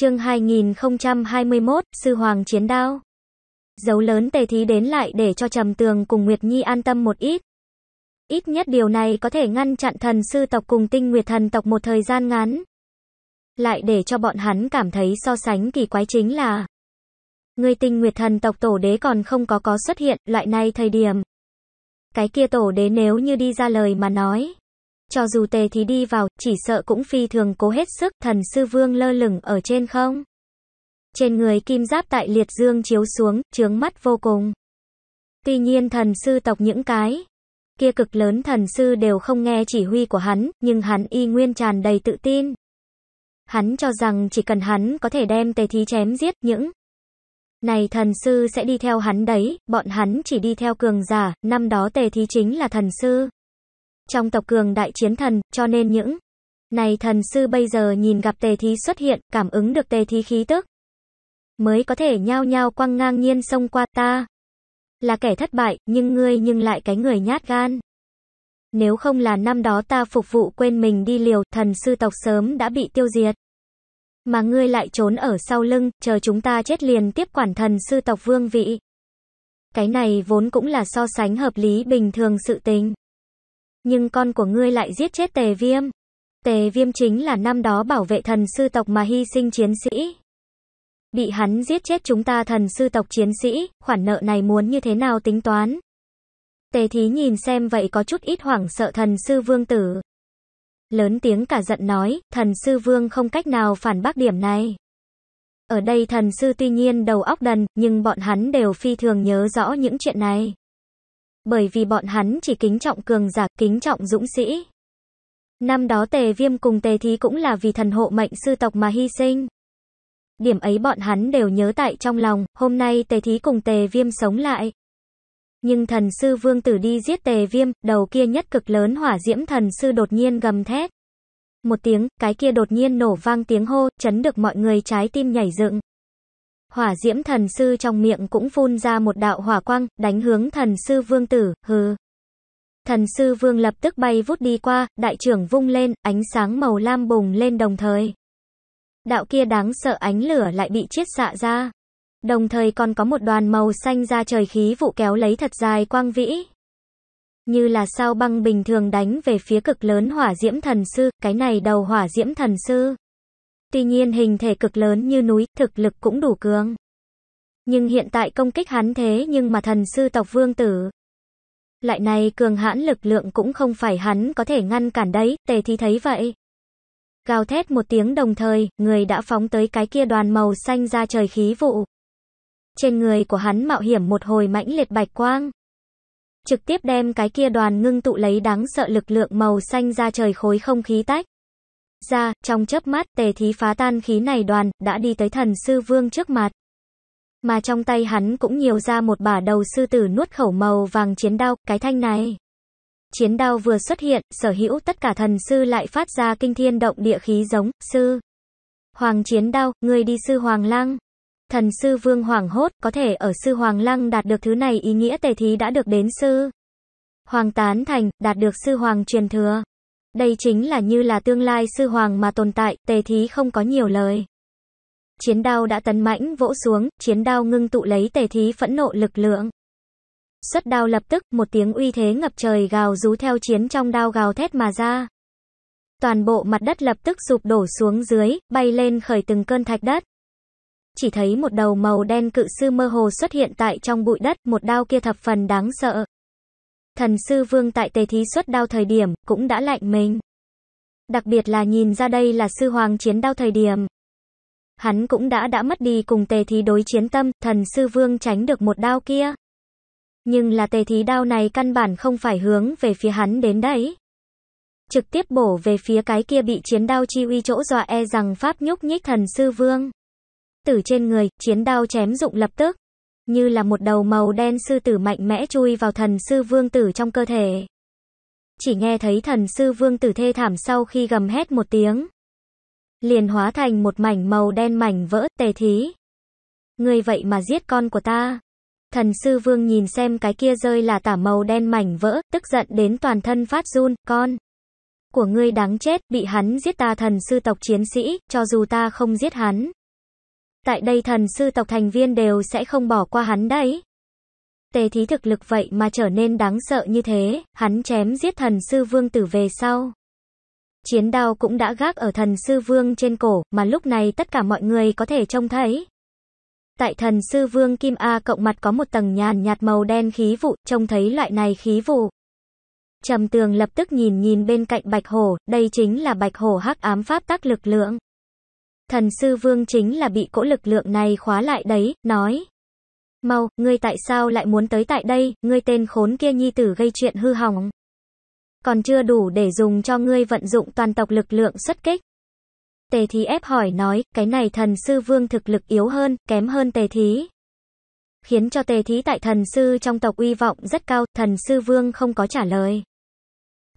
Chương 2021, Sư Hoàng Chiến Đao. Dấu lớn tề thí đến lại để cho Trầm Tường cùng Nguyệt Nhi an tâm một ít. Ít nhất điều này có thể ngăn chặn thần sư tộc cùng tinh nguyệt thần tộc một thời gian ngắn. Lại để cho bọn hắn cảm thấy so sánh kỳ quái chính là Người tinh nguyệt thần tộc tổ đế còn không có có xuất hiện, loại này thời điểm. Cái kia tổ đế nếu như đi ra lời mà nói. Cho dù tề thì đi vào, chỉ sợ cũng phi thường cố hết sức, thần sư vương lơ lửng ở trên không. Trên người kim giáp tại liệt dương chiếu xuống, trướng mắt vô cùng. Tuy nhiên thần sư tộc những cái kia cực lớn thần sư đều không nghe chỉ huy của hắn, nhưng hắn y nguyên tràn đầy tự tin. Hắn cho rằng chỉ cần hắn có thể đem tề thí chém giết những này thần sư sẽ đi theo hắn đấy, bọn hắn chỉ đi theo cường giả, năm đó tề thí chính là thần sư. Trong tộc cường đại chiến thần, cho nên những này thần sư bây giờ nhìn gặp tề thí xuất hiện, cảm ứng được tề thí khí tức. Mới có thể nhao nhao quăng ngang nhiên xông qua ta. Là kẻ thất bại, nhưng ngươi nhưng lại cái người nhát gan. Nếu không là năm đó ta phục vụ quên mình đi liều, thần sư tộc sớm đã bị tiêu diệt. Mà ngươi lại trốn ở sau lưng, chờ chúng ta chết liền tiếp quản thần sư tộc vương vị. Cái này vốn cũng là so sánh hợp lý bình thường sự tình. Nhưng con của ngươi lại giết chết tề viêm. Tề viêm chính là năm đó bảo vệ thần sư tộc mà hy sinh chiến sĩ. Bị hắn giết chết chúng ta thần sư tộc chiến sĩ, khoản nợ này muốn như thế nào tính toán. Tề thí nhìn xem vậy có chút ít hoảng sợ thần sư vương tử. Lớn tiếng cả giận nói, thần sư vương không cách nào phản bác điểm này. Ở đây thần sư tuy nhiên đầu óc đần, nhưng bọn hắn đều phi thường nhớ rõ những chuyện này. Bởi vì bọn hắn chỉ kính trọng cường giả, kính trọng dũng sĩ. Năm đó tề viêm cùng tề thí cũng là vì thần hộ mệnh sư tộc mà hy sinh. Điểm ấy bọn hắn đều nhớ tại trong lòng, hôm nay tề thí cùng tề viêm sống lại. Nhưng thần sư vương tử đi giết tề viêm, đầu kia nhất cực lớn hỏa diễm thần sư đột nhiên gầm thét. Một tiếng, cái kia đột nhiên nổ vang tiếng hô, chấn được mọi người trái tim nhảy dựng. Hỏa diễm thần sư trong miệng cũng phun ra một đạo hỏa quang, đánh hướng thần sư vương tử, hừ. Thần sư vương lập tức bay vút đi qua, đại trưởng vung lên, ánh sáng màu lam bùng lên đồng thời. Đạo kia đáng sợ ánh lửa lại bị chiết xạ ra. Đồng thời còn có một đoàn màu xanh ra trời khí vụ kéo lấy thật dài quang vĩ. Như là sao băng bình thường đánh về phía cực lớn hỏa diễm thần sư, cái này đầu hỏa diễm thần sư. Tuy nhiên hình thể cực lớn như núi, thực lực cũng đủ cường. Nhưng hiện tại công kích hắn thế nhưng mà thần sư tộc vương tử. Lại này cường hãn lực lượng cũng không phải hắn có thể ngăn cản đấy, tề thi thấy vậy. Gào thét một tiếng đồng thời, người đã phóng tới cái kia đoàn màu xanh ra trời khí vụ. Trên người của hắn mạo hiểm một hồi mãnh liệt bạch quang. Trực tiếp đem cái kia đoàn ngưng tụ lấy đáng sợ lực lượng màu xanh ra trời khối không khí tách. Ra, trong chớp mắt, tề thí phá tan khí này đoàn, đã đi tới thần sư vương trước mặt. Mà trong tay hắn cũng nhiều ra một bả đầu sư tử nuốt khẩu màu vàng chiến đao, cái thanh này. Chiến đao vừa xuất hiện, sở hữu tất cả thần sư lại phát ra kinh thiên động địa khí giống, sư. Hoàng chiến đao, người đi sư Hoàng Lăng. Thần sư vương hoàng hốt, có thể ở sư Hoàng Lăng đạt được thứ này ý nghĩa tề thí đã được đến sư. Hoàng tán thành, đạt được sư Hoàng truyền thừa. Đây chính là như là tương lai sư Hoàng mà tồn tại, tề thí không có nhiều lời. Chiến đao đã tấn mãnh vỗ xuống, chiến đao ngưng tụ lấy tề thí phẫn nộ lực lượng. Xuất đao lập tức, một tiếng uy thế ngập trời gào rú theo chiến trong đao gào thét mà ra. Toàn bộ mặt đất lập tức sụp đổ xuống dưới, bay lên khởi từng cơn thạch đất. Chỉ thấy một đầu màu đen cự sư mơ hồ xuất hiện tại trong bụi đất, một đao kia thập phần đáng sợ. Thần sư vương tại tề thí xuất đao thời điểm, cũng đã lạnh mình. Đặc biệt là nhìn ra đây là sư hoàng chiến đao thời điểm. Hắn cũng đã đã mất đi cùng tề thí đối chiến tâm, thần sư vương tránh được một đao kia. Nhưng là tề thí đao này căn bản không phải hướng về phía hắn đến đấy. Trực tiếp bổ về phía cái kia bị chiến đao chi uy chỗ dọa e rằng pháp nhúc nhích thần sư vương. Tử trên người, chiến đao chém dụng lập tức. Như là một đầu màu đen sư tử mạnh mẽ chui vào thần sư vương tử trong cơ thể. Chỉ nghe thấy thần sư vương tử thê thảm sau khi gầm hét một tiếng. Liền hóa thành một mảnh màu đen mảnh vỡ, tề thí. Người vậy mà giết con của ta. Thần sư vương nhìn xem cái kia rơi là tả màu đen mảnh vỡ, tức giận đến toàn thân phát run, con. Của ngươi đáng chết, bị hắn giết ta thần sư tộc chiến sĩ, cho dù ta không giết hắn. Tại đây thần sư tộc thành viên đều sẽ không bỏ qua hắn đấy. Tề thí thực lực vậy mà trở nên đáng sợ như thế, hắn chém giết thần sư vương tử về sau. Chiến đao cũng đã gác ở thần sư vương trên cổ, mà lúc này tất cả mọi người có thể trông thấy. Tại thần sư vương Kim A cộng mặt có một tầng nhàn nhạt màu đen khí vụ, trông thấy loại này khí vụ. Trầm tường lập tức nhìn nhìn bên cạnh bạch hổ, đây chính là bạch hổ hắc ám pháp tác lực lượng. Thần sư vương chính là bị cỗ lực lượng này khóa lại đấy, nói. Mau, ngươi tại sao lại muốn tới tại đây, ngươi tên khốn kia nhi tử gây chuyện hư hỏng. Còn chưa đủ để dùng cho ngươi vận dụng toàn tộc lực lượng xuất kích. Tề thí ép hỏi nói, cái này thần sư vương thực lực yếu hơn, kém hơn tề thí. Khiến cho tề thí tại thần sư trong tộc uy vọng rất cao, thần sư vương không có trả lời.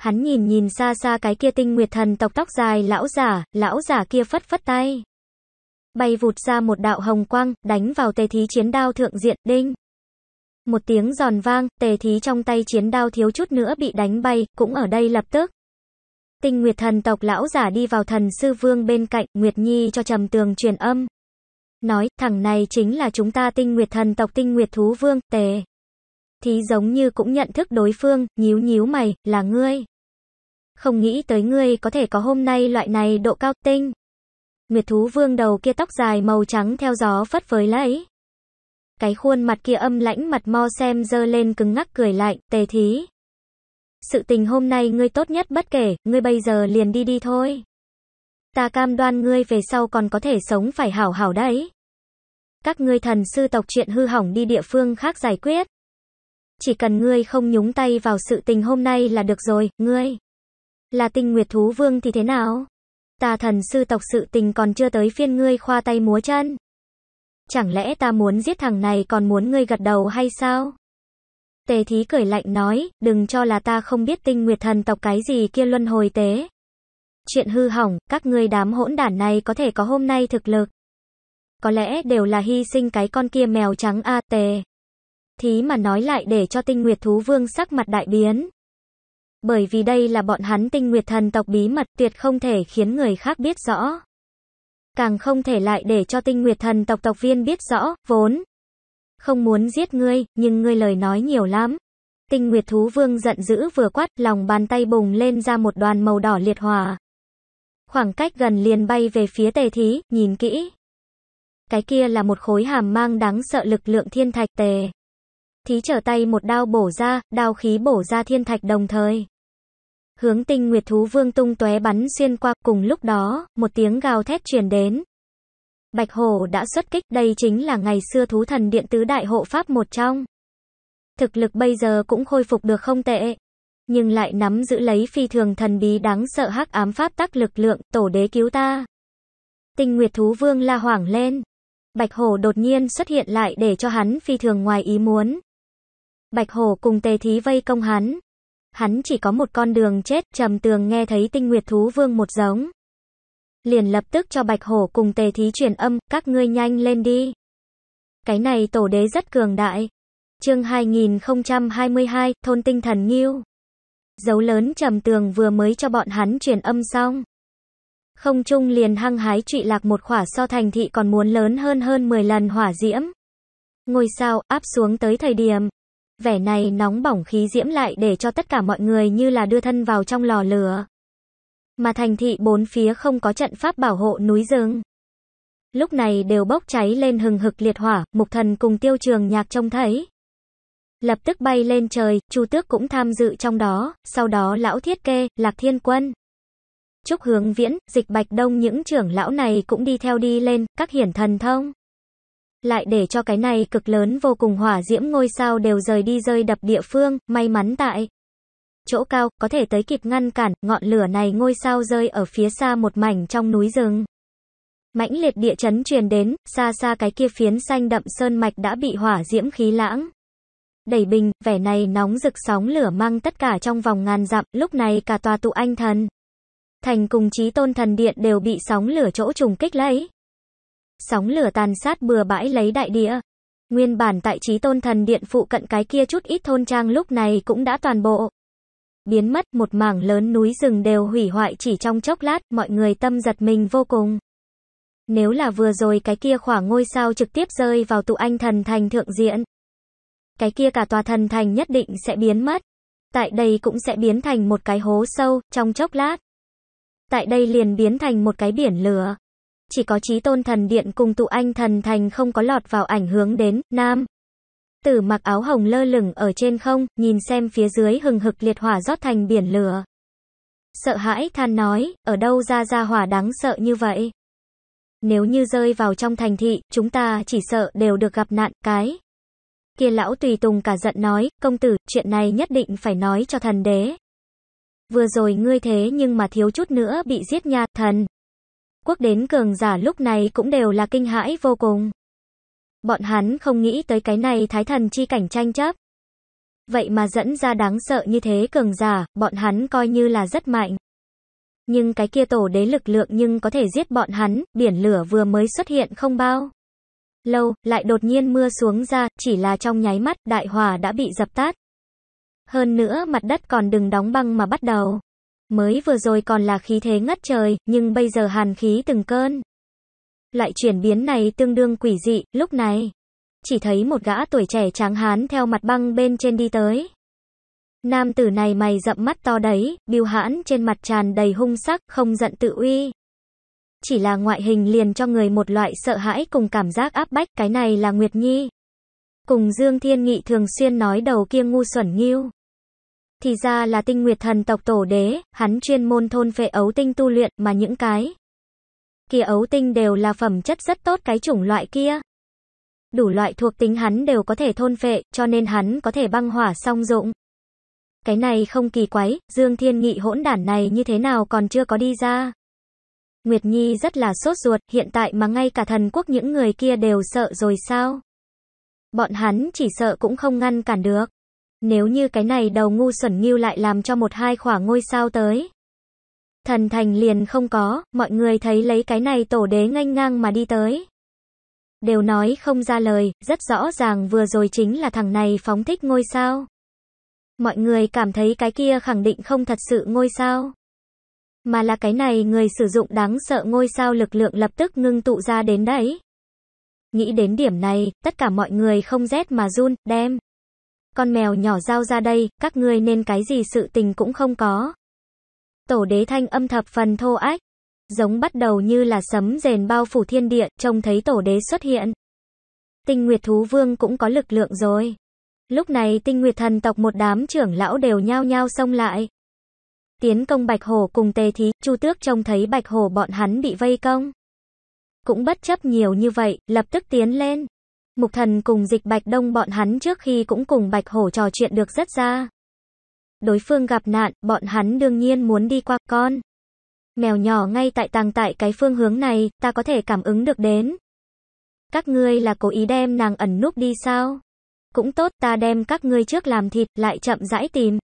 Hắn nhìn nhìn xa xa cái kia tinh nguyệt thần tộc tóc dài lão giả, lão giả kia phất phất tay. Bay vụt ra một đạo hồng quang, đánh vào tề thí chiến đao thượng diện, đinh. Một tiếng giòn vang, tề thí trong tay chiến đao thiếu chút nữa bị đánh bay, cũng ở đây lập tức. Tinh Nguyệt thần tộc lão giả đi vào thần sư vương bên cạnh, Nguyệt Nhi cho trầm tường truyền âm. Nói, thằng này chính là chúng ta tinh Nguyệt thần tộc tinh Nguyệt thú vương, tề. Thí giống như cũng nhận thức đối phương, nhíu nhíu mày, là ngươi. Không nghĩ tới ngươi có thể có hôm nay loại này độ cao tinh. Nguyệt thú vương đầu kia tóc dài màu trắng theo gió phất với lấy. Cái khuôn mặt kia âm lãnh mặt mo xem dơ lên cứng ngắc cười lạnh, tề thí. Sự tình hôm nay ngươi tốt nhất bất kể, ngươi bây giờ liền đi đi thôi. Ta cam đoan ngươi về sau còn có thể sống phải hảo hảo đấy. Các ngươi thần sư tộc chuyện hư hỏng đi địa phương khác giải quyết. Chỉ cần ngươi không nhúng tay vào sự tình hôm nay là được rồi, ngươi. Là tinh nguyệt thú vương thì thế nào? Ta thần sư tộc sự tình còn chưa tới phiên ngươi khoa tay múa chân. Chẳng lẽ ta muốn giết thằng này còn muốn ngươi gật đầu hay sao? Tề thí cười lạnh nói, đừng cho là ta không biết tinh nguyệt thần tộc cái gì kia luân hồi tế. Chuyện hư hỏng, các ngươi đám hỗn đản này có thể có hôm nay thực lực. Có lẽ đều là hy sinh cái con kia mèo trắng A tề. Thí mà nói lại để cho tinh nguyệt thú vương sắc mặt đại biến. Bởi vì đây là bọn hắn tinh nguyệt thần tộc bí mật tuyệt không thể khiến người khác biết rõ. Càng không thể lại để cho tinh nguyệt thần tộc tộc viên biết rõ, vốn. Không muốn giết ngươi, nhưng ngươi lời nói nhiều lắm. Tinh nguyệt thú vương giận dữ vừa quát, lòng bàn tay bùng lên ra một đoàn màu đỏ liệt hỏa. Khoảng cách gần liền bay về phía tề thí, nhìn kỹ. Cái kia là một khối hàm mang đáng sợ lực lượng thiên thạch tề. Thí trở tay một đao bổ ra, đao khí bổ ra thiên thạch đồng thời hướng tinh nguyệt thú vương tung tóe bắn xuyên qua, cùng lúc đó, một tiếng gào thét truyền đến. Bạch hổ đã xuất kích, đây chính là ngày xưa thú thần điện tứ đại hộ pháp một trong. Thực lực bây giờ cũng khôi phục được không tệ. Nhưng lại nắm giữ lấy phi thường thần bí đáng sợ hắc ám pháp tắc lực lượng, tổ đế cứu ta. Tinh Nguyệt Thú Vương la hoảng lên. Bạch Hổ đột nhiên xuất hiện lại để cho hắn phi thường ngoài ý muốn. Bạch Hổ cùng tề thí vây công hắn, Hắn chỉ có một con đường chết, trầm tường nghe thấy tinh nguyệt thú vương một giống. Liền lập tức cho bạch hổ cùng tề thí truyền âm, các ngươi nhanh lên đi. Cái này tổ đế rất cường đại. chương 2022, thôn tinh thần nghiêu. Dấu lớn trầm tường vừa mới cho bọn hắn truyền âm xong. Không trung liền hăng hái trụy lạc một khỏa so thành thị còn muốn lớn hơn hơn 10 lần hỏa diễm. Ngôi sao áp xuống tới thời điểm, Vẻ này nóng bỏng khí diễm lại để cho tất cả mọi người như là đưa thân vào trong lò lửa. Mà thành thị bốn phía không có trận pháp bảo hộ núi rừng. Lúc này đều bốc cháy lên hừng hực liệt hỏa, mục thần cùng tiêu trường nhạc trông thấy. Lập tức bay lên trời, Chu Tước cũng tham dự trong đó, sau đó lão thiết kê, lạc thiên quân. Trúc hướng viễn, dịch bạch đông những trưởng lão này cũng đi theo đi lên, các hiển thần thông lại để cho cái này cực lớn vô cùng hỏa diễm ngôi sao đều rời đi rơi đập địa phương, may mắn tại chỗ cao, có thể tới kịp ngăn cản, ngọn lửa này ngôi sao rơi ở phía xa một mảnh trong núi rừng. Mãnh liệt địa chấn truyền đến, xa xa cái kia phiến xanh đậm sơn mạch đã bị hỏa diễm khí lãng. Đẩy bình, vẻ này nóng rực sóng lửa mang tất cả trong vòng ngàn dặm, lúc này cả tòa tụ anh thần. Thành cùng chí tôn thần điện đều bị sóng lửa chỗ trùng kích lấy. Sóng lửa tàn sát bừa bãi lấy đại địa. Nguyên bản tại trí tôn thần điện phụ cận cái kia chút ít thôn trang lúc này cũng đã toàn bộ. Biến mất một mảng lớn núi rừng đều hủy hoại chỉ trong chốc lát, mọi người tâm giật mình vô cùng. Nếu là vừa rồi cái kia khỏa ngôi sao trực tiếp rơi vào tụ anh thần thành thượng diện. Cái kia cả tòa thần thành nhất định sẽ biến mất. Tại đây cũng sẽ biến thành một cái hố sâu, trong chốc lát. Tại đây liền biến thành một cái biển lửa. Chỉ có trí tôn thần điện cùng tụ anh thần thành không có lọt vào ảnh hướng đến, nam. Tử mặc áo hồng lơ lửng ở trên không, nhìn xem phía dưới hừng hực liệt hỏa rót thành biển lửa. Sợ hãi than nói, ở đâu ra ra hỏa đáng sợ như vậy? Nếu như rơi vào trong thành thị, chúng ta chỉ sợ đều được gặp nạn, cái. Kia lão tùy tùng cả giận nói, công tử, chuyện này nhất định phải nói cho thần đế. Vừa rồi ngươi thế nhưng mà thiếu chút nữa bị giết nha, thần. Quốc đến cường giả lúc này cũng đều là kinh hãi vô cùng. Bọn hắn không nghĩ tới cái này thái thần chi cảnh tranh chấp. Vậy mà dẫn ra đáng sợ như thế cường giả, bọn hắn coi như là rất mạnh. Nhưng cái kia tổ đế lực lượng nhưng có thể giết bọn hắn, biển lửa vừa mới xuất hiện không bao. Lâu, lại đột nhiên mưa xuống ra, chỉ là trong nháy mắt, đại hỏa đã bị dập tắt. Hơn nữa mặt đất còn đừng đóng băng mà bắt đầu. Mới vừa rồi còn là khí thế ngất trời, nhưng bây giờ hàn khí từng cơn. Lại chuyển biến này tương đương quỷ dị, lúc này. Chỉ thấy một gã tuổi trẻ tráng hán theo mặt băng bên trên đi tới. Nam tử này mày rậm mắt to đấy, biêu hãn trên mặt tràn đầy hung sắc, không giận tự uy. Chỉ là ngoại hình liền cho người một loại sợ hãi cùng cảm giác áp bách, cái này là Nguyệt Nhi. Cùng Dương Thiên Nghị thường xuyên nói đầu kia ngu xuẩn nghiêu. Thì ra là tinh nguyệt thần tộc tổ đế, hắn chuyên môn thôn phệ ấu tinh tu luyện mà những cái. Kia ấu tinh đều là phẩm chất rất tốt cái chủng loại kia. Đủ loại thuộc tính hắn đều có thể thôn phệ, cho nên hắn có thể băng hỏa song dụng. Cái này không kỳ quái, Dương Thiên Nghị hỗn đản này như thế nào còn chưa có đi ra. Nguyệt Nhi rất là sốt ruột, hiện tại mà ngay cả thần quốc những người kia đều sợ rồi sao? Bọn hắn chỉ sợ cũng không ngăn cản được. Nếu như cái này đầu ngu xuẩn nghiêu lại làm cho một hai khỏa ngôi sao tới. Thần thành liền không có, mọi người thấy lấy cái này tổ đế nganh ngang mà đi tới. Đều nói không ra lời, rất rõ ràng vừa rồi chính là thằng này phóng thích ngôi sao. Mọi người cảm thấy cái kia khẳng định không thật sự ngôi sao. Mà là cái này người sử dụng đáng sợ ngôi sao lực lượng lập tức ngưng tụ ra đến đấy. Nghĩ đến điểm này, tất cả mọi người không rét mà run, đem. Con mèo nhỏ giao ra đây, các ngươi nên cái gì sự tình cũng không có. Tổ đế thanh âm thập phần thô ách. Giống bắt đầu như là sấm rền bao phủ thiên địa, trông thấy tổ đế xuất hiện. Tinh Nguyệt Thú Vương cũng có lực lượng rồi. Lúc này tinh nguyệt thần tộc một đám trưởng lão đều nhao nhao xông lại. Tiến công Bạch Hổ cùng tề thí, Chu Tước trông thấy Bạch Hổ bọn hắn bị vây công. Cũng bất chấp nhiều như vậy, lập tức tiến lên. Mục thần cùng dịch Bạch Đông bọn hắn trước khi cũng cùng Bạch Hổ trò chuyện được rất ra. Đối phương gặp nạn, bọn hắn đương nhiên muốn đi qua con. Mèo nhỏ ngay tại tàng tại cái phương hướng này, ta có thể cảm ứng được đến. Các ngươi là cố ý đem nàng ẩn núp đi sao? Cũng tốt ta đem các ngươi trước làm thịt, lại chậm rãi tìm.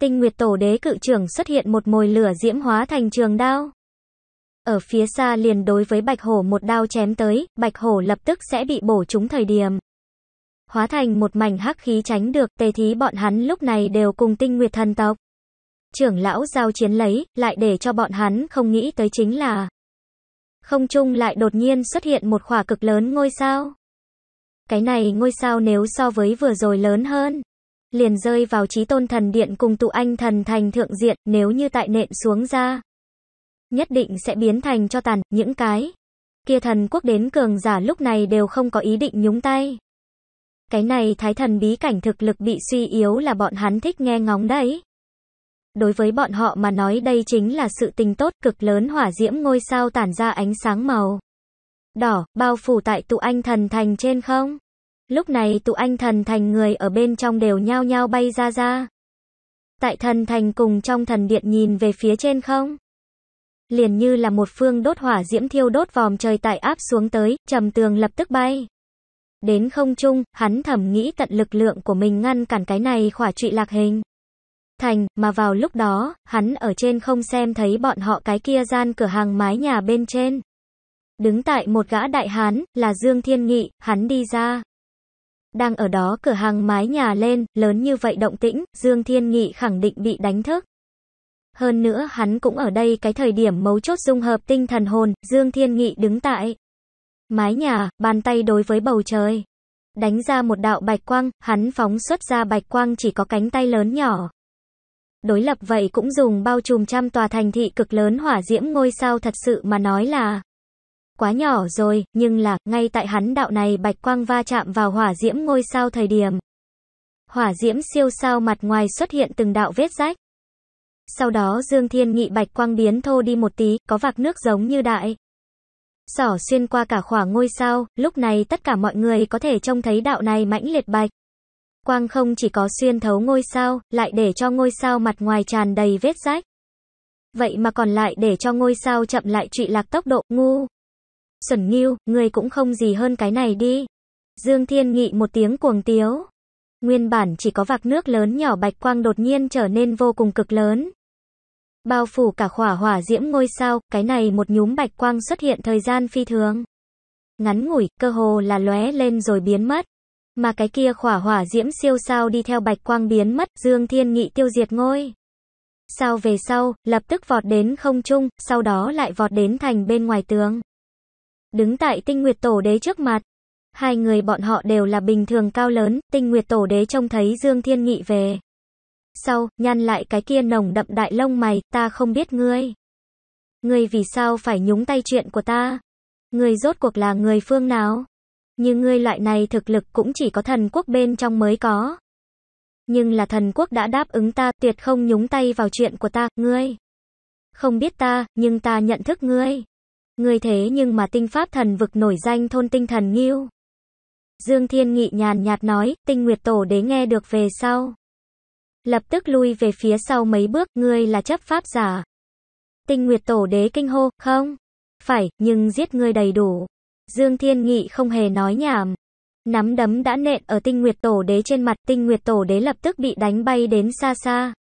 Tinh Nguyệt Tổ Đế cự trưởng xuất hiện một mồi lửa diễm hóa thành trường đao. Ở phía xa liền đối với Bạch Hổ một đao chém tới, Bạch Hổ lập tức sẽ bị bổ trúng thời điểm. Hóa thành một mảnh hắc khí tránh được, tề thí bọn hắn lúc này đều cùng tinh nguyệt thần tộc. Trưởng lão giao chiến lấy, lại để cho bọn hắn không nghĩ tới chính là không trung lại đột nhiên xuất hiện một khỏa cực lớn ngôi sao. Cái này ngôi sao nếu so với vừa rồi lớn hơn, liền rơi vào trí tôn thần điện cùng tụ anh thần thành thượng diện, nếu như tại nện xuống ra. Nhất định sẽ biến thành cho tàn, những cái. Kia thần quốc đến cường giả lúc này đều không có ý định nhúng tay. Cái này thái thần bí cảnh thực lực bị suy yếu là bọn hắn thích nghe ngóng đấy. Đối với bọn họ mà nói đây chính là sự tình tốt cực lớn hỏa diễm ngôi sao tản ra ánh sáng màu đỏ, bao phủ tại tụ anh thần thành trên không? Lúc này tụ anh thần thành người ở bên trong đều nhao nhao bay ra ra. Tại thần thành cùng trong thần điện nhìn về phía trên không? Liền như là một phương đốt hỏa diễm thiêu đốt vòm trời tại áp xuống tới, trầm tường lập tức bay. Đến không trung, hắn thầm nghĩ tận lực lượng của mình ngăn cản cái này khỏa trụy lạc hình. Thành, mà vào lúc đó, hắn ở trên không xem thấy bọn họ cái kia gian cửa hàng mái nhà bên trên. Đứng tại một gã đại hán, là Dương Thiên Nghị, hắn đi ra. Đang ở đó cửa hàng mái nhà lên, lớn như vậy động tĩnh, Dương Thiên Nghị khẳng định bị đánh thức. Hơn nữa hắn cũng ở đây cái thời điểm mấu chốt dung hợp tinh thần hồn, Dương Thiên Nghị đứng tại mái nhà, bàn tay đối với bầu trời. Đánh ra một đạo bạch quang, hắn phóng xuất ra bạch quang chỉ có cánh tay lớn nhỏ. Đối lập vậy cũng dùng bao trùm trăm tòa thành thị cực lớn hỏa diễm ngôi sao thật sự mà nói là quá nhỏ rồi, nhưng là, ngay tại hắn đạo này bạch quang va chạm vào hỏa diễm ngôi sao thời điểm. Hỏa diễm siêu sao mặt ngoài xuất hiện từng đạo vết rách. Sau đó Dương Thiên Nghị bạch quang biến thô đi một tí, có vạc nước giống như đại. Sỏ xuyên qua cả khỏa ngôi sao, lúc này tất cả mọi người có thể trông thấy đạo này mãnh liệt bạch. Quang không chỉ có xuyên thấu ngôi sao, lại để cho ngôi sao mặt ngoài tràn đầy vết rách. Vậy mà còn lại để cho ngôi sao chậm lại trụy lạc tốc độ, ngu. Xuẩn nghiêu, người cũng không gì hơn cái này đi. Dương Thiên Nghị một tiếng cuồng tiếu. Nguyên bản chỉ có vạc nước lớn nhỏ bạch quang đột nhiên trở nên vô cùng cực lớn. Bao phủ cả khỏa hỏa diễm ngôi sao, cái này một nhúm bạch quang xuất hiện thời gian phi thường. Ngắn ngủi, cơ hồ là lóe lên rồi biến mất. Mà cái kia khỏa hỏa diễm siêu sao đi theo bạch quang biến mất, Dương Thiên Nghị tiêu diệt ngôi. Sao về sau, lập tức vọt đến không trung, sau đó lại vọt đến thành bên ngoài tường. Đứng tại tinh nguyệt tổ đế trước mặt. Hai người bọn họ đều là bình thường cao lớn, tinh nguyệt tổ đế trông thấy Dương Thiên Nghị về. Sau, nhăn lại cái kia nồng đậm đại lông mày, ta không biết ngươi. Ngươi vì sao phải nhúng tay chuyện của ta? Ngươi rốt cuộc là người phương nào? Nhưng ngươi loại này thực lực cũng chỉ có thần quốc bên trong mới có. Nhưng là thần quốc đã đáp ứng ta, tuyệt không nhúng tay vào chuyện của ta, ngươi. Không biết ta, nhưng ta nhận thức ngươi. Ngươi thế nhưng mà tinh pháp thần vực nổi danh thôn tinh thần nghiêu. Dương Thiên Nghị nhàn nhạt nói, tinh nguyệt tổ đế nghe được về sau. Lập tức lui về phía sau mấy bước, ngươi là chấp pháp giả. Tinh Nguyệt Tổ Đế kinh hô, không? Phải, nhưng giết ngươi đầy đủ. Dương Thiên Nghị không hề nói nhảm. Nắm đấm đã nện ở Tinh Nguyệt Tổ Đế trên mặt, Tinh Nguyệt Tổ Đế lập tức bị đánh bay đến xa xa.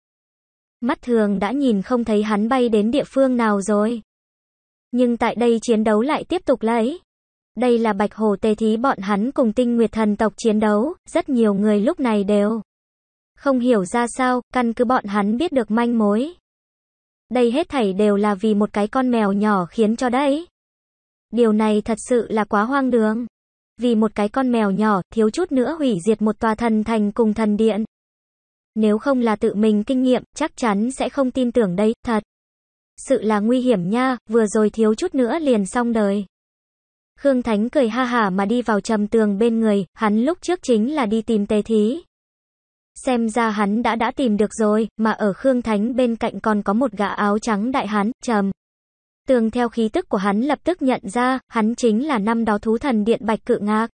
Mắt thường đã nhìn không thấy hắn bay đến địa phương nào rồi. Nhưng tại đây chiến đấu lại tiếp tục lấy. Đây là Bạch Hồ Tề Thí bọn hắn cùng Tinh Nguyệt thần tộc chiến đấu, rất nhiều người lúc này đều không hiểu ra sao, căn cứ bọn hắn biết được manh mối. Đây hết thảy đều là vì một cái con mèo nhỏ khiến cho đấy. Điều này thật sự là quá hoang đường. Vì một cái con mèo nhỏ, thiếu chút nữa hủy diệt một tòa thần thành cùng thần điện. Nếu không là tự mình kinh nghiệm, chắc chắn sẽ không tin tưởng đây, thật. Sự là nguy hiểm nha, vừa rồi thiếu chút nữa liền xong đời. Khương Thánh cười ha hả mà đi vào trầm tường bên người, hắn lúc trước chính là đi tìm tề thí. Xem ra hắn đã đã tìm được rồi, mà ở Khương Thánh bên cạnh còn có một gã áo trắng đại hán, trầm. Tường theo khí tức của hắn lập tức nhận ra, hắn chính là năm đó thú thần điện bạch cự ngạc.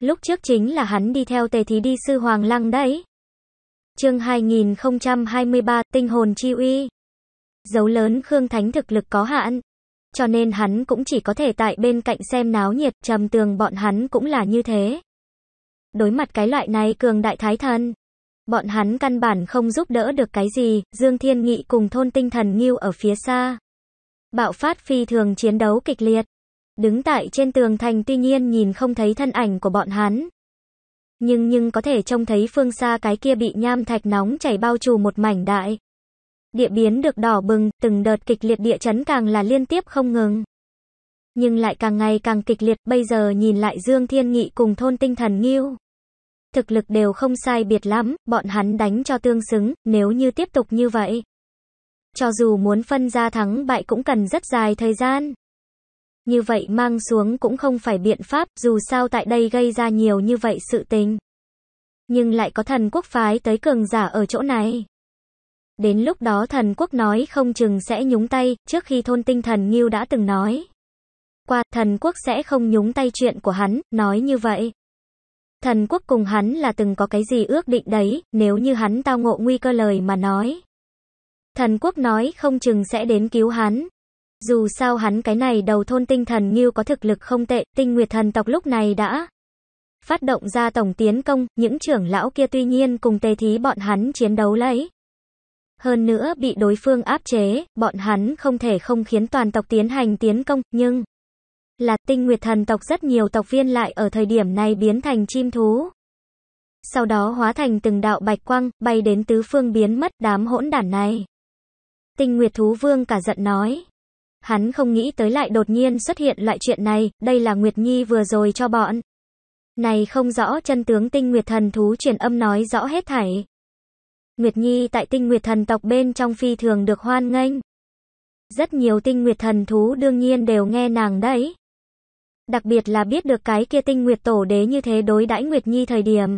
Lúc trước chính là hắn đi theo tề thí đi sư Hoàng Lăng đấy. chương 2023, tinh hồn chi uy. Dấu lớn Khương Thánh thực lực có hạn. Cho nên hắn cũng chỉ có thể tại bên cạnh xem náo nhiệt, trầm tường bọn hắn cũng là như thế. Đối mặt cái loại này cường đại thái thần. Bọn hắn căn bản không giúp đỡ được cái gì, Dương Thiên Nghị cùng thôn tinh thần nghiêu ở phía xa. Bạo phát phi thường chiến đấu kịch liệt. Đứng tại trên tường thành tuy nhiên nhìn không thấy thân ảnh của bọn hắn. Nhưng nhưng có thể trông thấy phương xa cái kia bị nham thạch nóng chảy bao trù một mảnh đại. Địa biến được đỏ bừng, từng đợt kịch liệt địa chấn càng là liên tiếp không ngừng. Nhưng lại càng ngày càng kịch liệt, bây giờ nhìn lại Dương Thiên Nghị cùng thôn tinh thần nghiêu. Thực lực đều không sai biệt lắm, bọn hắn đánh cho tương xứng, nếu như tiếp tục như vậy. Cho dù muốn phân ra thắng bại cũng cần rất dài thời gian. Như vậy mang xuống cũng không phải biện pháp, dù sao tại đây gây ra nhiều như vậy sự tình. Nhưng lại có thần quốc phái tới cường giả ở chỗ này. Đến lúc đó thần quốc nói không chừng sẽ nhúng tay, trước khi thôn tinh thần Nghiêu đã từng nói. Qua, thần quốc sẽ không nhúng tay chuyện của hắn, nói như vậy. Thần quốc cùng hắn là từng có cái gì ước định đấy, nếu như hắn tao ngộ nguy cơ lời mà nói. Thần quốc nói không chừng sẽ đến cứu hắn. Dù sao hắn cái này đầu thôn tinh thần Nghiêu có thực lực không tệ, tinh nguyệt thần tộc lúc này đã phát động ra tổng tiến công, những trưởng lão kia tuy nhiên cùng tề thí bọn hắn chiến đấu lấy. Hơn nữa bị đối phương áp chế, bọn hắn không thể không khiến toàn tộc tiến hành tiến công, nhưng là tinh nguyệt thần tộc rất nhiều tộc viên lại ở thời điểm này biến thành chim thú. Sau đó hóa thành từng đạo bạch quang, bay đến tứ phương biến mất đám hỗn đản này. Tinh Nguyệt Thú Vương cả giận nói. Hắn không nghĩ tới lại đột nhiên xuất hiện loại chuyện này, đây là Nguyệt Nhi vừa rồi cho bọn. Này không rõ chân tướng tinh Nguyệt thần thú truyền âm nói rõ hết thảy. Nguyệt Nhi tại tinh Nguyệt thần tộc bên trong phi thường được hoan nghênh. Rất nhiều tinh Nguyệt thần thú đương nhiên đều nghe nàng đấy. Đặc biệt là biết được cái kia tinh Nguyệt tổ đế như thế đối đãi Nguyệt Nhi thời điểm.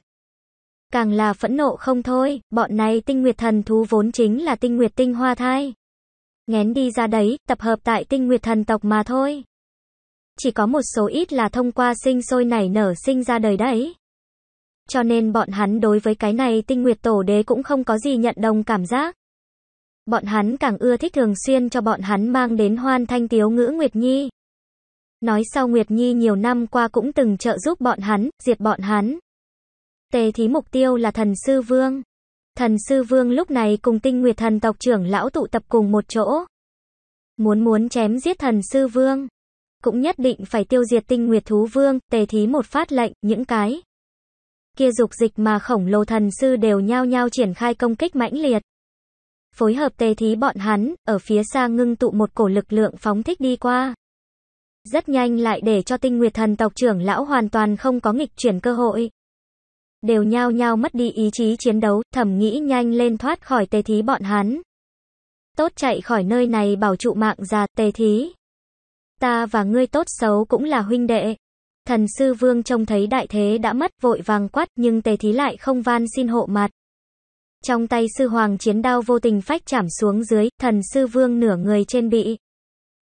Càng là phẫn nộ không thôi, bọn này tinh Nguyệt thần thú vốn chính là tinh Nguyệt tinh hoa thai. Ngén đi ra đấy, tập hợp tại tinh Nguyệt thần tộc mà thôi. Chỉ có một số ít là thông qua sinh sôi nảy nở sinh ra đời đấy. Cho nên bọn hắn đối với cái này tinh nguyệt tổ đế cũng không có gì nhận đồng cảm giác. Bọn hắn càng ưa thích thường xuyên cho bọn hắn mang đến hoan thanh tiếu ngữ Nguyệt Nhi. Nói sau Nguyệt Nhi nhiều năm qua cũng từng trợ giúp bọn hắn, diệt bọn hắn. Tề thí mục tiêu là thần sư vương. Thần sư vương lúc này cùng tinh nguyệt thần tộc trưởng lão tụ tập cùng một chỗ. Muốn muốn chém giết thần sư vương cũng nhất định phải tiêu diệt tinh nguyệt thú vương, tề thí một phát lệnh, những cái kia dục dịch mà khổng lồ thần sư đều nhao nhao triển khai công kích mãnh liệt. Phối hợp tề thí bọn hắn, ở phía xa ngưng tụ một cổ lực lượng phóng thích đi qua. Rất nhanh lại để cho tinh nguyệt thần tộc trưởng lão hoàn toàn không có nghịch chuyển cơ hội. Đều nhao nhao mất đi ý chí chiến đấu, thầm nghĩ nhanh lên thoát khỏi tề thí bọn hắn. Tốt chạy khỏi nơi này bảo trụ mạng già, tề thí. Ta và ngươi tốt xấu cũng là huynh đệ. Thần sư vương trông thấy đại thế đã mất vội vàng quát nhưng tề thí lại không van xin hộ mặt. Trong tay sư hoàng chiến đao vô tình phách chảm xuống dưới, thần sư vương nửa người trên bị.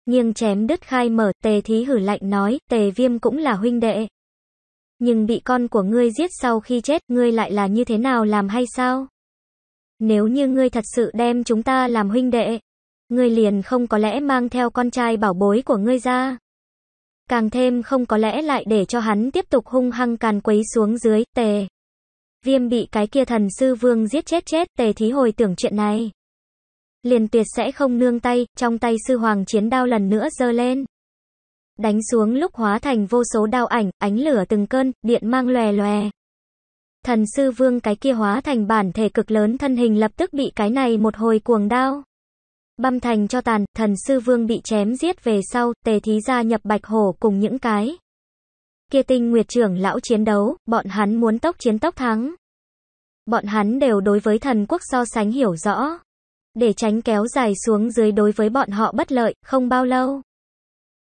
Nghiêng chém đứt khai mở, tề thí hử lạnh nói, tề viêm cũng là huynh đệ. Nhưng bị con của ngươi giết sau khi chết, ngươi lại là như thế nào làm hay sao? Nếu như ngươi thật sự đem chúng ta làm huynh đệ, Ngươi liền không có lẽ mang theo con trai bảo bối của ngươi ra. Càng thêm không có lẽ lại để cho hắn tiếp tục hung hăng càn quấy xuống dưới, tề. Viêm bị cái kia thần sư vương giết chết chết, tề thí hồi tưởng chuyện này. Liền tuyệt sẽ không nương tay, trong tay sư hoàng chiến đao lần nữa giơ lên. Đánh xuống lúc hóa thành vô số đao ảnh, ánh lửa từng cơn, điện mang lòe lòe. Thần sư vương cái kia hóa thành bản thể cực lớn thân hình lập tức bị cái này một hồi cuồng đao. Băm thành cho tàn, thần sư vương bị chém giết về sau, tề thí gia nhập bạch hổ cùng những cái. Kia tinh nguyệt trưởng lão chiến đấu, bọn hắn muốn tốc chiến tốc thắng. Bọn hắn đều đối với thần quốc so sánh hiểu rõ. Để tránh kéo dài xuống dưới đối với bọn họ bất lợi, không bao lâu.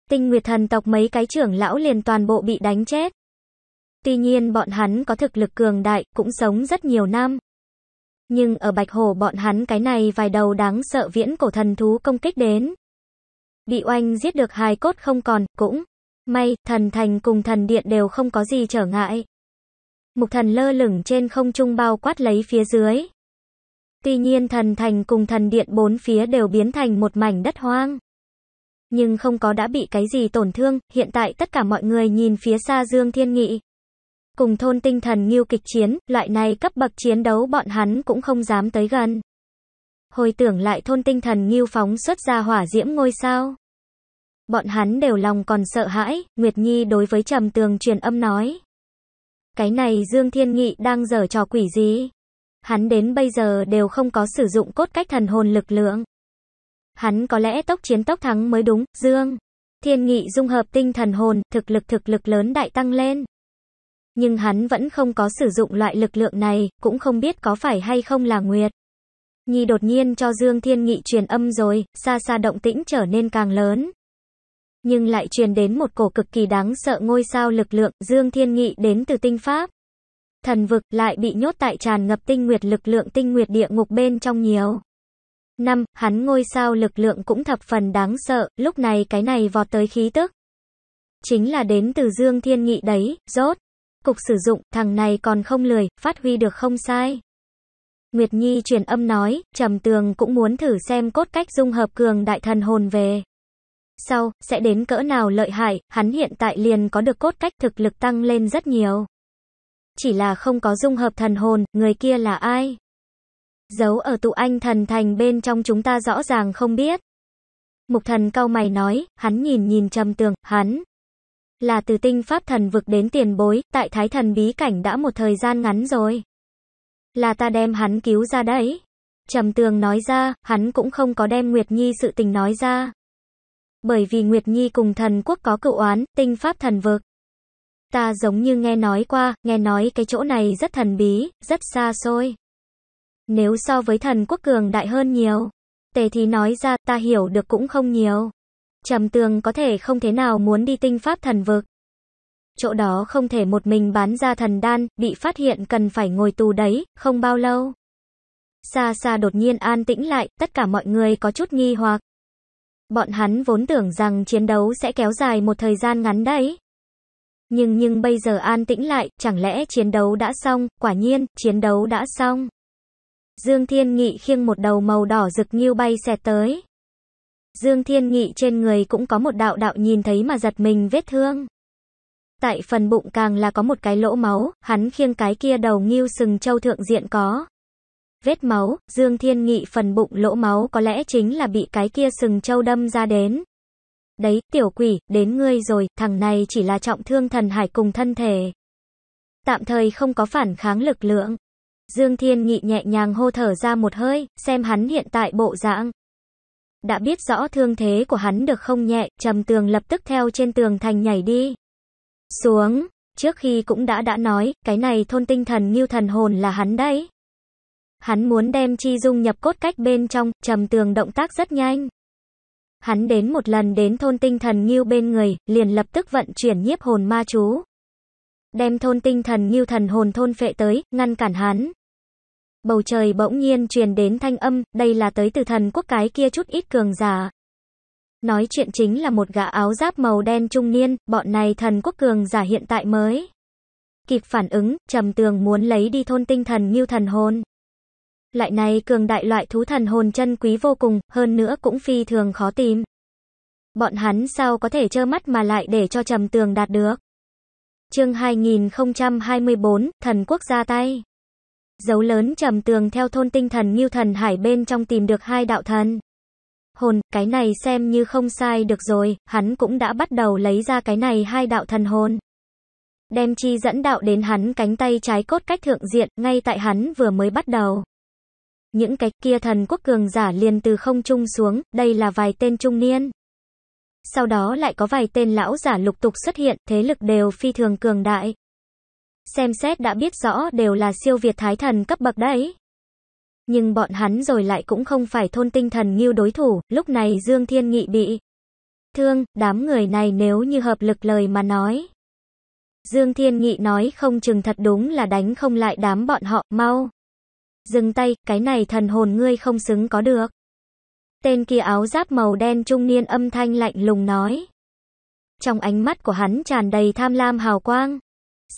Tinh nguyệt thần tộc mấy cái trưởng lão liền toàn bộ bị đánh chết. Tuy nhiên bọn hắn có thực lực cường đại, cũng sống rất nhiều năm. Nhưng ở Bạch hồ bọn hắn cái này vài đầu đáng sợ viễn cổ thần thú công kích đến. Bị oanh giết được hài cốt không còn, cũng may, thần thành cùng thần điện đều không có gì trở ngại. Mục thần lơ lửng trên không trung bao quát lấy phía dưới. Tuy nhiên thần thành cùng thần điện bốn phía đều biến thành một mảnh đất hoang. Nhưng không có đã bị cái gì tổn thương, hiện tại tất cả mọi người nhìn phía xa Dương Thiên Nghị. Cùng thôn tinh thần nghiêu kịch chiến, loại này cấp bậc chiến đấu bọn hắn cũng không dám tới gần. Hồi tưởng lại thôn tinh thần nghiêu phóng xuất ra hỏa diễm ngôi sao. Bọn hắn đều lòng còn sợ hãi, Nguyệt Nhi đối với trầm tường truyền âm nói. Cái này Dương Thiên Nghị đang dở trò quỷ gì? Hắn đến bây giờ đều không có sử dụng cốt cách thần hồn lực lượng. Hắn có lẽ tốc chiến tốc thắng mới đúng, Dương. Thiên Nghị dung hợp tinh thần hồn, thực lực thực lực lớn đại tăng lên. Nhưng hắn vẫn không có sử dụng loại lực lượng này, cũng không biết có phải hay không là Nguyệt. Nhi đột nhiên cho Dương Thiên Nghị truyền âm rồi, xa xa động tĩnh trở nên càng lớn. Nhưng lại truyền đến một cổ cực kỳ đáng sợ ngôi sao lực lượng, Dương Thiên Nghị đến từ tinh pháp. Thần vực lại bị nhốt tại tràn ngập tinh nguyệt lực lượng tinh nguyệt địa ngục bên trong nhiều. Năm, hắn ngôi sao lực lượng cũng thập phần đáng sợ, lúc này cái này vọt tới khí tức. Chính là đến từ Dương Thiên Nghị đấy, rốt. Cục sử dụng, thằng này còn không lười, phát huy được không sai. Nguyệt Nhi truyền âm nói, Trầm Tường cũng muốn thử xem cốt cách dung hợp cường đại thần hồn về. Sau, sẽ đến cỡ nào lợi hại, hắn hiện tại liền có được cốt cách thực lực tăng lên rất nhiều. Chỉ là không có dung hợp thần hồn, người kia là ai? Giấu ở tụ anh thần thành bên trong chúng ta rõ ràng không biết. Mục thần cao mày nói, hắn nhìn nhìn trầm tường, hắn là từ tinh pháp thần vực đến tiền bối, tại thái thần bí cảnh đã một thời gian ngắn rồi. Là ta đem hắn cứu ra đấy. Trầm Tường nói ra, hắn cũng không có đem Nguyệt Nhi sự tình nói ra. Bởi vì Nguyệt Nhi cùng thần quốc có cựu oán, tinh pháp thần vực. Ta giống như nghe nói qua, nghe nói cái chỗ này rất thần bí, rất xa xôi. Nếu so với thần quốc cường đại hơn nhiều. Tề thì nói ra, ta hiểu được cũng không nhiều. Trầm tường có thể không thế nào muốn đi tinh pháp thần vực. Chỗ đó không thể một mình bán ra thần đan, bị phát hiện cần phải ngồi tù đấy, không bao lâu. Xa xa đột nhiên an tĩnh lại, tất cả mọi người có chút nghi hoặc. Bọn hắn vốn tưởng rằng chiến đấu sẽ kéo dài một thời gian ngắn đấy. Nhưng nhưng bây giờ an tĩnh lại, chẳng lẽ chiến đấu đã xong, quả nhiên, chiến đấu đã xong. Dương Thiên Nghị khiêng một đầu màu đỏ rực như bay xẹt tới. Dương Thiên Nghị trên người cũng có một đạo đạo nhìn thấy mà giật mình vết thương. Tại phần bụng càng là có một cái lỗ máu, hắn khiêng cái kia đầu nghiêu sừng châu thượng diện có. Vết máu, Dương Thiên Nghị phần bụng lỗ máu có lẽ chính là bị cái kia sừng châu đâm ra đến. Đấy, tiểu quỷ, đến ngươi rồi, thằng này chỉ là trọng thương thần hải cùng thân thể. Tạm thời không có phản kháng lực lượng. Dương Thiên Nghị nhẹ nhàng hô thở ra một hơi, xem hắn hiện tại bộ dạng. Đã biết rõ thương thế của hắn được không nhẹ, trầm tường lập tức theo trên tường thành nhảy đi. Xuống, trước khi cũng đã đã nói, cái này thôn tinh thần như thần hồn là hắn đấy. Hắn muốn đem chi dung nhập cốt cách bên trong, trầm tường động tác rất nhanh. Hắn đến một lần đến thôn tinh thần nghiêu bên người, liền lập tức vận chuyển nhiếp hồn ma chú. Đem thôn tinh thần nghiêu thần hồn thôn phệ tới, ngăn cản hắn. Bầu trời bỗng nhiên truyền đến thanh âm, đây là tới từ thần quốc cái kia chút ít cường giả. Nói chuyện chính là một gã áo giáp màu đen trung niên, bọn này thần quốc cường giả hiện tại mới. Kịp phản ứng, trầm tường muốn lấy đi thôn tinh thần như thần hồn. Lại này cường đại loại thú thần hồn chân quý vô cùng, hơn nữa cũng phi thường khó tìm. Bọn hắn sao có thể trơ mắt mà lại để cho trầm tường đạt được. Chương 2024, thần quốc ra tay. Dấu lớn trầm tường theo thôn tinh thần Ngưu Thần Hải bên trong tìm được hai đạo thần. Hồn, cái này xem như không sai được rồi, hắn cũng đã bắt đầu lấy ra cái này hai đạo thần hồn. Đem chi dẫn đạo đến hắn cánh tay trái cốt cách thượng diện, ngay tại hắn vừa mới bắt đầu. Những cái kia thần quốc cường giả liền từ không trung xuống, đây là vài tên trung niên. Sau đó lại có vài tên lão giả lục tục xuất hiện, thế lực đều phi thường cường đại. Xem xét đã biết rõ đều là siêu việt thái thần cấp bậc đấy. Nhưng bọn hắn rồi lại cũng không phải thôn tinh thần nghiêu đối thủ, lúc này Dương Thiên Nghị bị thương, đám người này nếu như hợp lực lời mà nói. Dương Thiên Nghị nói không chừng thật đúng là đánh không lại đám bọn họ, mau. Dừng tay, cái này thần hồn ngươi không xứng có được. Tên kia áo giáp màu đen trung niên âm thanh lạnh lùng nói. Trong ánh mắt của hắn tràn đầy tham lam hào quang.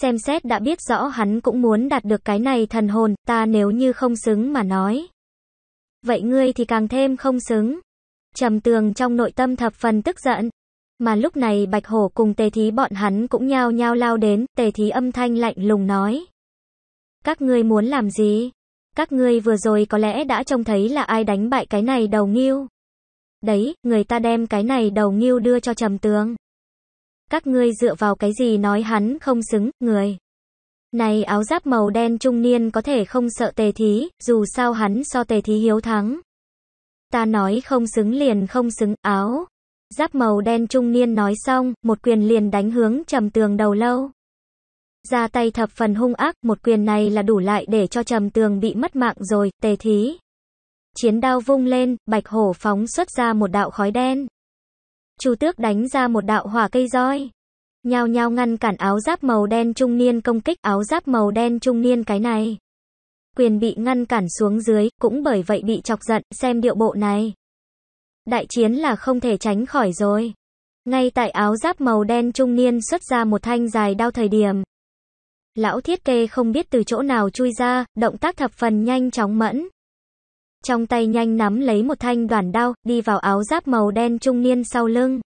Xem xét đã biết rõ hắn cũng muốn đạt được cái này thần hồn, ta nếu như không xứng mà nói. Vậy ngươi thì càng thêm không xứng. Trầm tường trong nội tâm thập phần tức giận. Mà lúc này bạch hổ cùng tề thí bọn hắn cũng nhao nhao lao đến, tề thí âm thanh lạnh lùng nói. Các ngươi muốn làm gì? Các ngươi vừa rồi có lẽ đã trông thấy là ai đánh bại cái này đầu nghiêu. Đấy, người ta đem cái này đầu nghiêu đưa cho trầm tường. Các ngươi dựa vào cái gì nói hắn không xứng, người. Này áo giáp màu đen trung niên có thể không sợ tề thí, dù sao hắn so tề thí hiếu thắng. Ta nói không xứng liền không xứng, áo. Giáp màu đen trung niên nói xong, một quyền liền đánh hướng trầm tường đầu lâu. Ra tay thập phần hung ác, một quyền này là đủ lại để cho trầm tường bị mất mạng rồi, tề thí. Chiến đao vung lên, bạch hổ phóng xuất ra một đạo khói đen. Chu tước đánh ra một đạo hỏa cây roi. Nhao nhao ngăn cản áo giáp màu đen trung niên công kích áo giáp màu đen trung niên cái này. Quyền bị ngăn cản xuống dưới, cũng bởi vậy bị chọc giận, xem điệu bộ này. Đại chiến là không thể tránh khỏi rồi. Ngay tại áo giáp màu đen trung niên xuất ra một thanh dài đao thời điểm. Lão thiết kê không biết từ chỗ nào chui ra, động tác thập phần nhanh chóng mẫn. Trong tay nhanh nắm lấy một thanh đoàn đao, đi vào áo giáp màu đen trung niên sau lưng.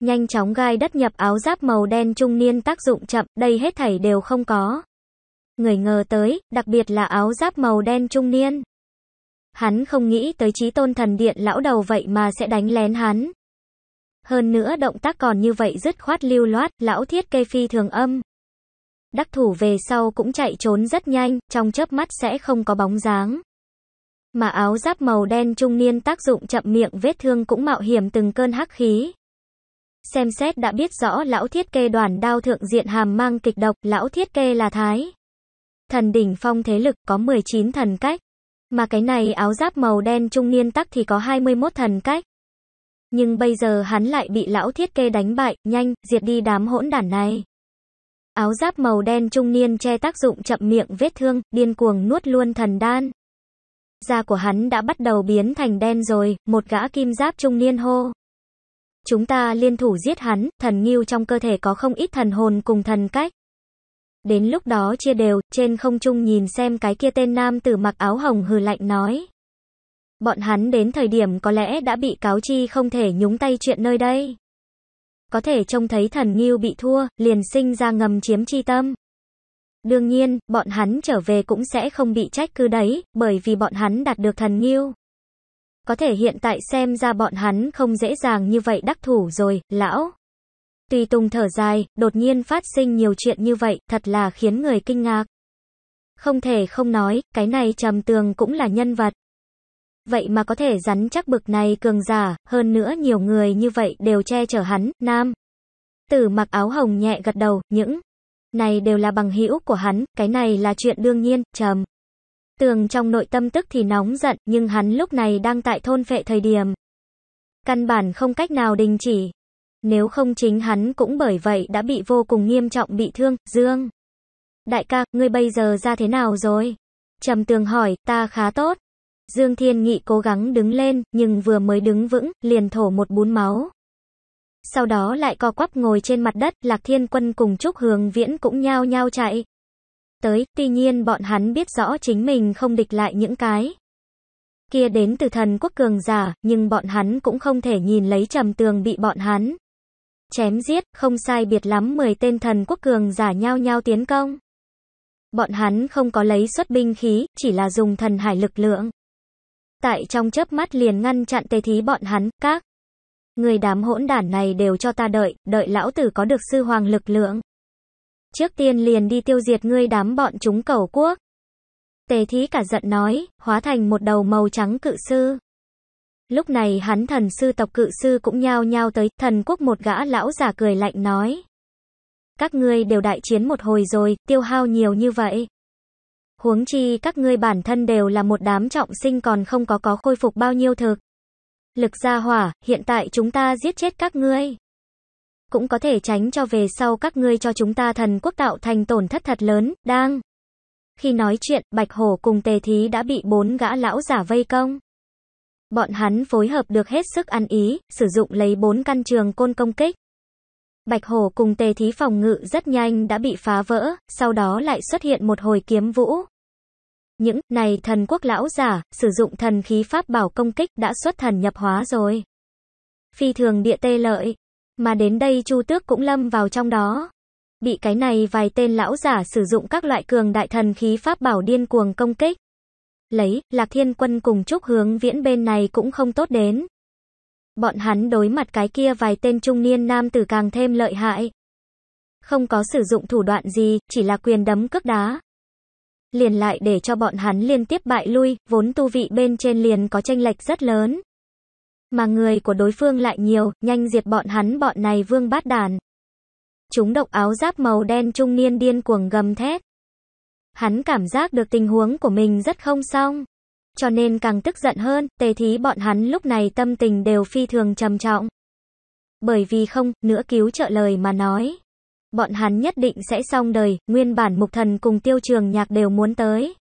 Nhanh chóng gai đất nhập áo giáp màu đen trung niên tác dụng chậm, đây hết thảy đều không có. Người ngờ tới, đặc biệt là áo giáp màu đen trung niên. Hắn không nghĩ tới trí tôn thần điện lão đầu vậy mà sẽ đánh lén hắn. Hơn nữa động tác còn như vậy dứt khoát lưu loát, lão thiết kê phi thường âm. Đắc thủ về sau cũng chạy trốn rất nhanh, trong chớp mắt sẽ không có bóng dáng. Mà áo giáp màu đen trung niên tác dụng chậm miệng vết thương cũng mạo hiểm từng cơn hắc khí. Xem xét đã biết rõ lão thiết kê đoàn đao thượng diện hàm mang kịch độc, lão thiết kê là thái. Thần đỉnh phong thế lực có 19 thần cách. Mà cái này áo giáp màu đen trung niên tắc thì có 21 thần cách. Nhưng bây giờ hắn lại bị lão thiết kê đánh bại, nhanh, diệt đi đám hỗn đản này. Áo giáp màu đen trung niên che tác dụng chậm miệng vết thương, điên cuồng nuốt luôn thần đan. Da của hắn đã bắt đầu biến thành đen rồi, một gã kim giáp trung niên hô. Chúng ta liên thủ giết hắn, thần nghiêu trong cơ thể có không ít thần hồn cùng thần cách. Đến lúc đó chia đều, trên không trung nhìn xem cái kia tên nam tử mặc áo hồng hừ lạnh nói. Bọn hắn đến thời điểm có lẽ đã bị cáo chi không thể nhúng tay chuyện nơi đây. Có thể trông thấy thần nghiêu bị thua, liền sinh ra ngầm chiếm chi tâm. Đương nhiên, bọn hắn trở về cũng sẽ không bị trách cứ đấy, bởi vì bọn hắn đạt được thần nghiêu. Có thể hiện tại xem ra bọn hắn không dễ dàng như vậy đắc thủ rồi, lão. Tùy Tùng thở dài, đột nhiên phát sinh nhiều chuyện như vậy, thật là khiến người kinh ngạc. Không thể không nói, cái này trầm tường cũng là nhân vật. Vậy mà có thể rắn chắc bực này cường giả, hơn nữa nhiều người như vậy đều che chở hắn, nam. Tử mặc áo hồng nhẹ gật đầu, những này đều là bằng hữu của hắn, cái này là chuyện đương nhiên, trầm. Tường trong nội tâm tức thì nóng giận, nhưng hắn lúc này đang tại thôn phệ thời điểm. Căn bản không cách nào đình chỉ. Nếu không chính hắn cũng bởi vậy đã bị vô cùng nghiêm trọng bị thương, Dương. Đại ca, ngươi bây giờ ra thế nào rồi? Trầm tường hỏi, ta khá tốt. Dương Thiên Nghị cố gắng đứng lên, nhưng vừa mới đứng vững, liền thổ một bún máu. Sau đó lại co quắp ngồi trên mặt đất, Lạc Thiên Quân cùng Trúc Hường Viễn cũng nhao nhao chạy. Tới, tuy nhiên bọn hắn biết rõ chính mình không địch lại những cái. Kia đến từ thần quốc cường giả, nhưng bọn hắn cũng không thể nhìn lấy trầm tường bị bọn hắn. Chém giết, không sai biệt lắm 10 tên thần quốc cường giả nhao nhao tiến công. Bọn hắn không có lấy xuất binh khí, chỉ là dùng thần hải lực lượng. Tại trong chớp mắt liền ngăn chặn tê thí bọn hắn, các người đám hỗn đản này đều cho ta đợi, đợi lão tử có được sư hoàng lực lượng. Trước tiên liền đi tiêu diệt ngươi đám bọn chúng cầu quốc. Tề thí cả giận nói, hóa thành một đầu màu trắng cự sư. Lúc này hắn thần sư tộc cự sư cũng nhao nhao tới, thần quốc một gã lão giả cười lạnh nói. Các ngươi đều đại chiến một hồi rồi, tiêu hao nhiều như vậy. Huống chi các ngươi bản thân đều là một đám trọng sinh còn không có có khôi phục bao nhiêu thực. Lực gia hỏa, hiện tại chúng ta giết chết các ngươi. Cũng có thể tránh cho về sau các ngươi cho chúng ta thần quốc tạo thành tổn thất thật lớn, đang. Khi nói chuyện, Bạch Hổ cùng Tề Thí đã bị bốn gã lão giả vây công. Bọn hắn phối hợp được hết sức ăn ý, sử dụng lấy bốn căn trường côn công kích. Bạch Hổ cùng Tề Thí phòng ngự rất nhanh đã bị phá vỡ, sau đó lại xuất hiện một hồi kiếm vũ. Những này thần quốc lão giả, sử dụng thần khí pháp bảo công kích đã xuất thần nhập hóa rồi. Phi thường địa tê lợi. Mà đến đây Chu Tước cũng lâm vào trong đó. Bị cái này vài tên lão giả sử dụng các loại cường đại thần khí pháp bảo điên cuồng công kích. Lấy, Lạc Thiên Quân cùng Trúc Hướng Viễn bên này cũng không tốt đến. Bọn hắn đối mặt cái kia vài tên trung niên nam tử càng thêm lợi hại. Không có sử dụng thủ đoạn gì, chỉ là quyền đấm cước đá. Liền lại để cho bọn hắn liên tiếp bại lui, vốn tu vị bên trên liền có tranh lệch rất lớn. Mà người của đối phương lại nhiều, nhanh diệt bọn hắn bọn này vương bát đàn. Chúng độc áo giáp màu đen trung niên điên cuồng gầm thét. Hắn cảm giác được tình huống của mình rất không xong. Cho nên càng tức giận hơn, tề thí bọn hắn lúc này tâm tình đều phi thường trầm trọng. Bởi vì không, nữa cứu trợ lời mà nói. Bọn hắn nhất định sẽ xong đời, nguyên bản mục thần cùng tiêu trường nhạc đều muốn tới.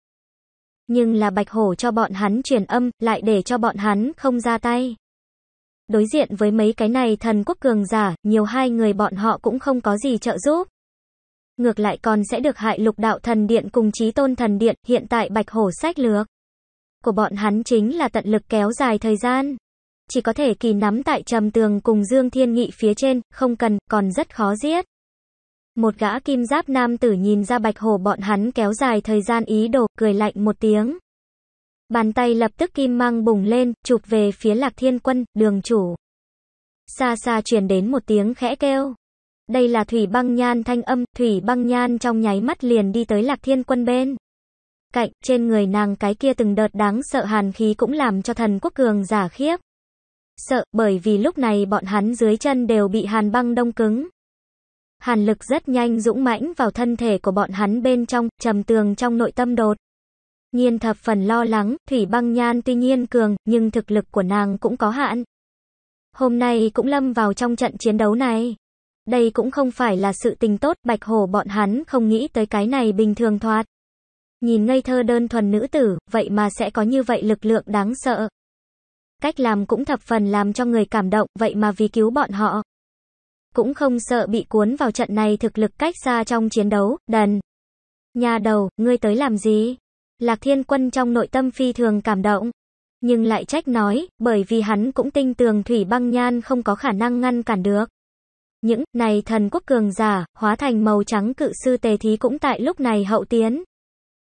Nhưng là bạch hổ cho bọn hắn truyền âm, lại để cho bọn hắn không ra tay. Đối diện với mấy cái này thần quốc cường giả, nhiều hai người bọn họ cũng không có gì trợ giúp. Ngược lại còn sẽ được hại lục đạo thần điện cùng trí tôn thần điện, hiện tại bạch hổ sách lược. Của bọn hắn chính là tận lực kéo dài thời gian. Chỉ có thể kỳ nắm tại trầm tường cùng Dương Thiên Nghị phía trên, không cần, còn rất khó giết. Một gã kim giáp nam tử nhìn ra bạch hổ bọn hắn kéo dài thời gian ý đồ, cười lạnh một tiếng. Bàn tay lập tức kim mang bùng lên, chụp về phía lạc thiên quân, đường chủ. Xa xa truyền đến một tiếng khẽ kêu. Đây là thủy băng nhan thanh âm, thủy băng nhan trong nháy mắt liền đi tới lạc thiên quân bên. cạnh, trên người nàng cái kia từng đợt đáng sợ hàn khí cũng làm cho thần quốc cường giả khiếp. Sợ, bởi vì lúc này bọn hắn dưới chân đều bị hàn băng đông cứng. Hàn lực rất nhanh dũng mãnh vào thân thể của bọn hắn bên trong, trầm tường trong nội tâm đột. Nhiên thập phần lo lắng, Thủy băng nhan tuy nhiên cường, nhưng thực lực của nàng cũng có hạn. Hôm nay cũng lâm vào trong trận chiến đấu này. Đây cũng không phải là sự tình tốt, bạch hổ bọn hắn không nghĩ tới cái này bình thường thoát. Nhìn ngây thơ đơn thuần nữ tử, vậy mà sẽ có như vậy lực lượng đáng sợ. Cách làm cũng thập phần làm cho người cảm động, vậy mà vì cứu bọn họ. Cũng không sợ bị cuốn vào trận này thực lực cách xa trong chiến đấu, đần. Nhà đầu, ngươi tới làm gì? Lạc Thiên Quân trong nội tâm phi thường cảm động. Nhưng lại trách nói, bởi vì hắn cũng tinh tường Thủy băng nhan không có khả năng ngăn cản được. Những, này thần quốc cường giả, hóa thành màu trắng cự sư tề thí cũng tại lúc này hậu tiến.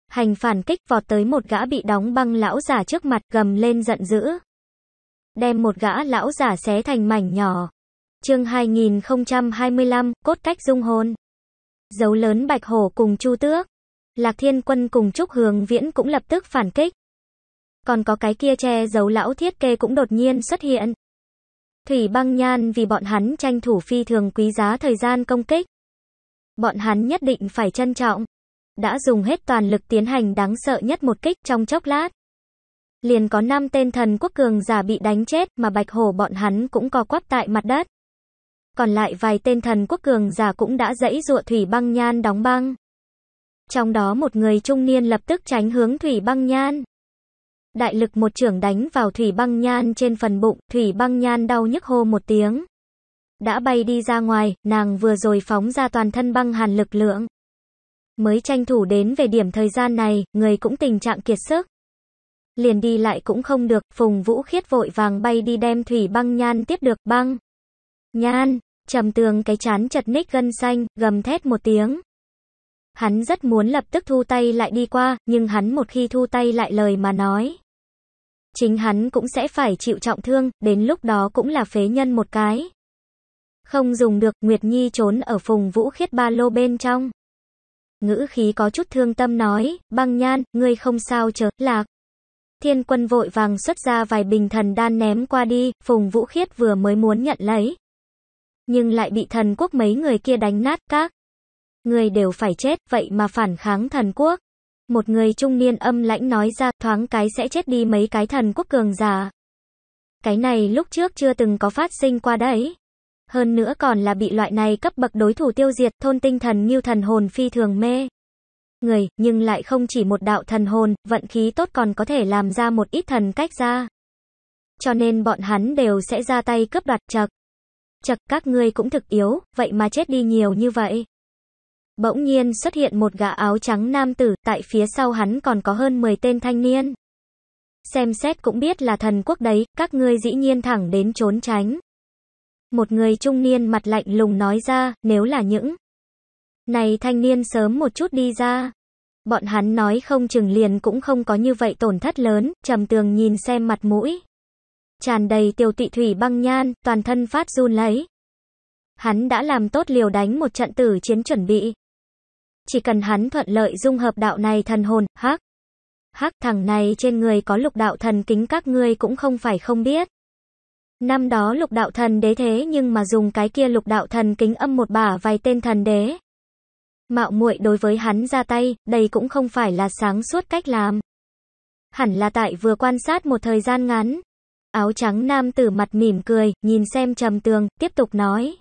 Hành phản kích vọt tới một gã bị đóng băng lão giả trước mặt gầm lên giận dữ. Đem một gã lão giả xé thành mảnh nhỏ chương 2025, cốt cách dung hồn. Dấu lớn bạch hổ cùng chu tước. Lạc thiên quân cùng Trúc Hường Viễn cũng lập tức phản kích. Còn có cái kia che dấu lão thiết kê cũng đột nhiên xuất hiện. Thủy băng nhan vì bọn hắn tranh thủ phi thường quý giá thời gian công kích. Bọn hắn nhất định phải trân trọng. Đã dùng hết toàn lực tiến hành đáng sợ nhất một kích trong chốc lát. Liền có 5 tên thần quốc cường giả bị đánh chết mà bạch hổ bọn hắn cũng co quắp tại mặt đất. Còn lại vài tên thần quốc cường giả cũng đã dãy dụa thủy băng nhan đóng băng. Trong đó một người trung niên lập tức tránh hướng thủy băng nhan. Đại lực một trưởng đánh vào Thủy băng nhan trên phần bụng, Thủy băng nhan đau nhức hô một tiếng. Đã bay đi ra ngoài, nàng vừa rồi phóng ra toàn thân băng hàn lực lượng. Mới tranh thủ đến về điểm thời gian này, người cũng tình trạng kiệt sức. Liền đi lại cũng không được, Phùng Vũ Khiết vội vàng bay đi đem Thủy băng nhan tiếp được, băng. Nhan, trầm tường cái chán chật ních gân xanh, gầm thét một tiếng. Hắn rất muốn lập tức thu tay lại đi qua, nhưng hắn một khi thu tay lại lời mà nói. Chính hắn cũng sẽ phải chịu trọng thương, đến lúc đó cũng là phế nhân một cái. Không dùng được, Nguyệt Nhi trốn ở phùng vũ khiết ba lô bên trong. Ngữ khí có chút thương tâm nói, băng nhan, ngươi không sao chớ, lạc. Thiên quân vội vàng xuất ra vài bình thần đan ném qua đi, phùng vũ khiết vừa mới muốn nhận lấy. Nhưng lại bị thần quốc mấy người kia đánh nát các. Người đều phải chết, vậy mà phản kháng thần quốc. Một người trung niên âm lãnh nói ra, thoáng cái sẽ chết đi mấy cái thần quốc cường giả. Cái này lúc trước chưa từng có phát sinh qua đấy. Hơn nữa còn là bị loại này cấp bậc đối thủ tiêu diệt, thôn tinh thần như thần hồn phi thường mê. Người, nhưng lại không chỉ một đạo thần hồn, vận khí tốt còn có thể làm ra một ít thần cách ra. Cho nên bọn hắn đều sẽ ra tay cướp đoạt chật. Chật các ngươi cũng thực yếu, vậy mà chết đi nhiều như vậy. Bỗng nhiên xuất hiện một gã áo trắng nam tử, tại phía sau hắn còn có hơn 10 tên thanh niên. Xem xét cũng biết là thần quốc đấy, các ngươi dĩ nhiên thẳng đến trốn tránh. Một người trung niên mặt lạnh lùng nói ra, nếu là những này thanh niên sớm một chút đi ra. Bọn hắn nói không chừng liền cũng không có như vậy tổn thất lớn, trầm tường nhìn xem mặt mũi. Tràn đầy tiêu tị thủy băng nhan, toàn thân phát run lấy. Hắn đã làm tốt liều đánh một trận tử chiến chuẩn bị. Chỉ cần hắn thuận lợi dung hợp đạo này thần hồn, hắc. Hắc thằng này trên người có lục đạo thần kính các ngươi cũng không phải không biết. Năm đó lục đạo thần đế thế nhưng mà dùng cái kia lục đạo thần kính âm một bả vài tên thần đế. Mạo muội đối với hắn ra tay, đây cũng không phải là sáng suốt cách làm. Hẳn là tại vừa quan sát một thời gian ngắn. Áo trắng nam tử mặt mỉm cười, nhìn xem trầm tường, tiếp tục nói.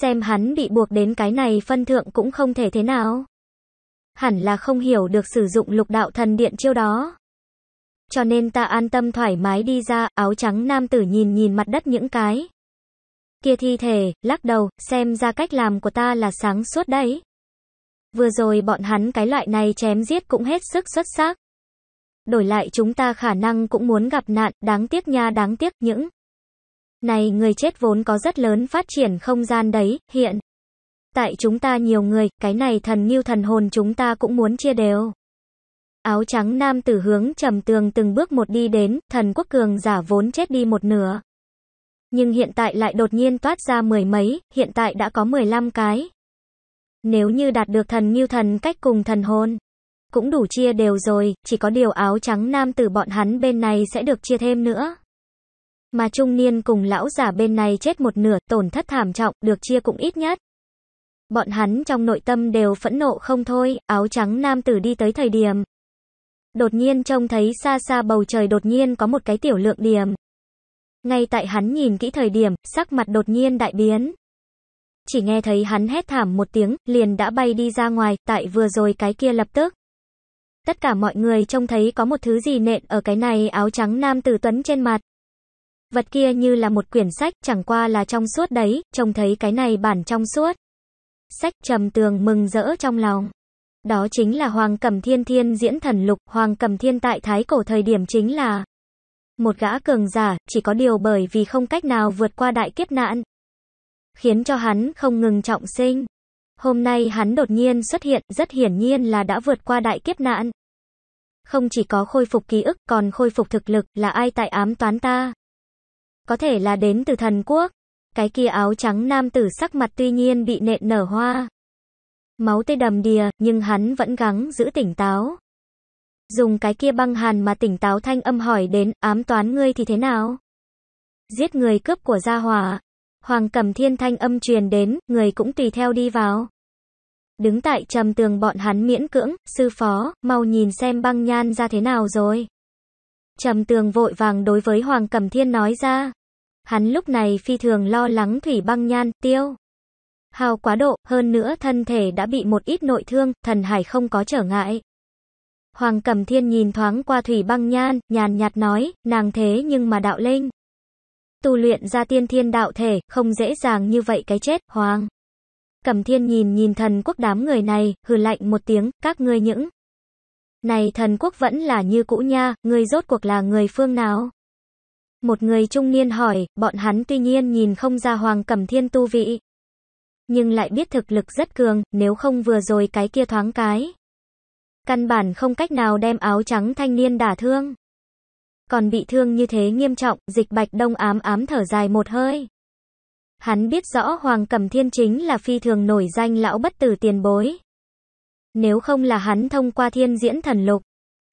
Xem hắn bị buộc đến cái này phân thượng cũng không thể thế nào. Hẳn là không hiểu được sử dụng lục đạo thần điện chiêu đó. Cho nên ta an tâm thoải mái đi ra, áo trắng nam tử nhìn nhìn mặt đất những cái. Kia thi thể, lắc đầu, xem ra cách làm của ta là sáng suốt đấy. Vừa rồi bọn hắn cái loại này chém giết cũng hết sức xuất sắc. Đổi lại chúng ta khả năng cũng muốn gặp nạn, đáng tiếc nha đáng tiếc những này người chết vốn có rất lớn phát triển không gian đấy, hiện. Tại chúng ta nhiều người, cái này thần nghiêu thần hồn chúng ta cũng muốn chia đều. Áo trắng nam tử hướng trầm tường từng bước một đi đến, thần quốc cường giả vốn chết đi một nửa. Nhưng hiện tại lại đột nhiên toát ra mười mấy, hiện tại đã có 15 cái. Nếu như đạt được thần nghiêu thần cách cùng thần hồn, cũng đủ chia đều rồi, chỉ có điều áo trắng nam tử bọn hắn bên này sẽ được chia thêm nữa. Mà trung niên cùng lão giả bên này chết một nửa, tổn thất thảm trọng, được chia cũng ít nhất. Bọn hắn trong nội tâm đều phẫn nộ không thôi, áo trắng nam tử đi tới thời điểm. Đột nhiên trông thấy xa xa bầu trời đột nhiên có một cái tiểu lượng điểm. Ngay tại hắn nhìn kỹ thời điểm, sắc mặt đột nhiên đại biến. Chỉ nghe thấy hắn hét thảm một tiếng, liền đã bay đi ra ngoài, tại vừa rồi cái kia lập tức. Tất cả mọi người trông thấy có một thứ gì nện ở cái này áo trắng nam tử tuấn trên mặt. Vật kia như là một quyển sách, chẳng qua là trong suốt đấy, trông thấy cái này bản trong suốt. Sách trầm tường mừng rỡ trong lòng. Đó chính là Hoàng Cẩm Thiên Thiên diễn thần lục, Hoàng Cẩm Thiên tại thái cổ thời điểm chính là một gã cường giả, chỉ có điều bởi vì không cách nào vượt qua đại kiếp nạn, khiến cho hắn không ngừng trọng sinh. Hôm nay hắn đột nhiên xuất hiện, rất hiển nhiên là đã vượt qua đại kiếp nạn. Không chỉ có khôi phục ký ức, còn khôi phục thực lực, là ai tại ám toán ta? Có thể là đến từ thần quốc. Cái kia áo trắng nam tử sắc mặt tuy nhiên bị nện nở hoa. Máu tê đầm đìa, nhưng hắn vẫn gắng giữ tỉnh táo. Dùng cái kia băng hàn mà tỉnh táo thanh âm hỏi đến, ám toán ngươi thì thế nào? Giết người cướp của gia hỏa. Hoàng cầm thiên thanh âm truyền đến, người cũng tùy theo đi vào. Đứng tại trầm tường bọn hắn miễn cưỡng, sư phó, mau nhìn xem băng nhan ra thế nào rồi. Trầm tường vội vàng đối với Hoàng Cẩm Thiên nói ra. Hắn lúc này phi thường lo lắng thủy băng nhan, tiêu. Hào quá độ, hơn nữa thân thể đã bị một ít nội thương, thần hải không có trở ngại. Hoàng Cẩm Thiên nhìn thoáng qua thủy băng nhan, nhàn nhạt nói, nàng thế nhưng mà đạo linh. Tu luyện ra tiên thiên đạo thể, không dễ dàng như vậy cái chết, Hoàng. Cẩm Thiên nhìn nhìn thần quốc đám người này, hừ lạnh một tiếng, các ngươi những. Này thần quốc vẫn là như cũ nha, ngươi rốt cuộc là người phương nào? Một người trung niên hỏi, bọn hắn tuy nhiên nhìn không ra Hoàng Cẩm Thiên tu vị. Nhưng lại biết thực lực rất cường, nếu không vừa rồi cái kia thoáng cái. Căn bản không cách nào đem áo trắng thanh niên đả thương. Còn bị thương như thế nghiêm trọng, dịch bạch đông ám ám thở dài một hơi. Hắn biết rõ Hoàng Cẩm Thiên chính là phi thường nổi danh lão bất tử tiền bối. Nếu không là hắn thông qua thiên diễn thần lục,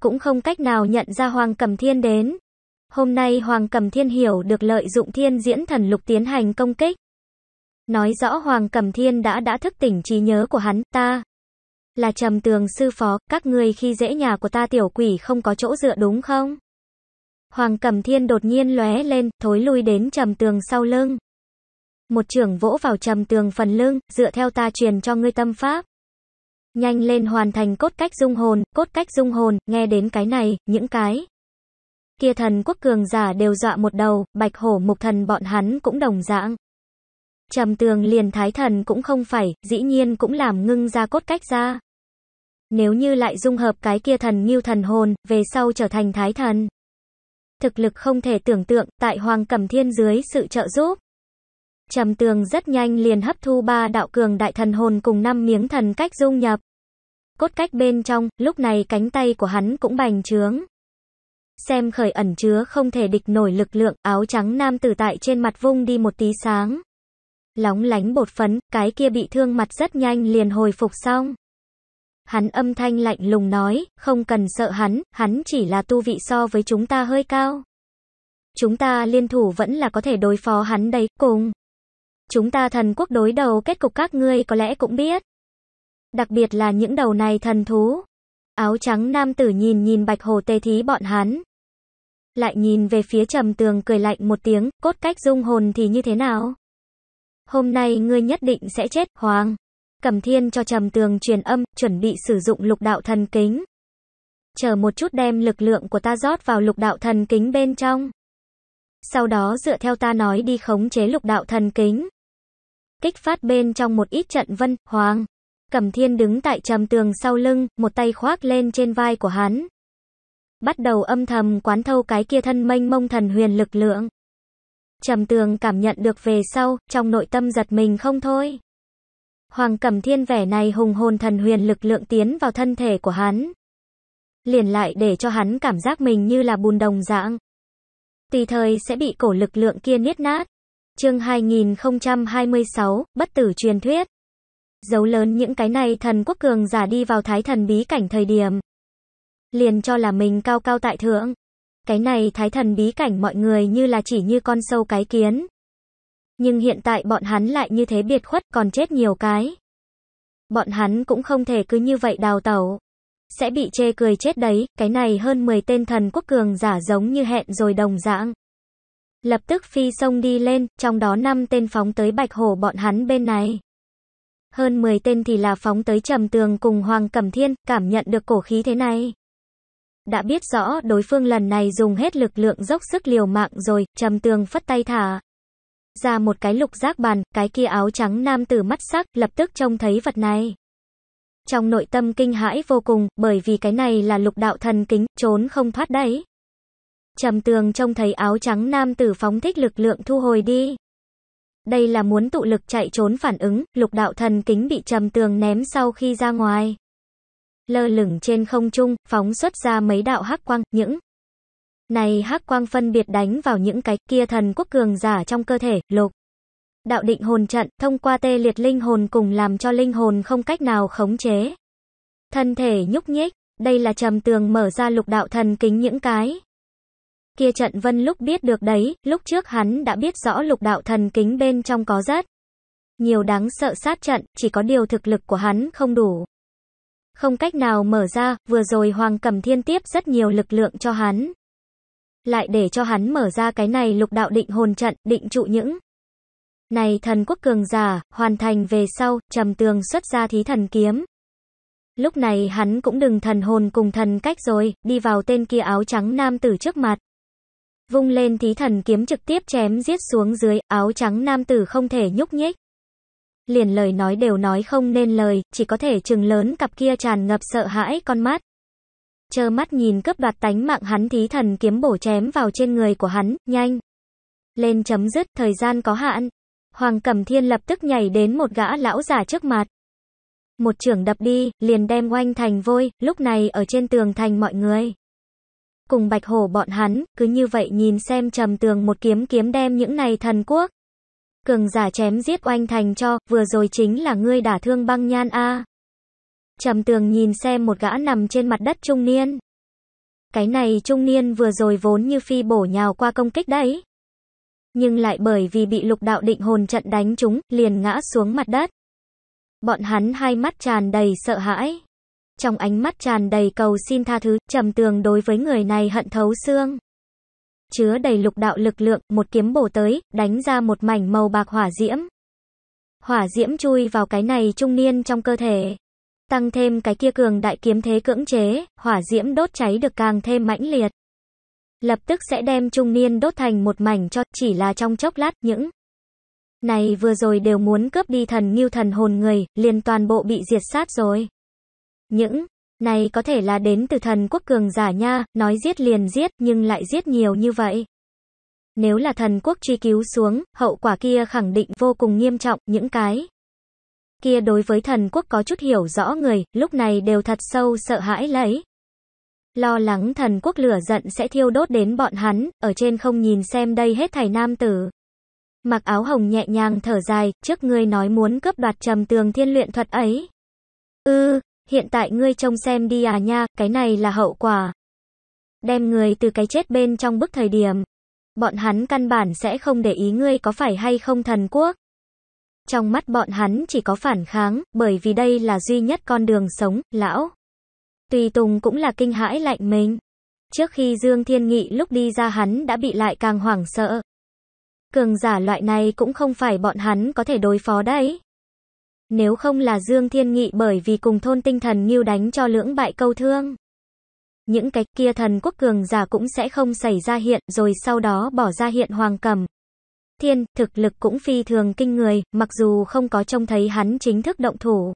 cũng không cách nào nhận ra Hoàng Cẩm Thiên đến. Hôm nay Hoàng Cẩm Thiên hiểu được lợi dụng thiên diễn thần lục tiến hành công kích. Nói rõ Hoàng Cẩm Thiên đã đã thức tỉnh trí nhớ của hắn, ta. Là trầm tường sư phó, các ngươi khi dễ nhà của ta tiểu quỷ không có chỗ dựa đúng không? Hoàng Cẩm Thiên đột nhiên lóe lên, thối lui đến trầm tường sau lưng. Một trưởng vỗ vào trầm tường phần lưng, dựa theo ta truyền cho ngươi tâm pháp. Nhanh lên hoàn thành cốt cách dung hồn, cốt cách dung hồn, nghe đến cái này, những cái. Kia thần quốc cường giả đều dọa một đầu, bạch hổ mục thần bọn hắn cũng đồng dạng. Trầm tường liền thái thần cũng không phải, dĩ nhiên cũng làm ngưng ra cốt cách ra. Nếu như lại dung hợp cái kia thần nghiêu thần hồn, về sau trở thành thái thần. Thực lực không thể tưởng tượng, tại Hoàng Cẩm Thiên dưới sự trợ giúp. Trầm tường rất nhanh liền hấp thu ba đạo cường đại thần hồn cùng năm miếng thần cách dung nhập. Cốt cách bên trong, lúc này cánh tay của hắn cũng bành trướng. Xem khởi ẩn chứa không thể địch nổi lực lượng, áo trắng nam tử tại trên mặt vung đi một tí sáng. Lóng lánh bột phấn, cái kia bị thương mặt rất nhanh liền hồi phục xong. Hắn âm thanh lạnh lùng nói, không cần sợ hắn, hắn chỉ là tu vị so với chúng ta hơi cao. Chúng ta liên thủ vẫn là có thể đối phó hắn đấy, cùng. Chúng ta thần quốc đối đầu kết cục các ngươi có lẽ cũng biết. Đặc biệt là những đầu này thần thú. Áo trắng nam tử nhìn nhìn bạch hồ tê thí bọn hắn. Lại nhìn về phía trầm tường cười lạnh một tiếng, cốt cách dung hồn thì như thế nào? Hôm nay ngươi nhất định sẽ chết, Hoàng. Cầm thiên cho trầm tường truyền âm, chuẩn bị sử dụng lục đạo thần kính. Chờ một chút đem lực lượng của ta rót vào lục đạo thần kính bên trong. Sau đó dựa theo ta nói đi khống chế lục đạo thần kính. Kích phát bên trong một ít trận vân, hoàng. cẩm thiên đứng tại trầm tường sau lưng, một tay khoác lên trên vai của hắn. Bắt đầu âm thầm quán thâu cái kia thân mênh mông thần huyền lực lượng. Trầm tường cảm nhận được về sau, trong nội tâm giật mình không thôi. Hoàng Cẩm Thiên vẻ này hùng hồn thần huyền lực lượng tiến vào thân thể của hắn. Liền lại để cho hắn cảm giác mình như là bùn đồng dạng. Tùy thời sẽ bị cổ lực lượng kia niết nát. Chương 2026, Bất tử truyền thuyết. Dấu lớn những cái này thần quốc cường giả đi vào thái thần bí cảnh thời điểm. Liền cho là mình cao cao tại thượng. Cái này thái thần bí cảnh mọi người như là chỉ như con sâu cái kiến. Nhưng hiện tại bọn hắn lại như thế biệt khuất còn chết nhiều cái. Bọn hắn cũng không thể cứ như vậy đào tẩu. Sẽ bị chê cười chết đấy, cái này hơn 10 tên thần quốc cường giả giống như hẹn rồi đồng dạng. Lập tức phi sông đi lên, trong đó 5 tên phóng tới bạch hổ bọn hắn bên này. Hơn 10 tên thì là phóng tới trầm tường cùng Hoàng Cẩm Thiên, cảm nhận được cổ khí thế này. Đã biết rõ đối phương lần này dùng hết lực lượng dốc sức liều mạng rồi, trầm tường phất tay thả. Ra một cái lục giác bàn, cái kia áo trắng nam tử mắt sắc, lập tức trông thấy vật này. Trong nội tâm kinh hãi vô cùng, bởi vì cái này là lục đạo thần kính, trốn không thoát đấy. Trầm tường trông thấy áo trắng nam tử phóng thích lực lượng thu hồi đi. Đây là muốn tụ lực chạy trốn phản ứng, lục đạo thần kính bị trầm tường ném sau khi ra ngoài. Lơ lửng trên không trung, phóng xuất ra mấy đạo hắc quang, những này hắc quang phân biệt đánh vào những cái kia thần quốc cường giả trong cơ thể, lục. Đạo định hồn trận, thông qua tê liệt linh hồn cùng làm cho linh hồn không cách nào khống chế. Thân thể nhúc nhích, đây là trầm tường mở ra lục đạo thần kính những cái. Kia trận vân lúc biết được đấy, lúc trước hắn đã biết rõ lục đạo thần kính bên trong có rất nhiều đáng sợ sát trận, chỉ có điều thực lực của hắn không đủ. Không cách nào mở ra, vừa rồi Hoàng Cầm Thiên tiếp rất nhiều lực lượng cho hắn. Lại để cho hắn mở ra cái này lục đạo định hồn trận, định trụ những này thần quốc cường giả, hoàn thành về sau, trầm tường xuất ra thí thần kiếm. Lúc này hắn cũng đừng thần hồn cùng thần cách rồi, đi vào tên kia áo trắng nam tử trước mặt. Vung lên thí thần kiếm trực tiếp chém giết xuống dưới, áo trắng nam tử không thể nhúc nhích. Liền lời nói đều nói không nên lời, chỉ có thể trừng lớn cặp kia tràn ngập sợ hãi con mắt. Chờ mắt nhìn cướp đoạt tánh mạng hắn thí thần kiếm bổ chém vào trên người của hắn, nhanh. Lên chấm dứt, thời gian có hạn. Hoàng Cẩm Thiên lập tức nhảy đến một gã lão giả trước mặt. Một trưởng đập đi, liền đem oanh thành vôi, lúc này ở trên tường thành mọi người. Cùng bạch hổ bọn hắn, cứ như vậy nhìn xem trầm tường một kiếm kiếm đem những này thần quốc. Cường giả chém giết oanh thành cho, vừa rồi chính là ngươi đả thương băng nhan A. Trầm tường nhìn xem một gã nằm trên mặt đất trung niên. Cái này trung niên vừa rồi vốn như phi bổ nhào qua công kích đấy. Nhưng lại bởi vì bị lục đạo định hồn trận đánh chúng, liền ngã xuống mặt đất. Bọn hắn hai mắt tràn đầy sợ hãi. Trong ánh mắt tràn đầy cầu xin tha thứ, trầm tường đối với người này hận thấu xương. Chứa đầy lục đạo lực lượng, một kiếm bổ tới, đánh ra một mảnh màu bạc hỏa diễm. Hỏa diễm chui vào cái này trung niên trong cơ thể. Tăng thêm cái kia cường đại kiếm thế cưỡng chế, hỏa diễm đốt cháy được càng thêm mãnh liệt. Lập tức sẽ đem trung niên đốt thành một mảnh cho, chỉ là trong chốc lát, những này vừa rồi đều muốn cướp đi thần nghiêu thần hồn người, liền toàn bộ bị diệt sát rồi. Những này có thể là đến từ thần quốc cường giả nha, nói giết liền giết, nhưng lại giết nhiều như vậy. Nếu là thần quốc truy cứu xuống, hậu quả kia khẳng định vô cùng nghiêm trọng, những cái kia đối với thần quốc có chút hiểu rõ người, lúc này đều thật sâu sợ hãi lấy. Lo lắng thần quốc lửa giận sẽ thiêu đốt đến bọn hắn, ở trên không nhìn xem đây hết thảy nam tử. Mặc áo hồng nhẹ nhàng thở dài, trước ngươi nói muốn cướp đoạt trầm tường thiên luyện thuật ấy. Ư, hiện tại ngươi trông xem đi à nha, cái này là hậu quả. Đem người từ cái chết bên trong bức thời điểm. Bọn hắn căn bản sẽ không để ý ngươi có phải hay không thần quốc. Trong mắt bọn hắn chỉ có phản kháng, bởi vì đây là duy nhất con đường sống, lão. Tùy Tùng cũng là kinh hãi lạnh mình. Trước khi Dương Thiên Nghị lúc đi ra hắn đã bị lại càng hoảng sợ. Cường giả loại này cũng không phải bọn hắn có thể đối phó đấy. Nếu không là Dương Thiên Nghị bởi vì cùng thôn tinh thần nghiêu đánh cho lưỡng bại câu thương. Những cái kia thần quốc cường giả cũng sẽ không xảy ra hiện rồi sau đó bỏ ra hiện hoàng cầm. Thiên, thực lực cũng phi thường kinh người, mặc dù không có trông thấy hắn chính thức động thủ.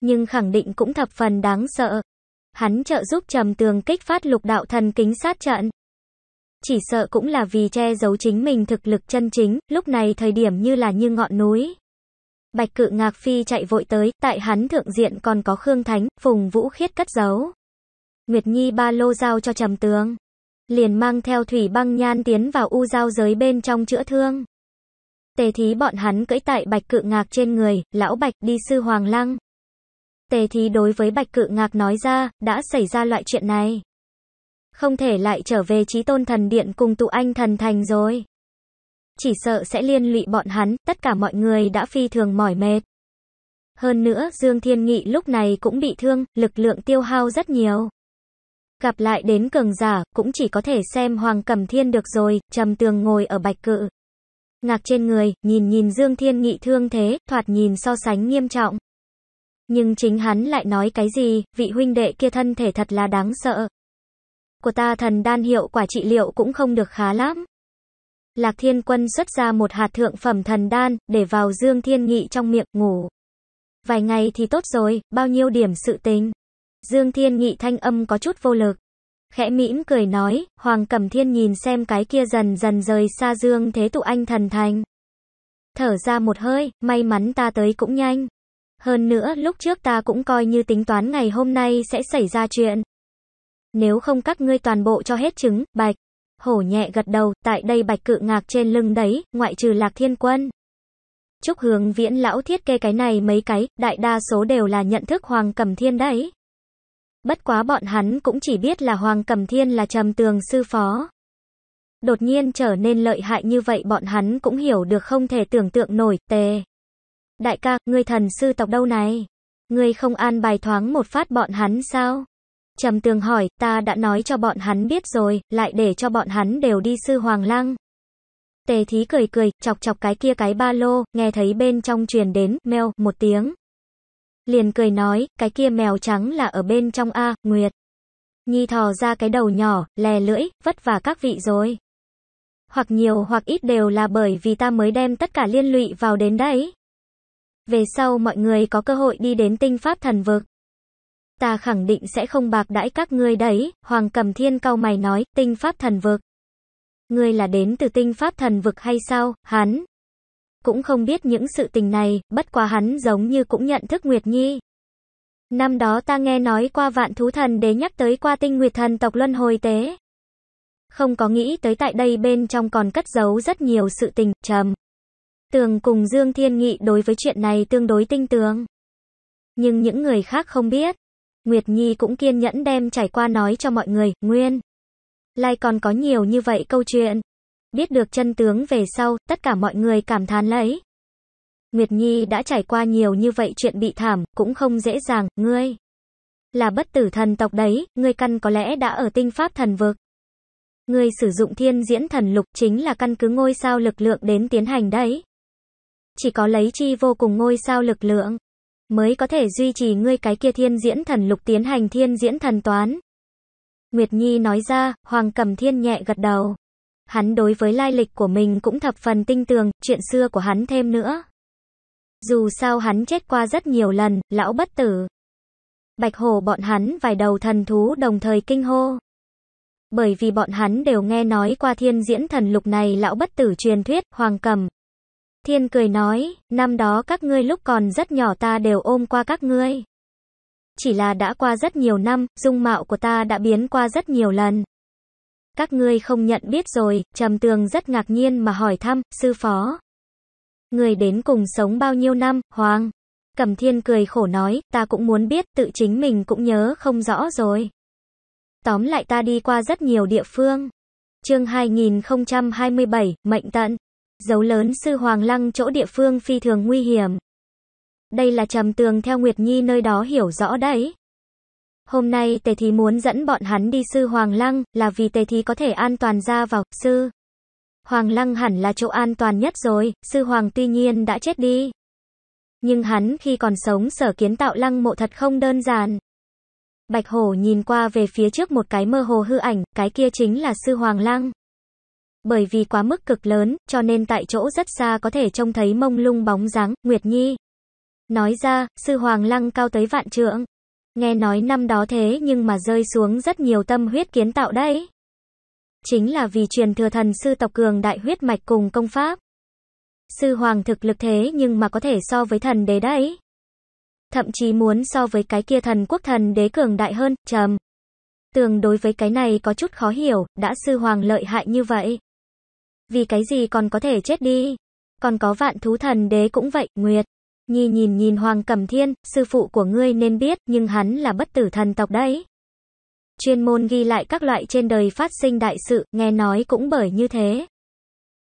Nhưng khẳng định cũng thập phần đáng sợ. Hắn trợ giúp trầm tường kích phát lục đạo thần kính sát trận. Chỉ sợ cũng là vì che giấu chính mình thực lực chân chính, lúc này thời điểm như là như ngọn núi. Bạch cự ngạc phi chạy vội tới, tại hắn thượng diện còn có Khương Thánh, Phùng Vũ Khiết cất giấu. Nguyệt Nhi ba lô giao cho trầm tướng, Liền mang theo thủy băng nhan tiến vào u giao giới bên trong chữa thương. Tề thí bọn hắn cưỡi tại bạch cự ngạc trên người, lão bạch đi sư hoàng lăng. Tề thí đối với bạch cự ngạc nói ra, đã xảy ra loại chuyện này. Không thể lại trở về trí tôn thần điện cùng tụ anh thần thành rồi. Chỉ sợ sẽ liên lụy bọn hắn, tất cả mọi người đã phi thường mỏi mệt. Hơn nữa, Dương Thiên Nghị lúc này cũng bị thương, lực lượng tiêu hao rất nhiều. Gặp lại đến cường giả, cũng chỉ có thể xem Hoàng Cẩm Thiên được rồi, trầm tường ngồi ở bạch cự. Ngạc trên người, nhìn nhìn Dương Thiên Nghị thương thế, thoạt nhìn so sánh nghiêm trọng. Nhưng chính hắn lại nói cái gì, vị huynh đệ kia thân thể thật là đáng sợ. Của ta thần đan hiệu quả trị liệu cũng không được khá lắm. Lạc Thiên Quân xuất ra một hạt thượng phẩm thần đan, để vào Dương Thiên Nghị trong miệng, ngủ. Vài ngày thì tốt rồi, bao nhiêu điểm sự tình. Dương Thiên Nghị thanh âm có chút vô lực. Khẽ mỉm cười nói, Hoàng Cẩm Thiên nhìn xem cái kia dần dần rời xa Dương Thế Tụ Anh thần thành. Thở ra một hơi, may mắn ta tới cũng nhanh. Hơn nữa lúc trước ta cũng coi như tính toán ngày hôm nay sẽ xảy ra chuyện. Nếu không các ngươi toàn bộ cho hết trứng, bạch. Hổ nhẹ gật đầu, tại đây bạch cự ngạc trên lưng đấy, ngoại trừ lạc thiên quân. Trúc hướng viễn lão thiết kê cái này mấy cái, đại đa số đều là nhận thức Hoàng Cẩm Thiên đấy. Bất quá bọn hắn cũng chỉ biết là Hoàng Cẩm Thiên là trầm tường sư phó. Đột nhiên trở nên lợi hại như vậy bọn hắn cũng hiểu được không thể tưởng tượng nổi, tề. Đại ca, ngươi thần sư tộc đâu này? Ngươi không an bài thoáng một phát bọn hắn sao? Trầm tường hỏi, ta đã nói cho bọn hắn biết rồi, lại để cho bọn hắn đều đi sư Hoàng Lăng. Tề thí cười cười, chọc chọc cái kia cái ba lô, nghe thấy bên trong truyền đến, mèo, một tiếng. Liền cười nói, cái kia mèo trắng là ở bên trong A, Nguyệt. Nhi thò ra cái đầu nhỏ, lè lưỡi, vất vả các vị rồi. Hoặc nhiều hoặc ít đều là bởi vì ta mới đem tất cả liên lụy vào đến đấy. Về sau mọi người có cơ hội đi đến tinh pháp thần vực. Ta khẳng định sẽ không bạc đãi các ngươi đấy, Hoàng Cầm Thiên cau mày nói, tinh pháp thần vực. Ngươi là đến từ tinh pháp thần vực hay sao, hắn? Cũng không biết những sự tình này, bất quá hắn giống như cũng nhận thức Nguyệt Nhi. Năm đó ta nghe nói qua vạn thú thần đế nhắc tới qua tinh nguyệt thần tộc luân hồi tế. Không có nghĩ tới tại đây bên trong còn cất giấu rất nhiều sự tình, trầm. Tường cùng Dương Thiên Nghị đối với chuyện này tương đối tinh tường. Nhưng những người khác không biết. Nguyệt Nhi cũng kiên nhẫn đem trải qua nói cho mọi người, nguyên. Lai còn có nhiều như vậy câu chuyện. Biết được chân tướng về sau, tất cả mọi người cảm thán lấy. Nguyệt Nhi đã trải qua nhiều như vậy chuyện bị thảm, cũng không dễ dàng, ngươi. Là bất tử thần tộc đấy, ngươi căn có lẽ đã ở tinh pháp thần vực. Ngươi sử dụng thiên diễn thần lục chính là căn cứ ngôi sao lực lượng đến tiến hành đấy. Chỉ có lấy chi vô cùng ngôi sao lực lượng, mới có thể duy trì ngươi cái kia thiên diễn thần lục tiến hành thiên diễn thần toán. Nguyệt Nhi nói ra, Hoàng Cẩm Thiên nhẹ gật đầu. Hắn đối với lai lịch của mình cũng thập phần tinh tường, chuyện xưa của hắn thêm nữa. Dù sao hắn chết qua rất nhiều lần, lão bất tử. Bạch hổ bọn hắn vài đầu thần thú đồng thời kinh hô. Bởi vì bọn hắn đều nghe nói qua thiên diễn thần lục này lão bất tử truyền thuyết, hoàng cầm. Thiên cười nói, năm đó các ngươi lúc còn rất nhỏ ta đều ôm qua các ngươi. Chỉ là đã qua rất nhiều năm, dung mạo của ta đã biến qua rất nhiều lần. Các ngươi không nhận biết rồi, trầm tường rất ngạc nhiên mà hỏi thăm, sư phó. Người đến cùng sống bao nhiêu năm, Hoàng? Cẩm thiên cười khổ nói, ta cũng muốn biết, tự chính mình cũng nhớ không rõ rồi. Tóm lại ta đi qua rất nhiều địa phương. chương 2027, mệnh tận. Dấu lớn sư Hoàng Lăng chỗ địa phương phi thường nguy hiểm. Đây là trầm tường theo Nguyệt Nhi nơi đó hiểu rõ đấy. Hôm nay tề thí muốn dẫn bọn hắn đi sư Hoàng Lăng, là vì tề thí có thể an toàn ra vào, sư. Hoàng Lăng hẳn là chỗ an toàn nhất rồi, sư Hoàng tuy nhiên đã chết đi. Nhưng hắn khi còn sống sở kiến tạo lăng mộ thật không đơn giản. Bạch Hổ nhìn qua về phía trước một cái mơ hồ hư ảnh, cái kia chính là sư Hoàng Lăng. Bởi vì quá mức cực lớn, cho nên tại chỗ rất xa có thể trông thấy mông lung bóng dáng, Nguyệt Nhi. Nói ra, sư Hoàng Lăng cao tới vạn trượng. Nghe nói năm đó thế nhưng mà rơi xuống rất nhiều tâm huyết kiến tạo đấy. Chính là vì truyền thừa thần sư tộc cường đại huyết mạch cùng công pháp. Sư Hoàng thực lực thế nhưng mà có thể so với thần đế đấy. Thậm chí muốn so với cái kia thần quốc thần đế cường đại hơn, trầm. Tường đối với cái này có chút khó hiểu, đã sư Hoàng lợi hại như vậy. Vì cái gì còn có thể chết đi? Còn có vạn thú thần đế cũng vậy, Nguyệt. Nhi nhìn nhìn Hoàng Cẩm Thiên, sư phụ của ngươi nên biết, nhưng hắn là bất tử thần tộc đấy. Chuyên môn ghi lại các loại trên đời phát sinh đại sự, nghe nói cũng bởi như thế.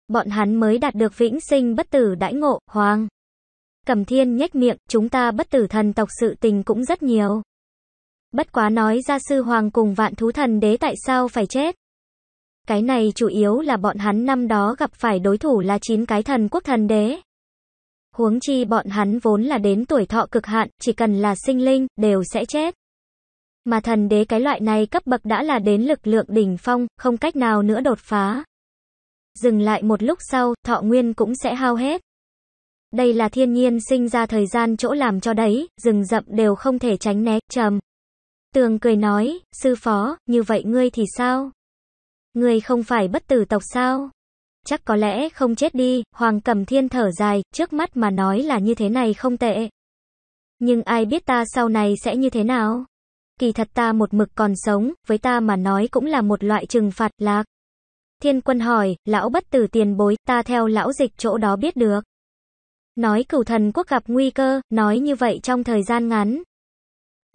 Bọn hắn mới đạt được vĩnh sinh bất tử đãi ngộ, Hoàng. Cẩm Thiên nhếch miệng, chúng ta bất tử thần tộc sự tình cũng rất nhiều. Bất quá nói ra sư hoàng cùng vạn thú thần đế tại sao phải chết. Cái này chủ yếu là bọn hắn năm đó gặp phải đối thủ là chín cái thần quốc thần đế. Huống chi bọn hắn vốn là đến tuổi thọ cực hạn, chỉ cần là sinh linh, đều sẽ chết. Mà thần đế cái loại này cấp bậc đã là đến lực lượng đỉnh phong, không cách nào nữa đột phá. Dừng lại một lúc sau, thọ nguyên cũng sẽ hao hết. Đây là thiên nhiên sinh ra thời gian chỗ làm cho đấy, rừng rậm đều không thể tránh né, trầm. Tường cười nói, sư phó, như vậy ngươi thì sao? Người không phải bất tử tộc sao? Chắc có lẽ không chết đi, Hoàng Cẩm Thiên thở dài, trước mắt mà nói là như thế này không tệ. Nhưng ai biết ta sau này sẽ như thế nào? Kỳ thật ta một mực còn sống, với ta mà nói cũng là một loại trừng phạt lạc. Thiên quân hỏi, lão bất tử tiền bối, ta theo lão dịch chỗ đó biết được. Nói cửu thần quốc gặp nguy cơ, nói như vậy trong thời gian ngắn.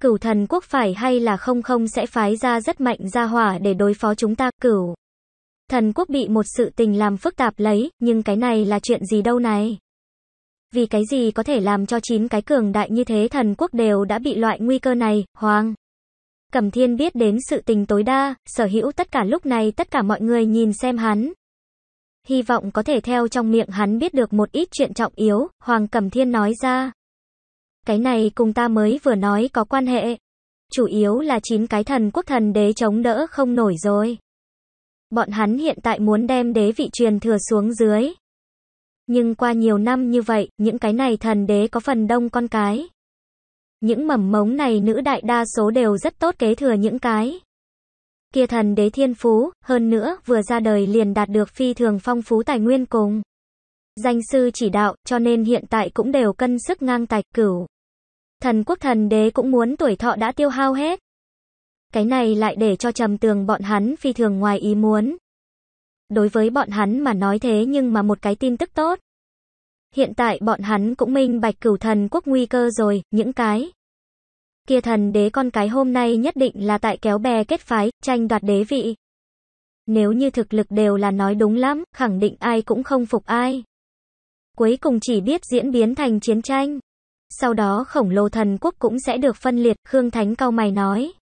Cửu thần quốc phải hay là không không sẽ phái ra rất mạnh ra hỏa để đối phó chúng ta, cửu. Thần quốc bị một sự tình làm phức tạp lấy, nhưng cái này là chuyện gì đâu này? Vì cái gì có thể làm cho chín cái cường đại như thế thần quốc đều đã bị loại nguy cơ này, hoàng. Cẩm thiên biết đến sự tình tối đa, sở hữu tất cả lúc này tất cả mọi người nhìn xem hắn. Hy vọng có thể theo trong miệng hắn biết được một ít chuyện trọng yếu, Hoàng Cẩm Thiên nói ra. Cái này cùng ta mới vừa nói có quan hệ. Chủ yếu là chín cái thần quốc thần đế chống đỡ không nổi rồi. Bọn hắn hiện tại muốn đem đế vị truyền thừa xuống dưới. Nhưng qua nhiều năm như vậy, những cái này thần đế có phần đông con cái. Những mầm mống này nữ đại đa số đều rất tốt kế thừa những cái. Kia thần đế thiên phú, hơn nữa, vừa ra đời liền đạt được phi thường phong phú tài nguyên cùng. Danh sư chỉ đạo, cho nên hiện tại cũng đều cân sức ngang tài cửu. Thần quốc thần đế cũng muốn tuổi thọ đã tiêu hao hết. Cái này lại để cho trầm tường bọn hắn phi thường ngoài ý muốn. Đối với bọn hắn mà nói thế nhưng mà một cái tin tức tốt. Hiện tại bọn hắn cũng minh bạch cửu thần quốc nguy cơ rồi, những cái. Kia thần đế con cái hôm nay nhất định là tại kéo bè kết phái, tranh đoạt đế vị. Nếu như thực lực đều là nói đúng lắm, khẳng định ai cũng không phục ai. Cuối cùng chỉ biết diễn biến thành chiến tranh. Sau đó khổng lồ thần quốc cũng sẽ được phân liệt, Khương Thánh cao mày nói.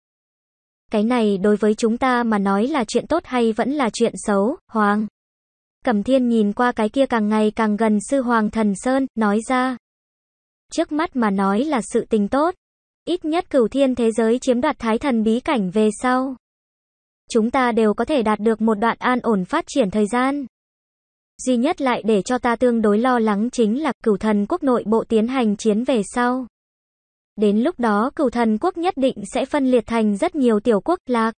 Cái này đối với chúng ta mà nói là chuyện tốt hay vẫn là chuyện xấu, Hoàng? Cẩm Thiên nhìn qua cái kia càng ngày càng gần sư Hoàng Thần Sơn, nói ra. Trước mắt mà nói là sự tình tốt. Ít nhất cửu thiên thế giới chiếm đoạt thái thần bí cảnh về sau. Chúng ta đều có thể đạt được một đoạn an ổn phát triển thời gian. Duy nhất lại để cho ta tương đối lo lắng chính là cửu thần quốc nội bộ tiến hành chiến về sau. Đến lúc đó cửu thần quốc nhất định sẽ phân liệt thành rất nhiều tiểu quốc lạc.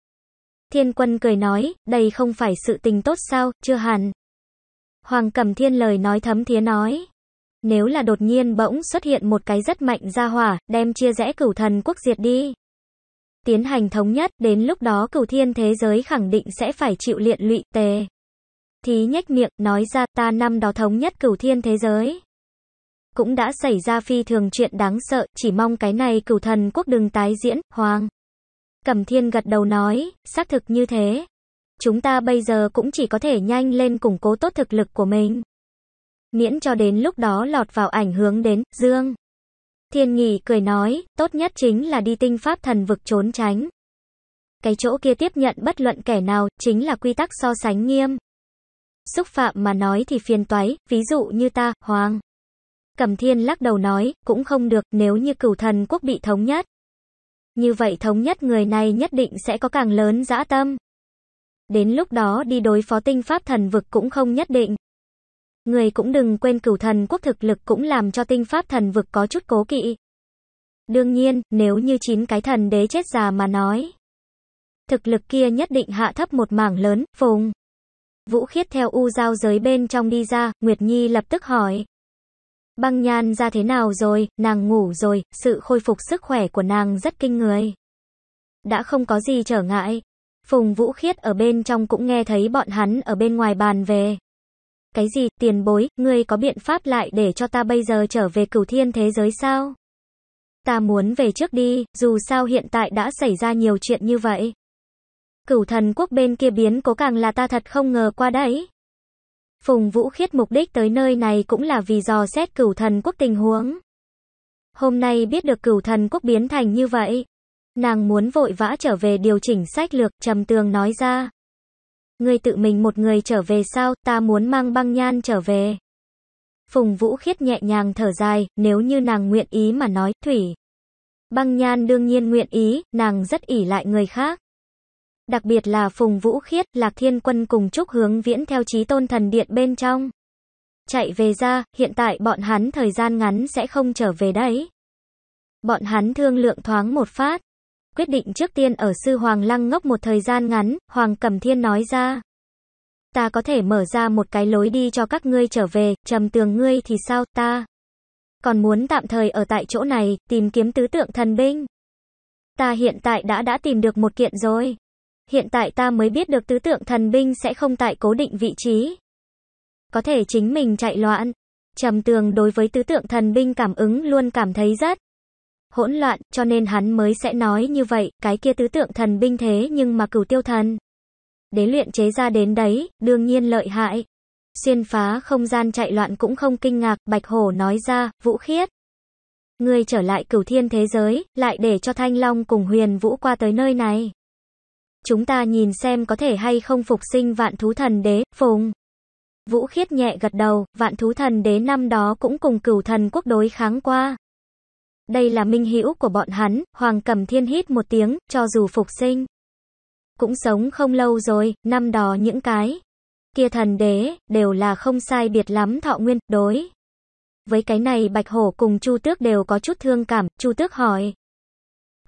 Thiên quân cười nói, đây không phải sự tình tốt sao, chưa hẳn. Hoàng Cẩm Thiên lời nói thấm thía nói. Nếu là đột nhiên bỗng xuất hiện một cái rất mạnh ra hỏa, đem chia rẽ cửu thần quốc diệt đi. Tiến hành thống nhất, đến lúc đó cửu thiên thế giới khẳng định sẽ phải chịu liện lụy tề. Thí nhếch miệng, nói ra ta năm đó thống nhất cửu thiên thế giới. Cũng đã xảy ra phi thường chuyện đáng sợ, chỉ mong cái này cửu thần quốc đừng tái diễn, hoàng. Cẩm thiên gật đầu nói, xác thực như thế. Chúng ta bây giờ cũng chỉ có thể nhanh lên củng cố tốt thực lực của mình. Miễn cho đến lúc đó lọt vào ảnh hướng đến, Dương. Thiên nghỉ cười nói, tốt nhất chính là đi tinh pháp thần vực trốn tránh. Cái chỗ kia tiếp nhận bất luận kẻ nào, chính là quy tắc so sánh nghiêm. Xúc phạm mà nói thì phiền toái, ví dụ như ta, Hoàng. Cẩm thiên lắc đầu nói, cũng không được, nếu như cửu thần quốc bị thống nhất. Như vậy thống nhất người này nhất định sẽ có càng lớn dã tâm. Đến lúc đó đi đối phó tinh pháp thần vực cũng không nhất định. Người cũng đừng quên cửu thần quốc thực lực cũng làm cho tinh pháp thần vực có chút cố kỵ. Đương nhiên, nếu như chín cái thần đế chết già mà nói. Thực lực kia nhất định hạ thấp một mảng lớn, phùng. Vũ khiết theo u giao giới bên trong đi ra, Nguyệt Nhi lập tức hỏi. Băng nhan ra thế nào rồi, nàng ngủ rồi, sự khôi phục sức khỏe của nàng rất kinh người. Đã không có gì trở ngại. Phùng Vũ Khiết ở bên trong cũng nghe thấy bọn hắn ở bên ngoài bàn về. Cái gì, tiền bối, ngươi có biện pháp lại để cho ta bây giờ trở về cửu thiên thế giới sao? Ta muốn về trước đi, dù sao hiện tại đã xảy ra nhiều chuyện như vậy. Cửu thần quốc bên kia biến cố càng là ta thật không ngờ qua đấy. Phùng Vũ Khiết mục đích tới nơi này cũng là vì dò xét cửu thần quốc tình huống. Hôm nay biết được cửu thần quốc biến thành như vậy. Nàng muốn vội vã trở về điều chỉnh sách lược, trầm tường nói ra. Ngươi tự mình một người trở về sao, ta muốn mang băng nhan trở về. Phùng Vũ Khiết nhẹ nhàng thở dài, nếu như nàng nguyện ý mà nói, Thủy. Băng nhan đương nhiên nguyện ý, nàng rất ỉ lại người khác. Đặc biệt là Phùng Vũ Khiết, Lạc Thiên Quân cùng Trúc Hướng Viễn theo trí tôn thần điện bên trong. Chạy về ra, hiện tại bọn hắn thời gian ngắn sẽ không trở về đấy. Bọn hắn thương lượng thoáng một phát. Quyết định trước tiên ở sư Hoàng Lăng ngốc một thời gian ngắn, Hoàng Cẩm Thiên nói ra. Ta có thể mở ra một cái lối đi cho các ngươi trở về, trầm tường ngươi thì sao, ta. Còn muốn tạm thời ở tại chỗ này, tìm kiếm tứ tượng thần binh. Ta hiện tại đã đã tìm được một kiện rồi. Hiện tại ta mới biết được tứ tượng thần binh sẽ không tại cố định vị trí. Có thể chính mình chạy loạn. Trầm tường đối với tứ tượng thần binh cảm ứng luôn cảm thấy rất hỗn loạn, cho nên hắn mới sẽ nói như vậy, cái kia tứ tượng thần binh thế nhưng mà cửu tiêu thần. Đế luyện chế ra đến đấy, đương nhiên lợi hại. Xuyên phá không gian chạy loạn cũng không kinh ngạc, Bạch Hổ nói ra, Vũ Khiết. Ngươi trở lại cửu thiên thế giới, lại để cho Thanh Long cùng huyền Vũ qua tới nơi này. Chúng ta nhìn xem có thể hay không phục sinh vạn thú thần đế, phùng. Vũ Khiết nhẹ gật đầu, vạn thú thần đế năm đó cũng cùng cửu thần quốc đối kháng qua. Đây là minh hữu của bọn hắn, Hoàng Cầm Thiên hít một tiếng, cho dù phục sinh. Cũng sống không lâu rồi, năm đó những cái kia thần đế, đều là không sai biệt lắm thọ nguyên, đối. Với cái này Bạch Hổ cùng Chu Tước đều có chút thương cảm, Chu Tước hỏi.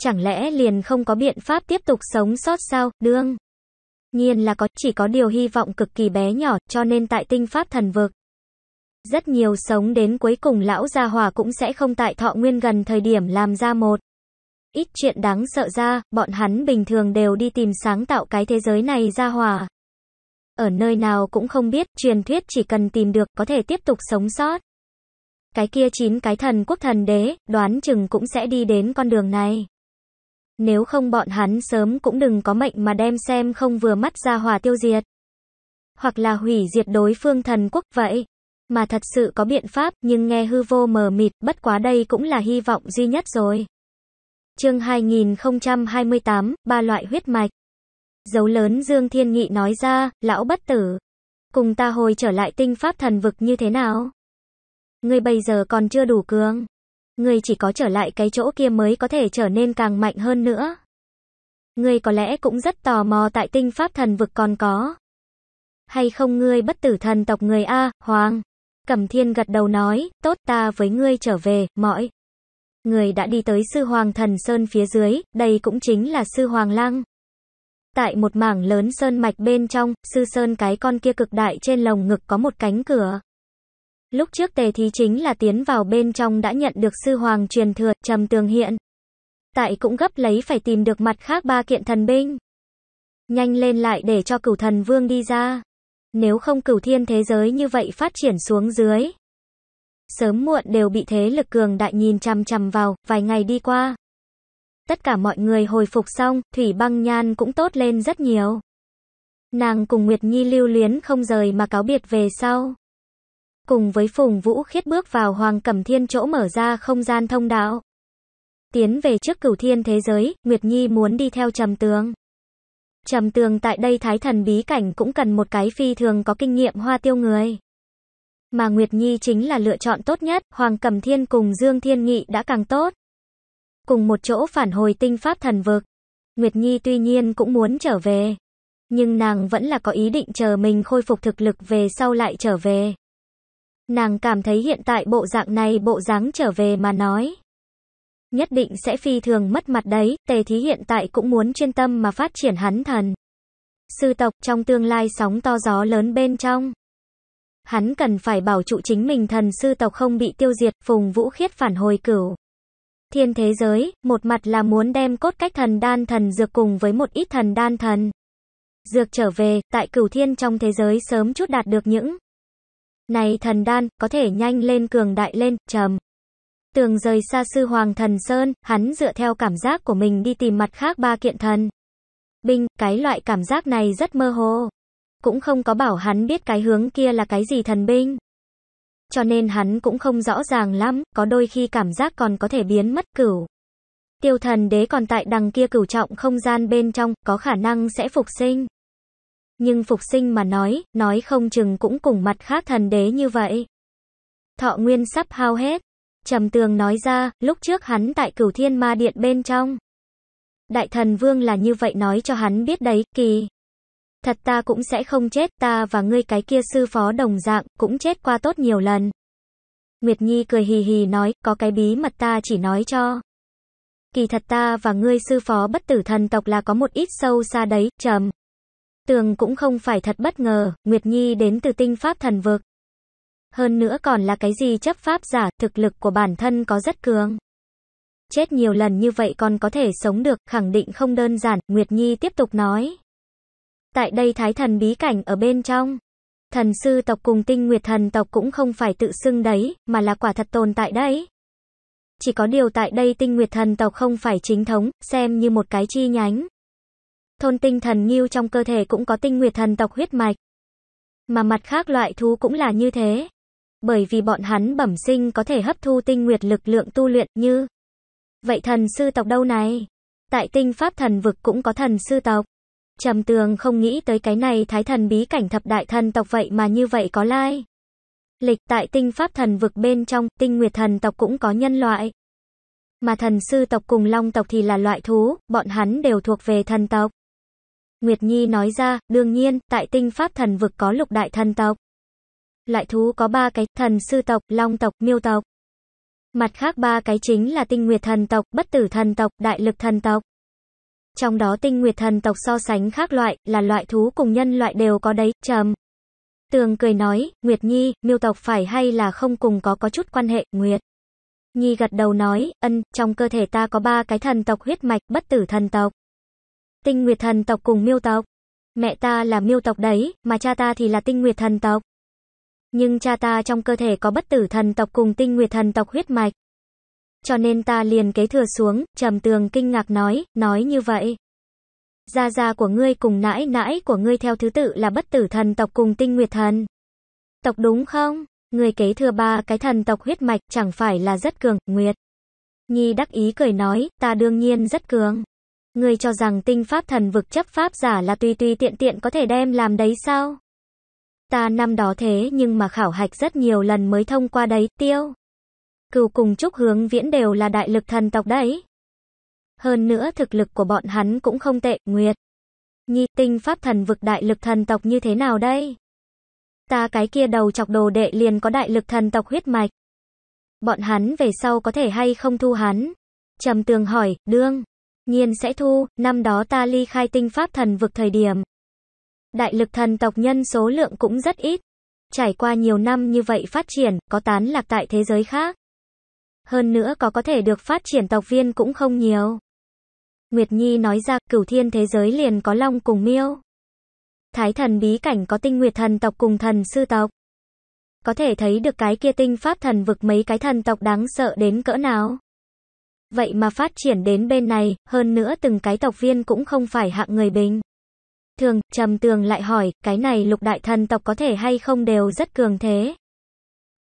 Chẳng lẽ liền không có biện pháp tiếp tục sống sót sao, đương. Nhiên là có, chỉ có điều hy vọng cực kỳ bé nhỏ, cho nên tại tinh pháp thần vực. Rất nhiều sống đến cuối cùng lão gia hòa cũng sẽ không tại thọ nguyên gần thời điểm làm ra một. Ít chuyện đáng sợ ra, bọn hắn bình thường đều đi tìm sáng tạo cái thế giới này ra hòa. Ở nơi nào cũng không biết, truyền thuyết chỉ cần tìm được có thể tiếp tục sống sót. Cái kia chín cái thần quốc thần đế, đoán chừng cũng sẽ đi đến con đường này. Nếu không bọn hắn sớm cũng đừng có mệnh mà đem xem không vừa mắt ra hòa tiêu diệt. Hoặc là hủy diệt đối phương thần quốc vậy. Mà thật sự có biện pháp, nhưng nghe hư vô mờ mịt, bất quá đây cũng là hy vọng duy nhất rồi. Chương 2028, ba loại huyết mạch. Dấu lớn Dương Thiên Nghị nói ra, lão bất tử, cùng ta hồi trở lại tinh pháp thần vực như thế nào? Ngươi bây giờ còn chưa đủ cường. Ngươi chỉ có trở lại cái chỗ kia mới có thể trở nên càng mạnh hơn nữa. Ngươi có lẽ cũng rất tò mò tại tinh pháp thần vực còn có. Hay không ngươi bất tử thần tộc người A, Hoàng? Cẩm Thiên gật đầu nói, tốt ta với ngươi trở về, mọi. Người đã đi tới sư hoàng thần sơn phía dưới, đây cũng chính là sư hoàng lăng. Tại một mảng lớn sơn mạch bên trong, sư sơn cái con kia cực đại trên lồng ngực có một cánh cửa. Lúc trước tề thí chính là tiến vào bên trong đã nhận được sư hoàng truyền thừa, trầm tường hiện. Tại cũng gấp lấy phải tìm được mặt khác ba kiện thần binh. Nhanh lên lại để cho cửu thần vương đi ra. Nếu không cửu thiên thế giới như vậy phát triển xuống dưới. Sớm muộn đều bị thế lực cường đại nhìn chằm chằm vào, vài ngày đi qua. Tất cả mọi người hồi phục xong, Thủy băng nhan cũng tốt lên rất nhiều. Nàng cùng Nguyệt Nhi lưu luyến không rời mà cáo biệt về sau. Cùng với Phùng Vũ khiết bước vào Hoàng Cẩm Thiên chỗ mở ra không gian thông đạo. Tiến về trước cửu thiên thế giới, Nguyệt Nhi muốn đi theo trầm tường. Trầm tường tại đây thái thần bí cảnh cũng cần một cái phi thường có kinh nghiệm hoa tiêu người. Mà Nguyệt Nhi chính là lựa chọn tốt nhất, Hoàng Cẩm Thiên cùng Dương Thiên Nghị đã càng tốt. Cùng một chỗ phản hồi tinh pháp thần vực. Nguyệt Nhi tuy nhiên cũng muốn trở về. Nhưng nàng vẫn là có ý định chờ mình khôi phục thực lực về sau lại trở về. Nàng cảm thấy hiện tại bộ dạng này bộ dáng trở về mà nói. Nhất định sẽ phi thường mất mặt đấy, tề thí hiện tại cũng muốn chuyên tâm mà phát triển hắn thần. Sư tộc trong tương lai sóng to gió lớn bên trong. Hắn cần phải bảo trụ chính mình thần sư tộc không bị tiêu diệt, phùng vũ khiết phản hồi cửu. Thiên thế giới, một mặt là muốn đem cốt cách thần đan thần dược cùng với một ít thần đan thần. Dược trở về, tại cửu thiên trong thế giới sớm chút đạt được những này thần đan, có thể nhanh lên cường đại lên, trầm. Tường rời xa sư hoàng thần Sơn, hắn dựa theo cảm giác của mình đi tìm mặt khác ba kiện thần. Binh, cái loại cảm giác này rất mơ hồ. Cũng không có bảo hắn biết cái hướng kia là cái gì thần binh. Cho nên hắn cũng không rõ ràng lắm, có đôi khi cảm giác còn có thể biến mất cửu. Tiêu thần đế còn tại đằng kia cửu trọng không gian bên trong, có khả năng sẽ phục sinh. Nhưng phục sinh mà nói, nói không chừng cũng cùng mặt khác thần đế như vậy. Thọ nguyên sắp hao hết. Trầm tường nói ra, lúc trước hắn tại cửu thiên ma điện bên trong. Đại thần vương là như vậy nói cho hắn biết đấy, kỳ. Thật ta cũng sẽ không chết, ta và ngươi cái kia sư phó đồng dạng, cũng chết qua tốt nhiều lần. Nguyệt Nhi cười hì hì nói, có cái bí mật ta chỉ nói cho. Kỳ thật ta và ngươi sư phó bất tử thần tộc là có một ít sâu xa đấy, trầm. Tường cũng không phải thật bất ngờ, Nguyệt Nhi đến từ tinh pháp thần vực. Hơn nữa còn là cái gì chấp pháp giả, thực lực của bản thân có rất cường. Chết nhiều lần như vậy còn có thể sống được, khẳng định không đơn giản, Nguyệt Nhi tiếp tục nói. Tại đây thái thần bí cảnh ở bên trong. Thần sư tộc cùng tinh nguyệt thần tộc cũng không phải tự xưng đấy, mà là quả thật tồn tại đấy. Chỉ có điều tại đây tinh nguyệt thần tộc không phải chính thống, xem như một cái chi nhánh. Thôn tinh thần nghiêu trong cơ thể cũng có tinh nguyệt thần tộc huyết mạch. Mà mặt khác loại thú cũng là như thế. Bởi vì bọn hắn bẩm sinh có thể hấp thu tinh nguyệt lực lượng tu luyện như. Vậy thần sư tộc đâu này? Tại tinh pháp thần vực cũng có thần sư tộc. Trầm tường không nghĩ tới cái này thái thần bí cảnh thập đại thần tộc vậy mà như vậy có lai. Lịch tại tinh pháp thần vực bên trong, tinh nguyệt thần tộc cũng có nhân loại. Mà thần sư tộc cùng long tộc thì là loại thú, bọn hắn đều thuộc về thần tộc. Nguyệt Nhi nói ra, đương nhiên, tại tinh pháp thần vực có lục đại thần tộc. Loại thú có ba cái, thần sư tộc, long tộc, miêu tộc. Mặt khác ba cái chính là tinh nguyệt thần tộc, bất tử thần tộc, đại lực thần tộc. Trong đó tinh nguyệt thần tộc so sánh khác loại, là loại thú cùng nhân loại đều có đấy, trầm. Tường cười nói, Nguyệt Nhi, miêu tộc phải hay là không cùng có có chút quan hệ, Nguyệt. Nhi gật đầu nói, ân, trong cơ thể ta có ba cái thần tộc huyết mạch, bất tử thần tộc. Tinh nguyệt thần tộc cùng miêu tộc. Mẹ ta là miêu tộc đấy, mà cha ta thì là tinh nguyệt thần tộc. Nhưng cha ta trong cơ thể có bất tử thần tộc cùng tinh nguyệt thần tộc huyết mạch. Cho nên ta liền kế thừa xuống, trầm tường kinh ngạc nói, nói như vậy. Gia gia của ngươi cùng nãi nãi của ngươi theo thứ tự là bất tử thần tộc cùng tinh nguyệt thần. Tộc đúng không? Ngươi kế thừa ba cái thần tộc huyết mạch chẳng phải là rất cường, nguyệt. Nhi đắc ý cười nói, ta đương nhiên rất cường. Ngươi cho rằng tinh pháp thần vực chấp pháp giả là tùy tùy tiện tiện có thể đem làm đấy sao? Ta năm đó thế nhưng mà khảo hạch rất nhiều lần mới thông qua đấy, tiêu. Cừu cùng Trúc Hướng Viễn đều là đại lực thần tộc đấy. Hơn nữa thực lực của bọn hắn cũng không tệ, Nguyệt. Nhi tinh pháp thần vực đại lực thần tộc như thế nào đây? Ta cái kia đầu chọc đồ đệ liền có đại lực thần tộc huyết mạch. Bọn hắn về sau có thể hay không thu hắn? Trầm tường hỏi, đương. Nhiên sẽ thu, năm đó ta ly khai tinh pháp thần vực thời điểm. Đại lực thần tộc nhân số lượng cũng rất ít. Trải qua nhiều năm như vậy phát triển, có tán lạc tại thế giới khác. Hơn nữa có có thể được phát triển tộc viên cũng không nhiều. Nguyệt Nhi nói ra, cửu thiên thế giới liền có long cùng miêu. Thái thần bí cảnh có tinh nguyệt thần tộc cùng thần sư tộc. Có thể thấy được cái kia tinh pháp thần vực mấy cái thần tộc đáng sợ đến cỡ nào. Vậy mà phát triển đến bên này, hơn nữa từng cái tộc viên cũng không phải hạng người bình. Thường, trầm tường lại hỏi, cái này lục đại thần tộc có thể hay không đều rất cường thế.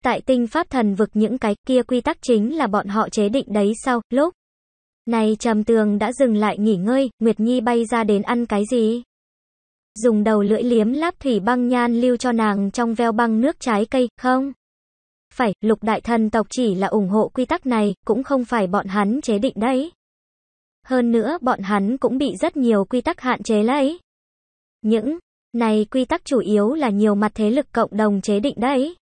Tại tinh pháp thần vực những cái kia quy tắc chính là bọn họ chế định đấy sau, lúc. Này trầm tường đã dừng lại nghỉ ngơi, Nguyệt Nhi bay ra đến ăn cái gì? Dùng đầu lưỡi liếm láp thủy băng nhan lưu cho nàng trong veo băng nước trái cây, không? Phải, lục đại thần tộc chỉ là ủng hộ quy tắc này, cũng không phải bọn hắn chế định đấy. Hơn nữa bọn hắn cũng bị rất nhiều quy tắc hạn chế lấy. Những này quy tắc chủ yếu là nhiều mặt thế lực cộng đồng chế định đấy.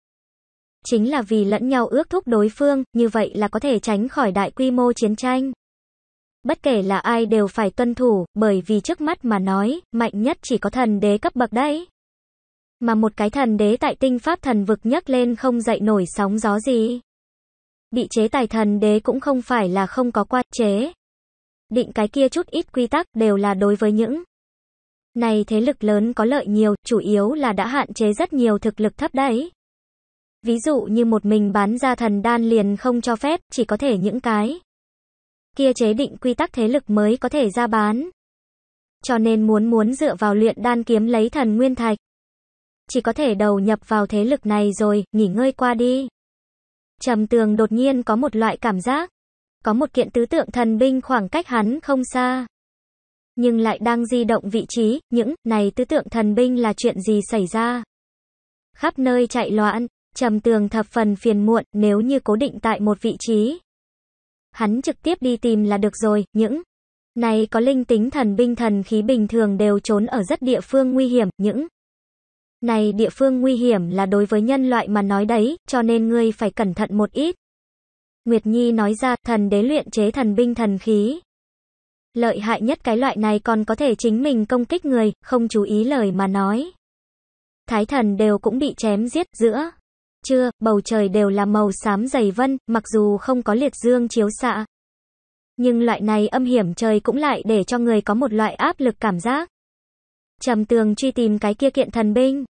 Chính là vì lẫn nhau ước thúc đối phương, như vậy là có thể tránh khỏi đại quy mô chiến tranh. Bất kể là ai đều phải tuân thủ, bởi vì trước mắt mà nói, mạnh nhất chỉ có thần đế cấp bậc đấy. Mà một cái thần đế tại tinh pháp thần vực nhấc lên không dậy nổi sóng gió gì. Bị chế tài thần đế cũng không phải là không có quan chế. Định cái kia chút ít quy tắc đều là đối với những này thế lực lớn có lợi nhiều, chủ yếu là đã hạn chế rất nhiều thực lực thấp đấy. Ví dụ như một mình bán ra thần đan liền không cho phép, chỉ có thể những cái kia chế định quy tắc thế lực mới có thể ra bán. Cho nên muốn muốn dựa vào luyện đan kiếm lấy thần nguyên thạch. Chỉ có thể đầu nhập vào thế lực này rồi, nghỉ ngơi qua đi. Trầm tường đột nhiên có một loại cảm giác. Có một kiện tứ tượng thần binh khoảng cách hắn không xa. Nhưng lại đang di động vị trí, những, này tứ tượng thần binh là chuyện gì xảy ra? Khắp nơi chạy loạn, trầm tường thập phần phiền muộn, nếu như cố định tại một vị trí. Hắn trực tiếp đi tìm là được rồi, những này có linh tính thần binh thần khí bình thường đều trốn ở rất địa phương nguy hiểm, những này địa phương nguy hiểm là đối với nhân loại mà nói đấy, cho nên ngươi phải cẩn thận một ít. Nguyệt Nhi nói ra, thần đế luyện chế thần binh thần khí. Lợi hại nhất cái loại này còn có thể chính mình công kích người, không chú ý lời mà nói. Thái thần đều cũng bị chém giết giữa. Chưa, bầu trời đều là màu xám dày vân, mặc dù không có liệt dương chiếu xạ. Nhưng loại này âm hiểm trời cũng lại để cho người có một loại áp lực cảm giác. Trầm tường truy tìm cái kia kiện thần binh.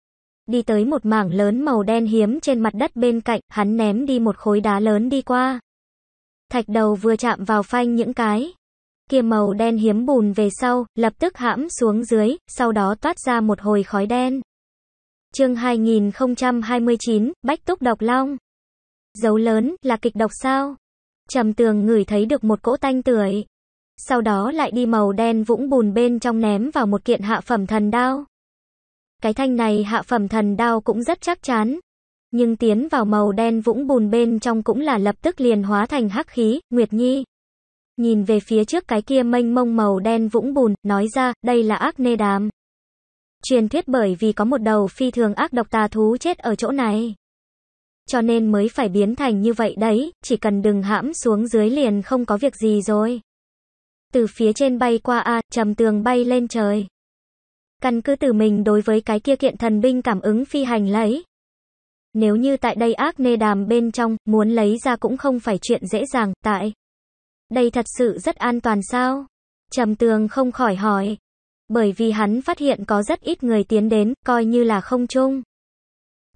Đi tới một mảng lớn màu đen hiếm trên mặt đất bên cạnh, hắn ném đi một khối đá lớn đi qua. Thạch đầu vừa chạm vào phanh những cái. Kia màu đen hiếm bùn về sau, lập tức hãm xuống dưới, sau đó toát ra một hồi khói đen. Chương 2029, Bách Túc Độc Long. Dấu lớn, là kịch độc sao? Trầm tường ngửi thấy được một cỗ tanh tưởi. Sau đó lại đi màu đen vũng bùn bên trong ném vào một kiện hạ phẩm thần đao. Cái thanh này hạ phẩm thần đao cũng rất chắc chắn. Nhưng tiến vào màu đen vũng bùn bên trong cũng là lập tức liền hóa thành hắc khí, Nguyệt Nhi. Nhìn về phía trước cái kia mênh mông màu đen vũng bùn, nói ra, đây là ác nê đàm. Truyền thuyết bởi vì có một đầu phi thường ác độc tà thú chết ở chỗ này. Cho nên mới phải biến thành như vậy đấy, chỉ cần đừng hãm xuống dưới liền không có việc gì rồi. Từ phía trên bay qua A, trầm tường bay lên trời. Căn cứ từ mình đối với cái kia kiện thần binh cảm ứng phi hành lấy. Nếu như tại đây ác nê đàm bên trong, muốn lấy ra cũng không phải chuyện dễ dàng, tại. Đây thật sự rất an toàn sao? Trầm tường không khỏi hỏi. Bởi vì hắn phát hiện có rất ít người tiến đến, coi như là không chung.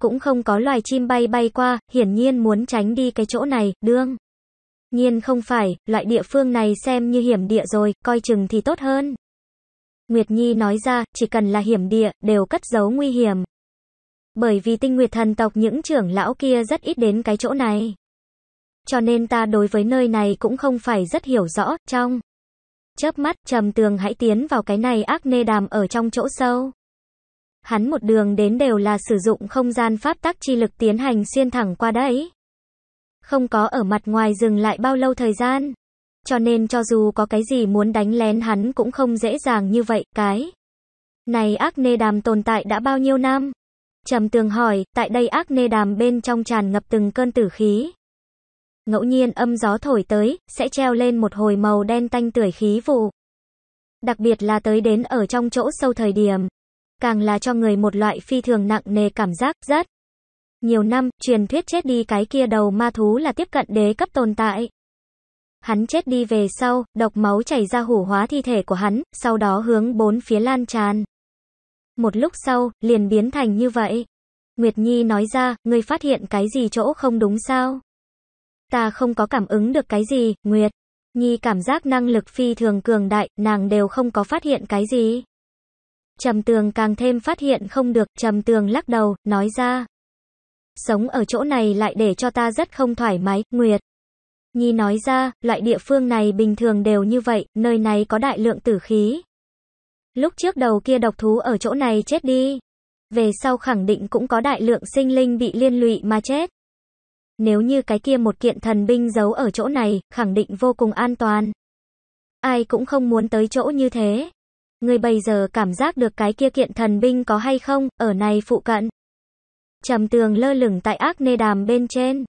Cũng không có loài chim bay bay qua, hiển nhiên muốn tránh đi cái chỗ này, đương. Nhiên không phải, loại địa phương này xem như hiểm địa rồi, coi chừng thì tốt hơn. Nguyệt Nhi nói ra, chỉ cần là hiểm địa, đều cất giấu nguy hiểm. Bởi vì tinh nguyệt thần tộc những trưởng lão kia rất ít đến cái chỗ này. Cho nên ta đối với nơi này cũng không phải rất hiểu rõ, trong. Chớp mắt, trầm tường hãy tiến vào cái này ác nê đàm ở trong chỗ sâu. Hắn một đường đến đều là sử dụng không gian pháp tắc chi lực tiến hành xuyên thẳng qua đấy. Không có ở mặt ngoài dừng lại bao lâu thời gian. Cho nên cho dù có cái gì muốn đánh lén hắn cũng không dễ dàng như vậy, cái. Này ác nê đàm tồn tại đã bao nhiêu năm? Trầm tường hỏi, tại đây ác nê đàm bên trong tràn ngập từng cơn tử khí. Ngẫu nhiên âm gió thổi tới, sẽ treo lên một hồi màu đen tanh tưởi khí vụ. Đặc biệt là tới đến ở trong chỗ sâu thời điểm. Càng là cho người một loại phi thường nặng nề cảm giác rất. Nhiều năm, truyền thuyết chết đi cái kia đầu ma thú là tiếp cận đế cấp tồn tại. Hắn chết đi về sau, độc máu chảy ra hủ hóa thi thể của hắn, sau đó hướng bốn phía lan tràn. Một lúc sau, liền biến thành như vậy. Nguyệt Nhi nói ra, ngươi phát hiện cái gì chỗ không đúng sao? Ta không có cảm ứng được cái gì, Nguyệt. Nhi cảm giác năng lực phi thường cường đại, nàng đều không có phát hiện cái gì. Trầm tường càng thêm phát hiện không được, trầm tường lắc đầu, nói ra. Sống ở chỗ này lại để cho ta rất không thoải mái, Nguyệt. Nhi nói ra, loại địa phương này bình thường đều như vậy, nơi này có đại lượng tử khí. Lúc trước đầu kia độc thú ở chỗ này chết đi. Về sau khẳng định cũng có đại lượng sinh linh bị liên lụy mà chết. Nếu như cái kia một kiện thần binh giấu ở chỗ này, khẳng định vô cùng an toàn. Ai cũng không muốn tới chỗ như thế. Người bây giờ cảm giác được cái kia kiện thần binh có hay không, ở này phụ cận. Trầm tường lơ lửng tại ác nê đàm bên trên.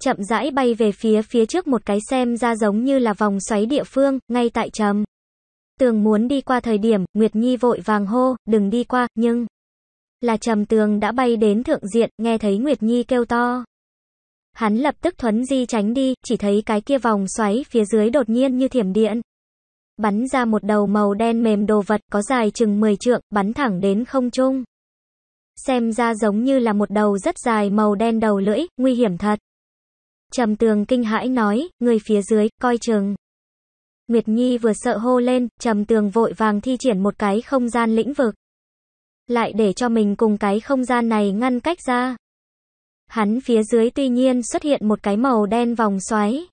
Chậm rãi bay về phía phía trước một cái xem ra giống như là vòng xoáy địa phương, ngay tại trầm. Tường muốn đi qua thời điểm, Nguyệt Nhi vội vàng hô, đừng đi qua, nhưng... Là trầm tường đã bay đến thượng diện, nghe thấy Nguyệt Nhi kêu to. Hắn lập tức thuấn di tránh đi, chỉ thấy cái kia vòng xoáy phía dưới đột nhiên như thiểm điện. Bắn ra một đầu màu đen mềm đồ vật có dài chừng 10 trượng, bắn thẳng đến không trung. Xem ra giống như là một đầu rất dài màu đen đầu lưỡi, nguy hiểm thật. Trầm tường kinh hãi nói, người phía dưới, coi chừng. Nguyệt Nhi vừa sợ hô lên, trầm tường vội vàng thi triển một cái không gian lĩnh vực. Lại để cho mình cùng cái không gian này ngăn cách ra. Hắn phía dưới tuy nhiên xuất hiện một cái màu đen vòng xoáy.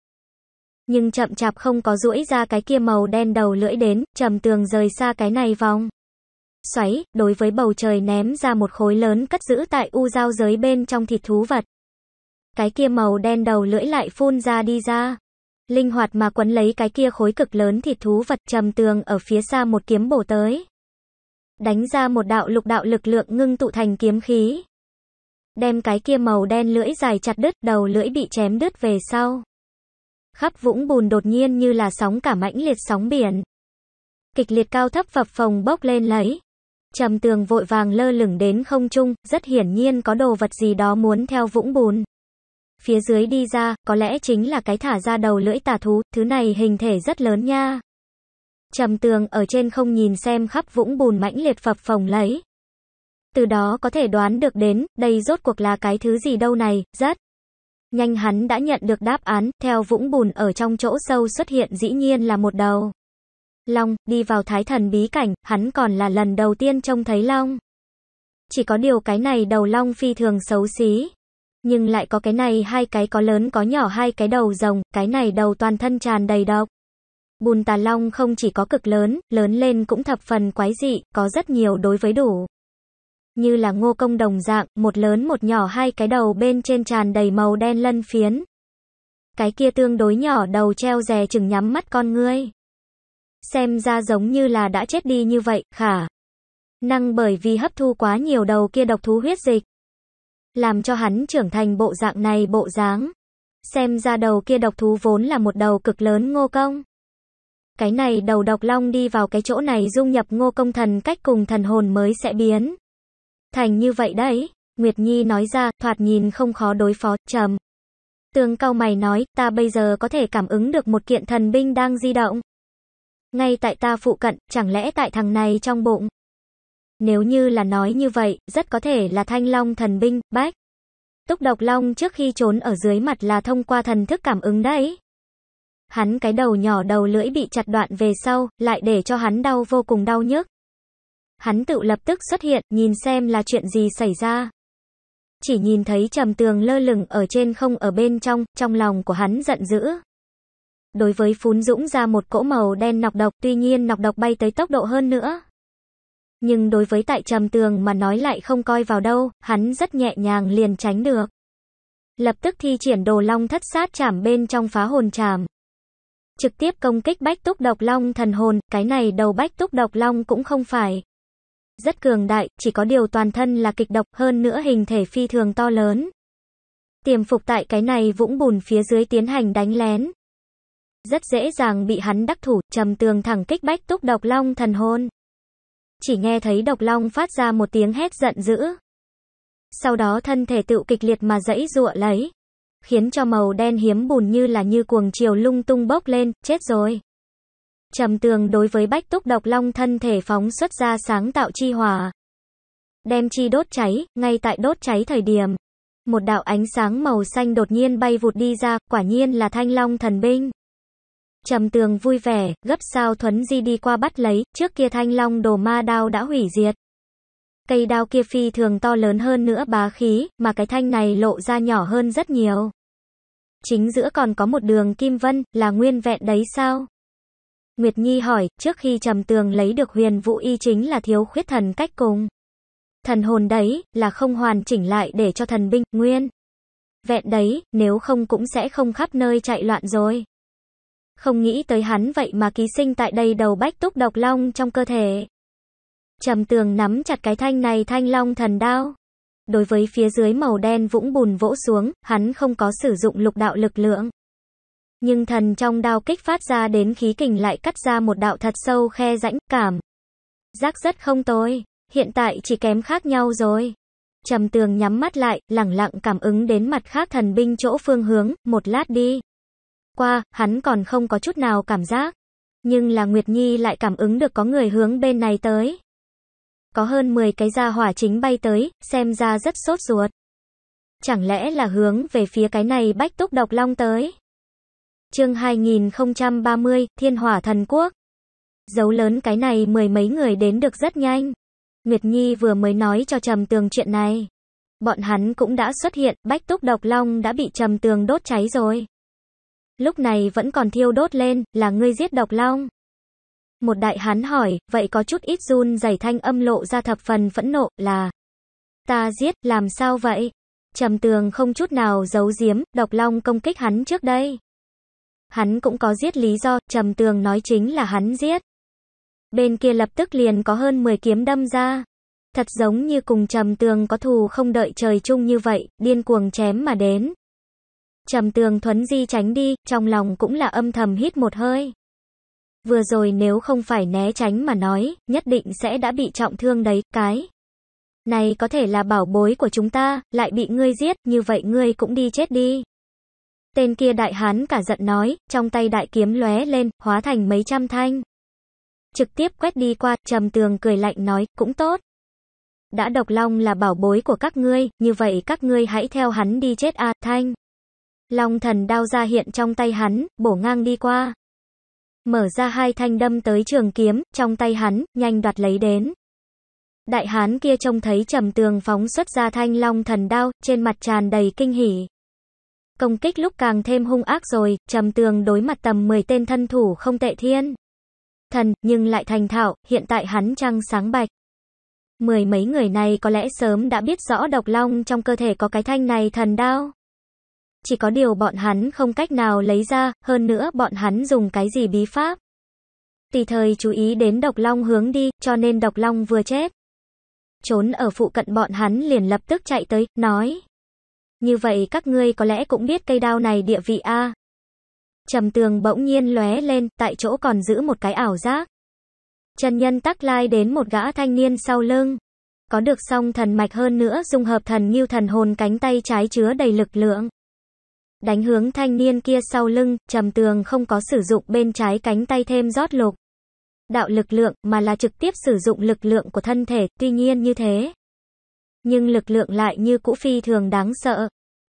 Nhưng chậm chạp không có duỗi ra cái kia màu đen đầu lưỡi đến, trầm tường rời xa cái này vòng. Xoáy, đối với bầu trời ném ra một khối lớn cất giữ tại u giao giới bên trong thịt thú vật. Cái kia màu đen đầu lưỡi lại phun ra đi ra. Linh hoạt mà quấn lấy cái kia khối cực lớn thịt thú vật trầm tường ở phía xa một kiếm bổ tới. Đánh ra một đạo lục đạo lực lượng ngưng tụ thành kiếm khí. Đem cái kia màu đen lưỡi dài chặt đứt đầu lưỡi bị chém đứt về sau. Khắp vũng bùn đột nhiên như là sóng cả mãnh liệt sóng biển. Kịch liệt cao thấp phập phồng bốc lên lấy. Trầm tường vội vàng lơ lửng đến không trung, rất hiển nhiên có đồ vật gì đó muốn theo vũng bùn. Phía dưới đi ra, có lẽ chính là cái thả ra đầu lưỡi tà thú, thứ này hình thể rất lớn nha. Trầm tường ở trên không nhìn xem khắp vũng bùn mãnh liệt phập phồng lấy. Từ đó có thể đoán được đến, đây rốt cuộc là cái thứ gì đâu này, rất. Nhanh hắn đã nhận được đáp án, theo vũng bùn ở trong chỗ sâu xuất hiện dĩ nhiên là một đầu. Long, đi vào thái thần bí cảnh, hắn còn là lần đầu tiên trông thấy Long. Chỉ có điều cái này đầu Long phi thường xấu xí. Nhưng lại có cái này hai cái có lớn có nhỏ hai cái đầu rồng, cái này đầu toàn thân tràn đầy độc. Bùn tà long không chỉ có cực lớn, lớn lên cũng thập phần quái dị, có rất nhiều đối với đủ. Như là ngô công đồng dạng, một lớn một nhỏ hai cái đầu bên trên tràn đầy màu đen lân phiến. Cái kia tương đối nhỏ đầu treo rè chừng nhắm mắt con ngươi. Xem ra giống như là đã chết đi như vậy, khả. Năng bởi vì hấp thu quá nhiều đầu kia độc thú huyết dịch. Làm cho hắn trưởng thành bộ dạng này bộ dáng. Xem ra đầu kia độc thú vốn là một đầu cực lớn ngô công. Cái này đầu độc long đi vào cái chỗ này dung nhập ngô công thần cách cùng thần hồn mới sẽ biến. Thành như vậy đấy. Nguyệt Nhi nói ra, thoạt nhìn không khó đối phó, trầm. Tường cao mày nói, ta bây giờ có thể cảm ứng được một kiện thần binh đang di động. Ngay tại ta phụ cận, chẳng lẽ tại thằng này trong bụng. Nếu như là nói như vậy, rất có thể là thanh long thần binh, bách. Túc độc long trước khi trốn ở dưới mặt là thông qua thần thức cảm ứng đấy. Hắn cái đầu nhỏ đầu lưỡi bị chặt đoạn về sau, lại để cho hắn đau vô cùng đau nhức. Hắn tự lập tức xuất hiện, nhìn xem là chuyện gì xảy ra. Chỉ nhìn thấy trầm tường lơ lửng ở trên không ở bên trong, trong lòng của hắn giận dữ. Đối với phún dũng ra một cỗ màu đen nọc độc, tuy nhiên nọc độc bay tới tốc độ hơn nữa. Nhưng đối với tại trầm tường mà nói lại không coi vào đâu, hắn rất nhẹ nhàng liền tránh được. Lập tức thi triển đồ long thất sát chảm bên trong phá hồn chảm. Trực tiếp công kích bách túc độc long thần hồn, cái này đầu bách túc độc long cũng không phải. Rất cường đại, chỉ có điều toàn thân là kịch độc hơn nữa hình thể phi thường to lớn. Tiềm phục tại cái này vũng bùn phía dưới tiến hành đánh lén. Rất dễ dàng bị hắn đắc thủ, trầm tường thẳng kích bách túc độc long thần hôn Chỉ nghe thấy độc long phát ra một tiếng hét giận dữ. Sau đó thân thể tự kịch liệt mà dãy dụa lấy. Khiến cho màu đen hiếm bùn như là như cuồng chiều lung tung bốc lên, chết rồi. Trầm tường đối với bách túc độc long thân thể phóng xuất ra sáng tạo chi hỏa. Đem chi đốt cháy, ngay tại đốt cháy thời điểm. Một đạo ánh sáng màu xanh đột nhiên bay vụt đi ra, quả nhiên là thanh long thần binh. Trầm tường vui vẻ, gấp sao thuấn di đi qua bắt lấy, trước kia thanh long đồ ma đao đã hủy diệt. Cây đao kia phi thường to lớn hơn nữa bá khí, mà cái thanh này lộ ra nhỏ hơn rất nhiều. Chính giữa còn có một đường kim vân, là nguyên vẹn đấy sao? Nguyệt Nhi hỏi, trước khi trầm tường lấy được huyền vũ y chính là thiếu khuyết thần cách cùng. Thần hồn đấy, là không hoàn chỉnh lại để cho thần binh, nguyên. Vẹn đấy, nếu không cũng sẽ không khắp nơi chạy loạn rồi. Không nghĩ tới hắn vậy mà ký sinh tại đây đầu bách túc độc long trong cơ thể. Trầm tường nắm chặt cái thanh này thanh long thần đao. Đối với phía dưới màu đen vũng bùn vỗ xuống, hắn không có sử dụng lục đạo lực lượng. Nhưng thần trong đao kích phát ra đến khí kình lại cắt ra một đạo thật sâu khe rãnh, cảm. Giác rất không tối hiện tại chỉ kém khác nhau rồi. Trầm tường nhắm mắt lại, lẳng lặng cảm ứng đến mặt khác thần binh chỗ phương hướng, một lát đi. Qua, hắn còn không có chút nào cảm giác. Nhưng là Nguyệt Nhi lại cảm ứng được có người hướng bên này tới. Có hơn 10 cái gia hỏa chính bay tới, xem ra rất sốt ruột. Chẳng lẽ là hướng về phía cái này bách túc độc long tới? chương 2030, Thiên Hỏa Thần Quốc. Dấu lớn cái này mười mấy người đến được rất nhanh. Nguyệt Nhi vừa mới nói cho Trầm Tường chuyện này. Bọn hắn cũng đã xuất hiện, bách túc độc long đã bị Trầm Tường đốt cháy rồi. Lúc này vẫn còn thiêu đốt lên, là ngươi giết độc long. Một đại hán hỏi, vậy có chút ít run dày thanh âm lộ ra thập phần phẫn nộ, là Ta giết, làm sao vậy? Trầm tường không chút nào giấu giếm, độc long công kích hắn trước đây. Hắn cũng có giết lý do, trầm tường nói chính là hắn giết. Bên kia lập tức liền có hơn 10 kiếm đâm ra. Thật giống như cùng trầm tường có thù không đợi trời chung như vậy, điên cuồng chém mà đến. Trầm tường thuấn di tránh đi, trong lòng cũng là âm thầm hít một hơi. Vừa rồi nếu không phải né tránh mà nói, nhất định sẽ đã bị trọng thương đấy, cái. Này có thể là bảo bối của chúng ta, lại bị ngươi giết, như vậy ngươi cũng đi chết đi. Tên kia đại hán cả giận nói, trong tay đại kiếm lóe lên, hóa thành mấy trăm thanh. Trực tiếp quét đi qua, trầm tường cười lạnh nói, cũng tốt. Đã độc long là bảo bối của các ngươi, như vậy các ngươi hãy theo hắn đi chết a thanh. Long thần đao ra hiện trong tay hắn, bổ ngang đi qua. Mở ra hai thanh đâm tới trường kiếm, trong tay hắn, nhanh đoạt lấy đến. Đại hán kia trông thấy trầm tường phóng xuất ra thanh long thần đao, trên mặt tràn đầy kinh hỉ. Công kích lúc càng thêm hung ác rồi, trầm tường đối mặt tầm 10 tên thân thủ không tệ thiên. Thần, nhưng lại thành thạo, hiện tại hắn trăng sáng bạch. Mười mấy người này có lẽ sớm đã biết rõ độc long trong cơ thể có cái thanh này thần đao. Chỉ có điều bọn hắn không cách nào lấy ra, hơn nữa bọn hắn dùng cái gì bí pháp. Tỳ thời chú ý đến độc long hướng đi, cho nên độc long vừa chết. Trốn ở phụ cận bọn hắn liền lập tức chạy tới, nói. Như vậy các ngươi có lẽ cũng biết cây đao này địa vị A. Trầm tường bỗng nhiên lóe lên, tại chỗ còn giữ một cái ảo giác. Trần nhân tắc lai đến một gã thanh niên sau lưng. Có được song thần mạch hơn nữa dung hợp thần nghiêu thần hồn cánh tay trái chứa đầy lực lượng. Đánh hướng thanh niên kia sau lưng, trầm tường không có sử dụng bên trái cánh tay thêm rót lục. Đạo lực lượng mà là trực tiếp sử dụng lực lượng của thân thể, tuy nhiên như thế. Nhưng lực lượng lại như cũ phi thường đáng sợ.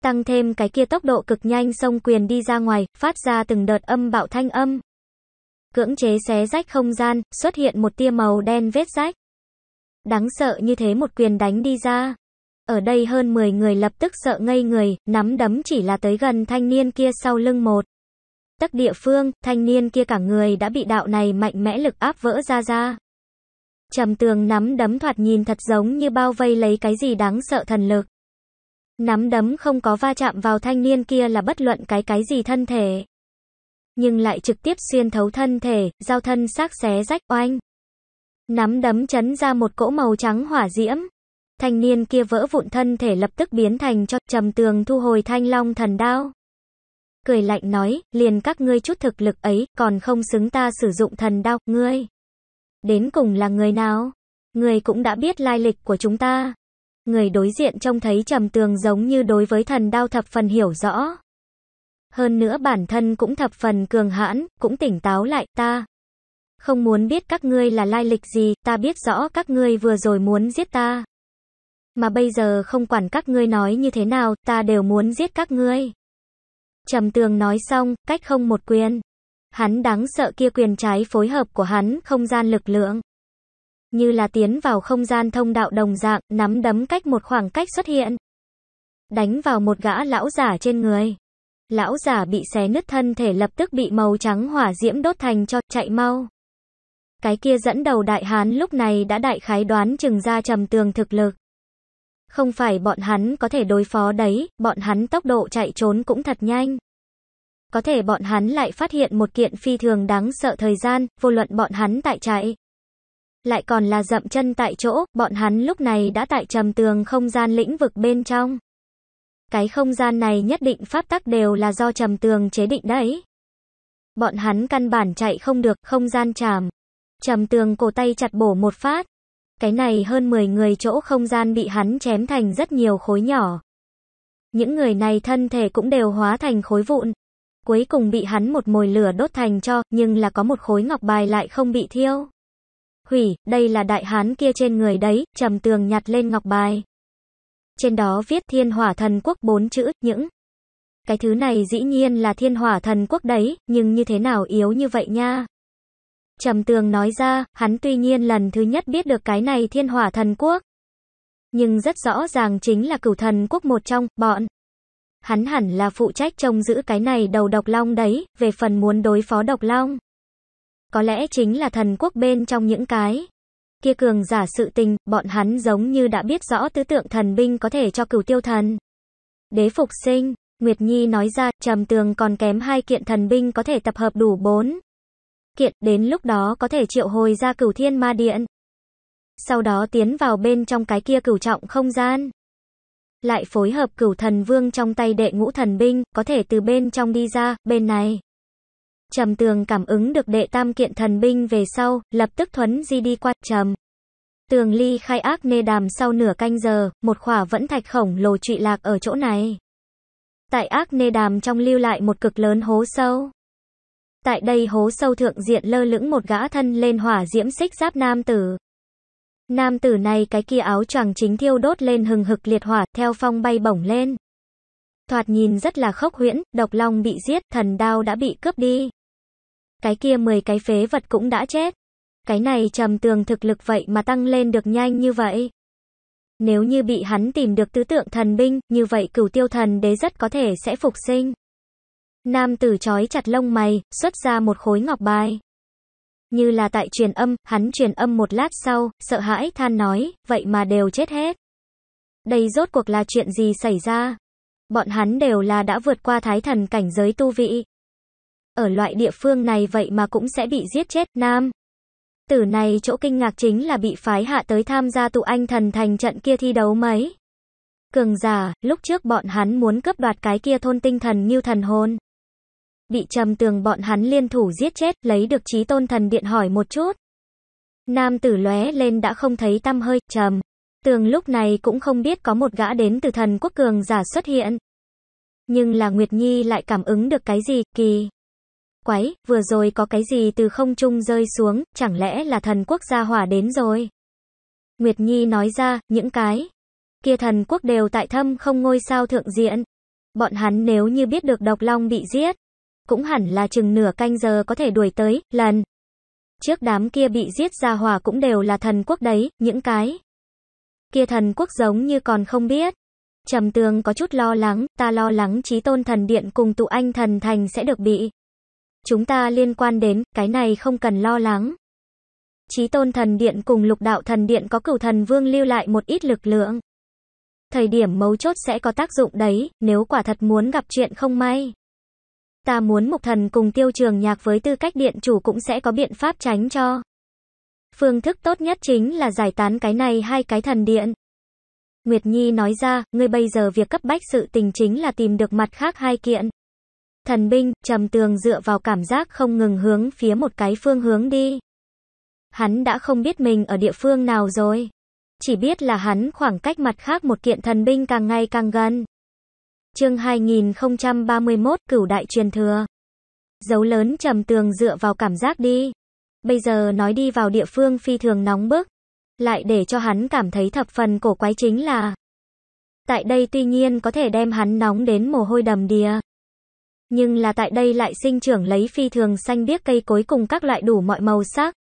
Tăng thêm cái kia tốc độ cực nhanh sông quyền đi ra ngoài, phát ra từng đợt âm bạo thanh âm. Cưỡng chế xé rách không gian, xuất hiện một tia màu đen vết rách. Đáng sợ như thế một quyền đánh đi ra. Ở đây hơn 10 người lập tức sợ ngây người, nắm đấm chỉ là tới gần thanh niên kia sau lưng một. Tắc địa phương, thanh niên kia cả người đã bị đạo này mạnh mẽ lực áp vỡ ra ra. Trầm tường nắm đấm thoạt nhìn thật giống như bao vây lấy cái gì đáng sợ thần lực. Nắm đấm không có va chạm vào thanh niên kia là bất luận cái cái gì thân thể. Nhưng lại trực tiếp xuyên thấu thân thể, giao thân xác xé rách oanh. Nắm đấm chấn ra một cỗ màu trắng hỏa diễm. Thanh niên kia vỡ vụn thân thể lập tức biến thành cho trầm tường thu hồi thanh long thần đao. Cười lạnh nói, liền các ngươi chút thực lực ấy, còn không xứng ta sử dụng thần đao, ngươi. Đến cùng là người nào? Ngươi cũng đã biết lai lịch của chúng ta. Người đối diện trông thấy trầm tường giống như đối với thần đao thập phần hiểu rõ. Hơn nữa bản thân cũng thập phần cường hãn, cũng tỉnh táo lại ta. Không muốn biết các ngươi là lai lịch gì, ta biết rõ các ngươi vừa rồi muốn giết ta. Mà bây giờ không quản các ngươi nói như thế nào, ta đều muốn giết các ngươi. Trầm tường nói xong, cách không một quyền. Hắn đáng sợ kia quyền trái phối hợp của hắn, không gian lực lượng. Như là tiến vào không gian thông đạo đồng dạng, nắm đấm cách một khoảng cách xuất hiện. Đánh vào một gã lão giả trên người. Lão giả bị xé nứt thân thể lập tức bị màu trắng hỏa diễm đốt thành cho, chạy mau. Cái kia dẫn đầu đại hán lúc này đã đại khái đoán chừng ra trầm tường thực lực. Không phải bọn hắn có thể đối phó đấy, bọn hắn tốc độ chạy trốn cũng thật nhanh. Có thể bọn hắn lại phát hiện một kiện phi thường đáng sợ thời gian, vô luận bọn hắn tại chạy. Lại còn là dậm chân tại chỗ, bọn hắn lúc này đã tại trầm tường không gian lĩnh vực bên trong. Cái không gian này nhất định pháp tắc đều là do trầm tường chế định đấy. Bọn hắn căn bản chạy không được, không gian chàm. Trầm tường cổ tay chặt bổ một phát. Cái này hơn 10 người chỗ không gian bị hắn chém thành rất nhiều khối nhỏ. Những người này thân thể cũng đều hóa thành khối vụn. Cuối cùng bị hắn một mồi lửa đốt thành cho, nhưng là có một khối ngọc bài lại không bị thiêu. Hủy, đây là đại hán kia trên người đấy, trầm tường nhặt lên ngọc bài. Trên đó viết thiên hỏa thần quốc bốn chữ, những. Cái thứ này dĩ nhiên là thiên hỏa thần quốc đấy, nhưng như thế nào yếu như vậy nha. Trầm tường nói ra, hắn tuy nhiên lần thứ nhất biết được cái này thiên hỏa thần quốc. Nhưng rất rõ ràng chính là cửu thần quốc một trong, bọn. Hắn hẳn là phụ trách trông giữ cái này đầu độc long đấy, về phần muốn đối phó độc long. Có lẽ chính là thần quốc bên trong những cái. Kia cường giả sự tình, bọn hắn giống như đã biết rõ tứ tượng thần binh có thể cho cửu tiêu thần. Đế phục sinh, Nguyệt Nhi nói ra, trầm tường còn kém hai kiện thần binh có thể tập hợp đủ bốn kiện, đến lúc đó có thể triệu hồi ra cửu thiên ma điện. Sau đó tiến vào bên trong cái kia cửu trọng không gian. Lại phối hợp cửu thần vương trong tay đệ ngũ thần binh, có thể từ bên trong đi ra, bên này. Trầm tường cảm ứng được đệ tam kiện thần binh về sau, lập tức thuấn di đi qua, trầm. Tường ly khai ác nê đàm sau nửa canh giờ, một khỏa vẫn thạch khổng lồ trụy lạc ở chỗ này. Tại ác nê đàm trong lưu lại một cực lớn hố sâu. Tại đây hố sâu thượng diện lơ lửng một gã thân lên hỏa diễm xích giáp nam tử. Nam tử này cái kia áo choàng chính thiêu đốt lên hừng hực liệt hỏa, theo phong bay bổng lên. Thoạt nhìn rất là khốc huyễn, độc long bị giết, thần đao đã bị cướp đi. Cái kia 10 cái phế vật cũng đã chết. Cái này trầm tường thực lực vậy mà tăng lên được nhanh như vậy. Nếu như bị hắn tìm được tứ tượng thần binh, như vậy cửu tiêu thần đế rất có thể sẽ phục sinh. Nam tử chói chặt lông mày, xuất ra một khối ngọc bài. Như là tại truyền âm, hắn truyền âm một lát sau, sợ hãi than nói, vậy mà đều chết hết. Đây rốt cuộc là chuyện gì xảy ra? Bọn hắn đều là đã vượt qua thái thần cảnh giới tu vị. Ở loại địa phương này vậy mà cũng sẽ bị giết chết, nam. Tử này chỗ kinh ngạc chính là bị phái hạ tới tham gia tụ anh thần thành trận kia thi đấu mấy. Cường giả, lúc trước bọn hắn muốn cướp đoạt cái kia thôn tinh thần như thần hồn. Bị trầm tường bọn hắn liên thủ giết chết, lấy được trí tôn thần điện hỏi một chút. Nam tử lóe lên đã không thấy tâm hơi, trầm. Tường lúc này cũng không biết có một gã đến từ thần quốc cường giả xuất hiện. Nhưng là Nguyệt Nhi lại cảm ứng được cái gì, kỳ. Quái, vừa rồi có cái gì từ không trung rơi xuống, chẳng lẽ là thần quốc gia hỏa đến rồi. Nguyệt Nhi nói ra, những cái kia thần quốc đều tại thâm không ngôi sao thượng diện. Bọn hắn nếu như biết được độc long bị giết, cũng hẳn là chừng nửa canh giờ có thể đuổi tới, lần. Trước đám kia bị giết ra hỏa cũng đều là thần quốc đấy, những cái. Kia thần quốc giống như còn không biết. Trầm tường có chút lo lắng, ta lo lắng trí tôn thần điện cùng tụ anh thần thành sẽ được bị. Chúng ta liên quan đến, cái này không cần lo lắng. Chí tôn thần điện cùng lục đạo thần điện có cửu thần vương lưu lại một ít lực lượng. Thời điểm mấu chốt sẽ có tác dụng đấy, nếu quả thật muốn gặp chuyện không may. Ta muốn mục thần cùng tiêu trường nhạc với tư cách điện chủ cũng sẽ có biện pháp tránh cho. Phương thức tốt nhất chính là giải tán cái này hai cái thần điện. Nguyệt Nhi nói ra, ngươi bây giờ việc cấp bách sự tình chính là tìm được mặt khác hai kiện. Thần binh, trầm tường dựa vào cảm giác không ngừng hướng phía một cái phương hướng đi. Hắn đã không biết mình ở địa phương nào rồi. Chỉ biết là hắn khoảng cách mặt khác một kiện thần binh càng ngày càng gần. Chương 2031 Cửu đại truyền thừa. Dấu lớn trầm tường dựa vào cảm giác đi. Bây giờ nói đi vào địa phương phi thường nóng bức, lại để cho hắn cảm thấy thập phần cổ quái chính là Tại đây tuy nhiên có thể đem hắn nóng đến mồ hôi đầm đìa. Nhưng là tại đây lại sinh trưởng lấy phi thường xanh biếc cây cối cùng các loại đủ mọi màu sắc.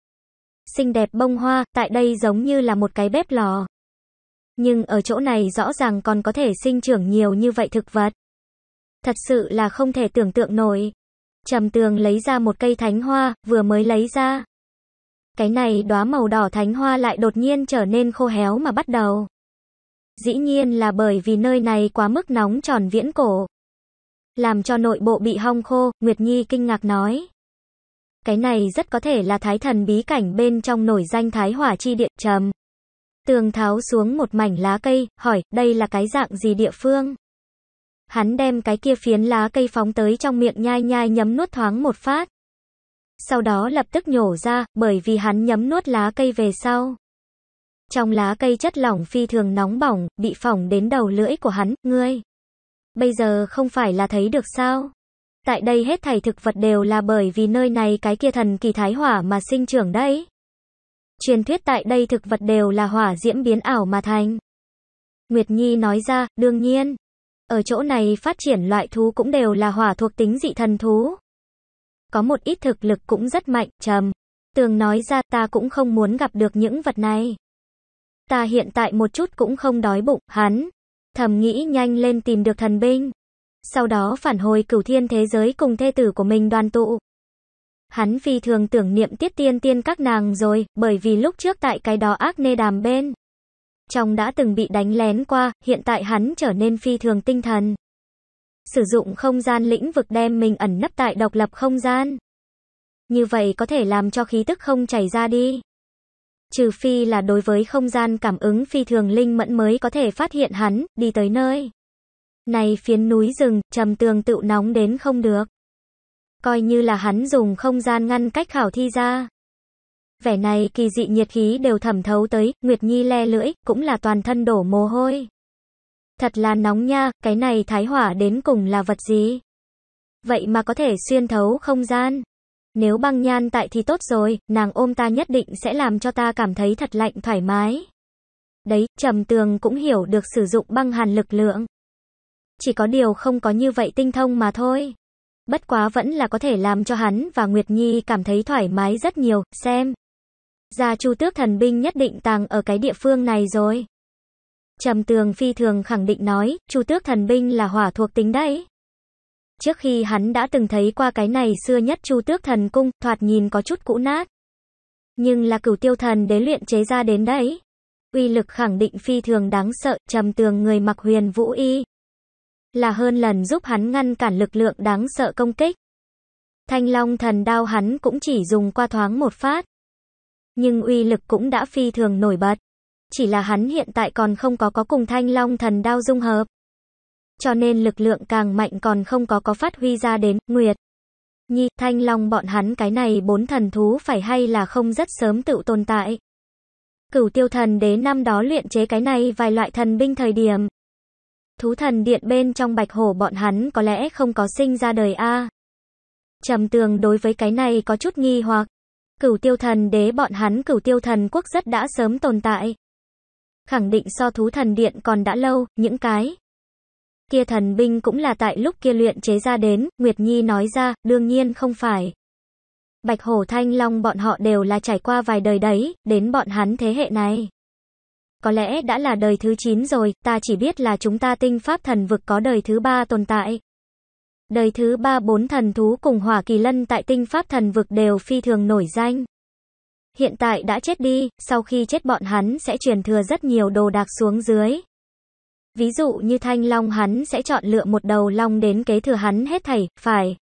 Xinh đẹp bông hoa, tại đây giống như là một cái bếp lò. Nhưng ở chỗ này rõ ràng còn có thể sinh trưởng nhiều như vậy thực vật. Thật sự là không thể tưởng tượng nổi. Trầm tường lấy ra một cây thánh hoa, vừa mới lấy ra. Cái này đóa màu đỏ thánh hoa lại đột nhiên trở nên khô héo mà bắt đầu. Dĩ nhiên là bởi vì nơi này quá mức nóng tròn viễn cổ. Làm cho nội bộ bị hong khô, Nguyệt Nhi kinh ngạc nói. Cái này rất có thể là thái thần bí cảnh bên trong nổi danh thái hỏa chi điện trầm. Tường tháo xuống một mảnh lá cây, hỏi, đây là cái dạng gì địa phương? Hắn đem cái kia phiến lá cây phóng tới trong miệng nhai nhai nhấm nuốt thoáng một phát. Sau đó lập tức nhổ ra, bởi vì hắn nhấm nuốt lá cây về sau. Trong lá cây chất lỏng phi thường nóng bỏng, bị phỏng đến đầu lưỡi của hắn, ngươi. Bây giờ không phải là thấy được sao? Tại đây hết thảy thực vật đều là bởi vì nơi này cái kia thần kỳ thái hỏa mà sinh trưởng đấy. Truyền thuyết tại đây thực vật đều là hỏa diễm biến ảo mà thành. Nguyệt Nhi nói ra, đương nhiên. Ở chỗ này phát triển loại thú cũng đều là hỏa thuộc tính dị thần thú. Có một ít thực lực cũng rất mạnh, trầm. Tường nói ra ta cũng không muốn gặp được những vật này. Ta hiện tại một chút cũng không đói bụng, hắn. Thầm nghĩ nhanh lên tìm được thần binh. Sau đó phản hồi cửu thiên thế giới cùng thê tử của mình đoàn tụ. Hắn phi thường tưởng niệm tiết tiên tiên các nàng rồi, bởi vì lúc trước tại cái đó ác nê đàm bên. Trong đã từng bị đánh lén qua, hiện tại hắn trở nên phi thường tinh thần. Sử dụng không gian lĩnh vực đem mình ẩn nấp tại độc lập không gian. Như vậy có thể làm cho khí tức không chảy ra đi. Trừ phi là đối với không gian cảm ứng phi thường linh mẫn mới có thể phát hiện hắn, đi tới nơi. Này phiến núi rừng, trầm tường tự nóng đến không được. Coi như là hắn dùng không gian ngăn cách khảo thi ra. Vẻ này kỳ dị nhiệt khí đều thẩm thấu tới, Nguyệt Nhi le lưỡi, cũng là toàn thân đổ mồ hôi. Thật là nóng nha, cái này thái hỏa đến cùng là vật gì? Vậy mà có thể xuyên thấu không gian. Nếu băng nhan tại thì tốt rồi, nàng ôm ta nhất định sẽ làm cho ta cảm thấy thật lạnh thoải mái. Đấy, trầm tường cũng hiểu được sử dụng băng hàn lực lượng. Chỉ có điều không có như vậy tinh thông mà thôi. Bất quá vẫn là có thể làm cho hắn và Nguyệt Nhi cảm thấy thoải mái rất nhiều, xem. Gia Chu Tước thần binh nhất định tàng ở cái địa phương này rồi. Trầm Tường phi thường khẳng định nói, Chu Tước thần binh là hỏa thuộc tính đấy. Trước khi hắn đã từng thấy qua cái này xưa nhất Chu Tước thần cung, thoạt nhìn có chút cũ nát. Nhưng là cửu tiêu thần đế luyện chế ra đến đấy. Uy lực khẳng định phi thường đáng sợ, Trầm Tường người mặc huyền vũ y. Là hơn lần giúp hắn ngăn cản lực lượng đáng sợ công kích. Thanh Long thần đao hắn cũng chỉ dùng qua thoáng một phát. Nhưng uy lực cũng đã phi thường nổi bật. Chỉ là hắn hiện tại còn không có có cùng thanh long thần đao dung hợp. Cho nên lực lượng càng mạnh còn không có có phát huy ra đến, Nguyệt. Nhi, thanh long bọn hắn cái này bốn thần thú phải hay là không rất sớm tự tồn tại. Cửu tiêu thần đế năm đó luyện chế cái này vài loại thần binh thời điểm. Thú thần điện bên trong bạch hổ bọn hắn có lẽ không có sinh ra đời A. Trầm tường đối với cái này có chút nghi hoặc. Cửu tiêu thần đế bọn hắn cửu tiêu thần quốc rất đã sớm tồn tại. Khẳng định so thú thần điện còn đã lâu, những cái. Kia thần binh cũng là tại lúc kia luyện chế ra đến, Nguyệt Nhi nói ra, đương nhiên không phải. Bạch Hổ Thanh Long bọn họ đều là trải qua vài đời đấy, đến bọn hắn thế hệ này. Có lẽ đã là đời thứ 9 rồi, ta chỉ biết là chúng ta tinh pháp thần vực có đời thứ ba tồn tại. Đời thứ ba bốn thần thú cùng hỏa kỳ lân tại tinh pháp thần vực đều phi thường nổi danh. Hiện tại đã chết đi, sau khi chết bọn hắn sẽ truyền thừa rất nhiều đồ đạc xuống dưới. Ví dụ như thanh long hắn sẽ chọn lựa một đầu long đến kế thừa hắn hết thảy, phải.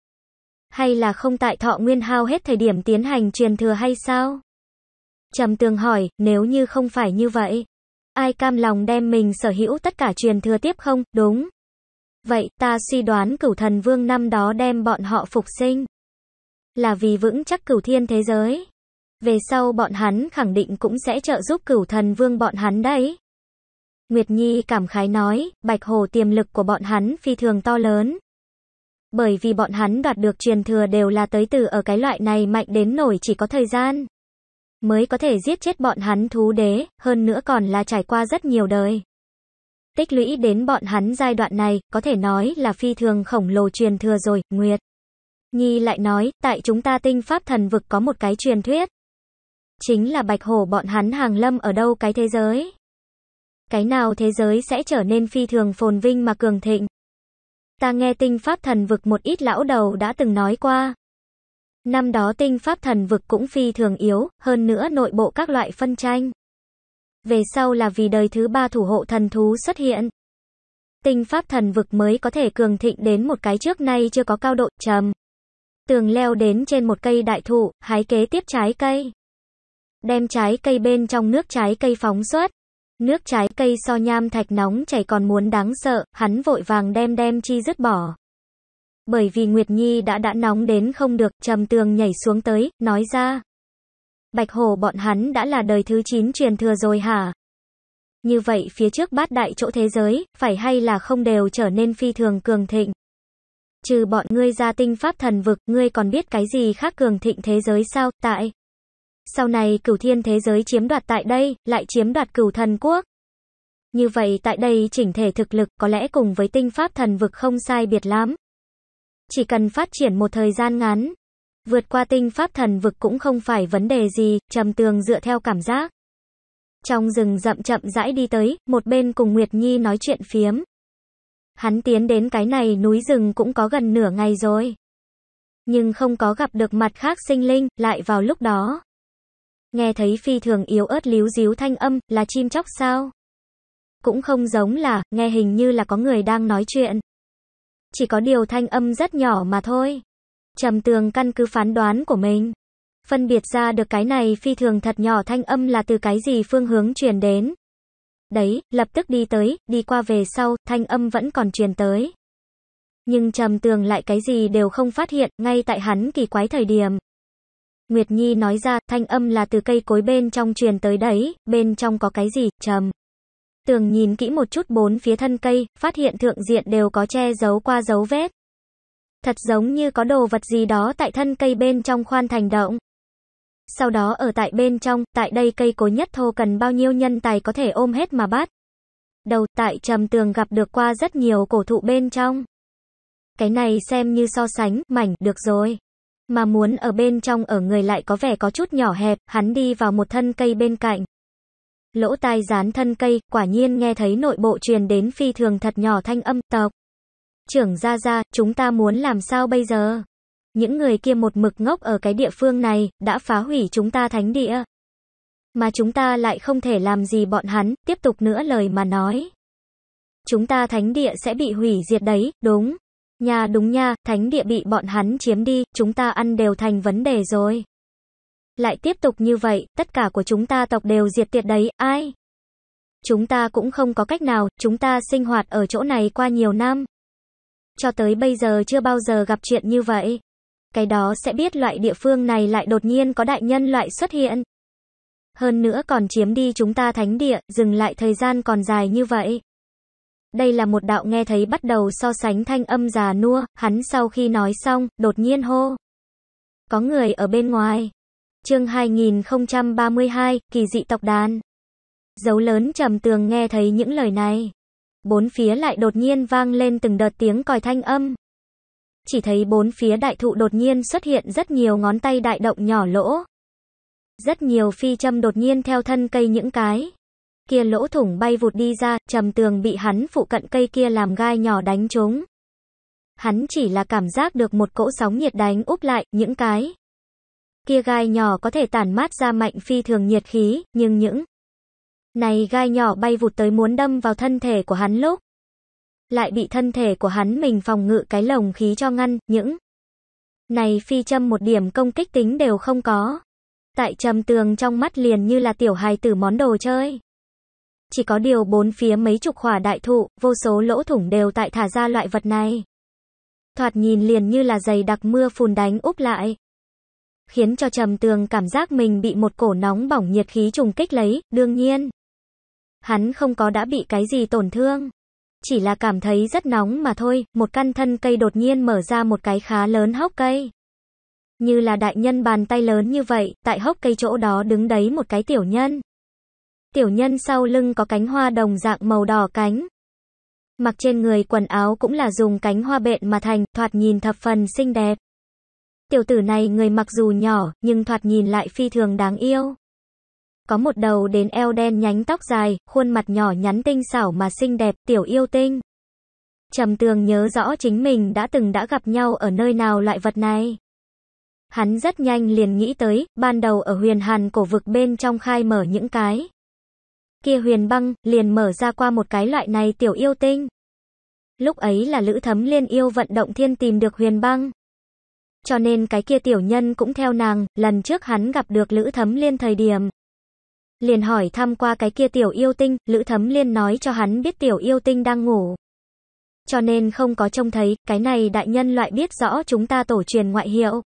Hay là không tại thọ nguyên hao hết thời điểm tiến hành truyền thừa hay sao? Trầm tường hỏi, nếu như không phải như vậy, ai cam lòng đem mình sở hữu tất cả truyền thừa tiếp không? Đúng. Vậy, ta suy đoán cửu thần vương năm đó đem bọn họ phục sinh. Là vì vững chắc cửu thiên thế giới. Về sau bọn hắn khẳng định cũng sẽ trợ giúp cửu thần vương bọn hắn đấy. Nguyệt Nhi cảm khái nói, bạch hồ tiềm lực của bọn hắn phi thường to lớn. Bởi vì bọn hắn đoạt được truyền thừa đều là tới từ ở cái loại này mạnh đến nổi chỉ có thời gian. Mới có thể giết chết bọn hắn thú đế, hơn nữa còn là trải qua rất nhiều đời. Tích lũy đến bọn hắn giai đoạn này, có thể nói là phi thường khổng lồ truyền thừa rồi, Nguyệt. Nhi lại nói, tại chúng ta tinh pháp thần vực có một cái truyền thuyết. Chính là bạch hổ bọn hắn hàng lâm ở đâu cái thế giới. Cái nào thế giới sẽ trở nên phi thường phồn vinh mà cường thịnh. Ta nghe tinh pháp thần vực một ít lão đầu đã từng nói qua. Năm đó tinh pháp thần vực cũng phi thường yếu, hơn nữa nội bộ các loại phân tranh. Về sau là vì đời thứ ba thủ hộ thần thú xuất hiện. Tinh pháp thần vực mới có thể cường thịnh đến một cái trước nay chưa có cao độ trầm. Tường leo đến trên một cây đại thụ, hái kế tiếp trái cây. Đem trái cây bên trong nước trái cây phóng xuất. Nước trái cây so nham thạch nóng chảy còn muốn đáng sợ, hắn vội vàng đem đem chi dứt bỏ. Bởi vì Nguyệt Nhi đã đã nóng đến không được, trầm tường nhảy xuống tới, nói ra. Bạch Hổ bọn hắn đã là đời thứ 9 truyền thừa rồi hả? Như vậy phía trước bát đại chỗ thế giới, phải hay là không đều trở nên phi thường cường thịnh? Trừ bọn ngươi ra tinh pháp thần vực, ngươi còn biết cái gì khác cường thịnh thế giới sao, tại? Sau này cửu thiên thế giới chiếm đoạt tại đây, lại chiếm đoạt cửu thần quốc. Như vậy tại đây chỉnh thể thực lực có lẽ cùng với tinh pháp thần vực không sai biệt lắm. Chỉ cần phát triển một thời gian ngắn. Vượt qua tinh pháp thần vực cũng không phải vấn đề gì, trầm tường dựa theo cảm giác. Trong rừng rậm chậm rãi đi tới, một bên cùng Nguyệt Nhi nói chuyện phiếm. Hắn tiến đến cái này núi rừng cũng có gần nửa ngày rồi. Nhưng không có gặp được mặt khác sinh linh, lại vào lúc đó. Nghe thấy phi thường yếu ớt líu díu thanh âm, là chim chóc sao? Cũng không giống là, nghe hình như là có người đang nói chuyện. Chỉ có điều thanh âm rất nhỏ mà thôi. Trầm tường căn cứ phán đoán của mình. Phân biệt ra được cái này phi thường thật nhỏ thanh âm là từ cái gì phương hướng truyền đến. Đấy, lập tức đi tới, đi qua về sau, thanh âm vẫn còn truyền tới. Nhưng trầm tường lại cái gì đều không phát hiện, ngay tại hắn kỳ quái thời điểm. Nguyệt Nhi nói ra, thanh âm là từ cây cối bên trong truyền tới đấy, bên trong có cái gì, trầm. Tường nhìn kỹ một chút bốn phía thân cây, phát hiện thượng diện đều có che giấu qua dấu vết. Thật giống như có đồ vật gì đó tại thân cây bên trong khoan thành động. Sau đó ở tại bên trong, tại đây cây cối nhất thô cần bao nhiêu nhân tài có thể ôm hết mà bắt. Đầu, tại trầm tường gặp được qua rất nhiều cổ thụ bên trong. Cái này xem như so sánh, mảnh, được rồi. Mà muốn ở bên trong ở người lại có vẻ có chút nhỏ hẹp, hắn đi vào một thân cây bên cạnh. Lỗ tai dán thân cây, quả nhiên nghe thấy nội bộ truyền đến phi thường thật nhỏ thanh âm, tộc. Trưởng ra ra, chúng ta muốn làm sao bây giờ? Những người kia một mực ngốc ở cái địa phương này, đã phá hủy chúng ta thánh địa. Mà chúng ta lại không thể làm gì bọn hắn, tiếp tục nữa lời mà nói. Chúng ta thánh địa sẽ bị hủy diệt đấy, đúng. Nha đúng nha, thánh địa bị bọn hắn chiếm đi, chúng ta ăn đều thành vấn đề rồi. Lại tiếp tục như vậy, tất cả của chúng ta tộc đều diệt tiệt đấy, ai? Chúng ta cũng không có cách nào, chúng ta sinh hoạt ở chỗ này qua nhiều năm. Cho tới bây giờ chưa bao giờ gặp chuyện như vậy. Cái đó sẽ biết loại địa phương này lại đột nhiên có đại nhân loại xuất hiện. Hơn nữa còn chiếm đi chúng ta thánh địa, dừng lại thời gian còn dài như vậy. Đây là một đạo nghe thấy bắt đầu so sánh thanh âm già nua, hắn sau khi nói xong, đột nhiên hô. Có người ở bên ngoài. Chương 2032, kỳ dị tộc đàn. Dấu lớn trầm tường nghe thấy những lời này. Bốn phía lại đột nhiên vang lên từng đợt tiếng còi thanh âm. Chỉ thấy bốn phía đại thụ đột nhiên xuất hiện rất nhiều ngón tay đại động nhỏ lỗ. Rất nhiều phi châm đột nhiên theo thân cây những cái. Kia lỗ thủng bay vụt đi ra, trầm tường bị hắn phụ cận cây kia làm gai nhỏ đánh trúng. Hắn chỉ là cảm giác được một cỗ sóng nhiệt đánh úp lại, những cái. Kia gai nhỏ có thể tản mát ra mạnh phi thường nhiệt khí, nhưng những này gai nhỏ bay vụt tới muốn đâm vào thân thể của hắn lúc. Lại bị thân thể của hắn mình phòng ngự cái lồng khí cho ngăn, những này phi châm một điểm công kích tính đều không có. Tại trầm tường trong mắt liền như là tiểu hài tử món đồ chơi. Chỉ có điều bốn phía mấy chục khỏa đại thụ, vô số lỗ thủng đều tại thả ra loại vật này. Thoạt nhìn liền như là giày đặc mưa phùn đánh úp lại khiến cho Trầm Tường cảm giác mình bị một cổ nóng bỏng nhiệt khí trùng kích lấy, đương nhiên. Hắn không có đã bị cái gì tổn thương. Chỉ là cảm thấy rất nóng mà thôi, một căn thân cây đột nhiên mở ra một cái khá lớn hốc cây. Như là đại nhân bàn tay lớn như vậy, tại hốc cây chỗ đó đứng đấy một cái tiểu nhân. Tiểu nhân sau lưng có cánh hoa đồng dạng màu đỏ cánh. Mặc trên người quần áo cũng là dùng cánh hoa bện mà thành, thoạt nhìn thập phần xinh đẹp. Tiểu tử này người mặc dù nhỏ, nhưng thoạt nhìn lại phi thường đáng yêu. Có một đầu đến eo đen nhánh tóc dài, khuôn mặt nhỏ nhắn tinh xảo mà xinh đẹp, tiểu yêu tinh. Trầm tường nhớ rõ chính mình đã từng đã gặp nhau ở nơi nào loại vật này. Hắn rất nhanh liền nghĩ tới, ban đầu ở huyền hàn cổ vực bên trong khai mở những cái. Kia huyền băng, liền mở ra qua một cái loại này tiểu yêu tinh. Lúc ấy là Lữ Thấm Liên yêu vận động thiên tìm được huyền băng. Cho nên cái kia tiểu nhân cũng theo nàng, lần trước hắn gặp được Lữ Thấm Liên thời điểm. Liền hỏi thăm qua cái kia tiểu yêu tinh, Lữ Thấm Liên nói cho hắn biết tiểu yêu tinh đang ngủ. Cho nên không có trông thấy, cái này đại nhân loại biết rõ chúng ta tổ truyền ngoại hiệu.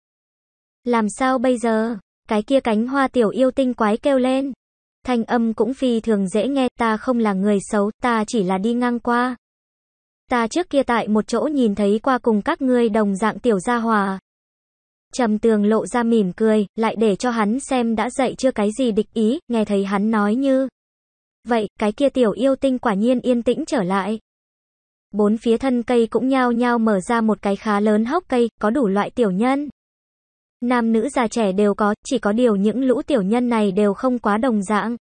Làm sao bây giờ? Cái kia cánh hoa tiểu yêu tinh quái kêu lên. Thanh âm cũng phi thường dễ nghe, ta không là người xấu, ta chỉ là đi ngang qua. Ta trước kia tại một chỗ nhìn thấy qua cùng các ngươi đồng dạng tiểu gia hòa. Trầm tường lộ ra mỉm cười, lại để cho hắn xem đã dậy chưa cái gì địch ý, nghe thấy hắn nói như. Vậy, cái kia tiểu yêu tinh quả nhiên yên tĩnh trở lại. Bốn phía thân cây cũng nhao nhao mở ra một cái khá lớn hốc cây, có đủ loại tiểu nhân. Nam nữ già trẻ đều có, chỉ có điều những lũ tiểu nhân này đều không quá đồng dạng.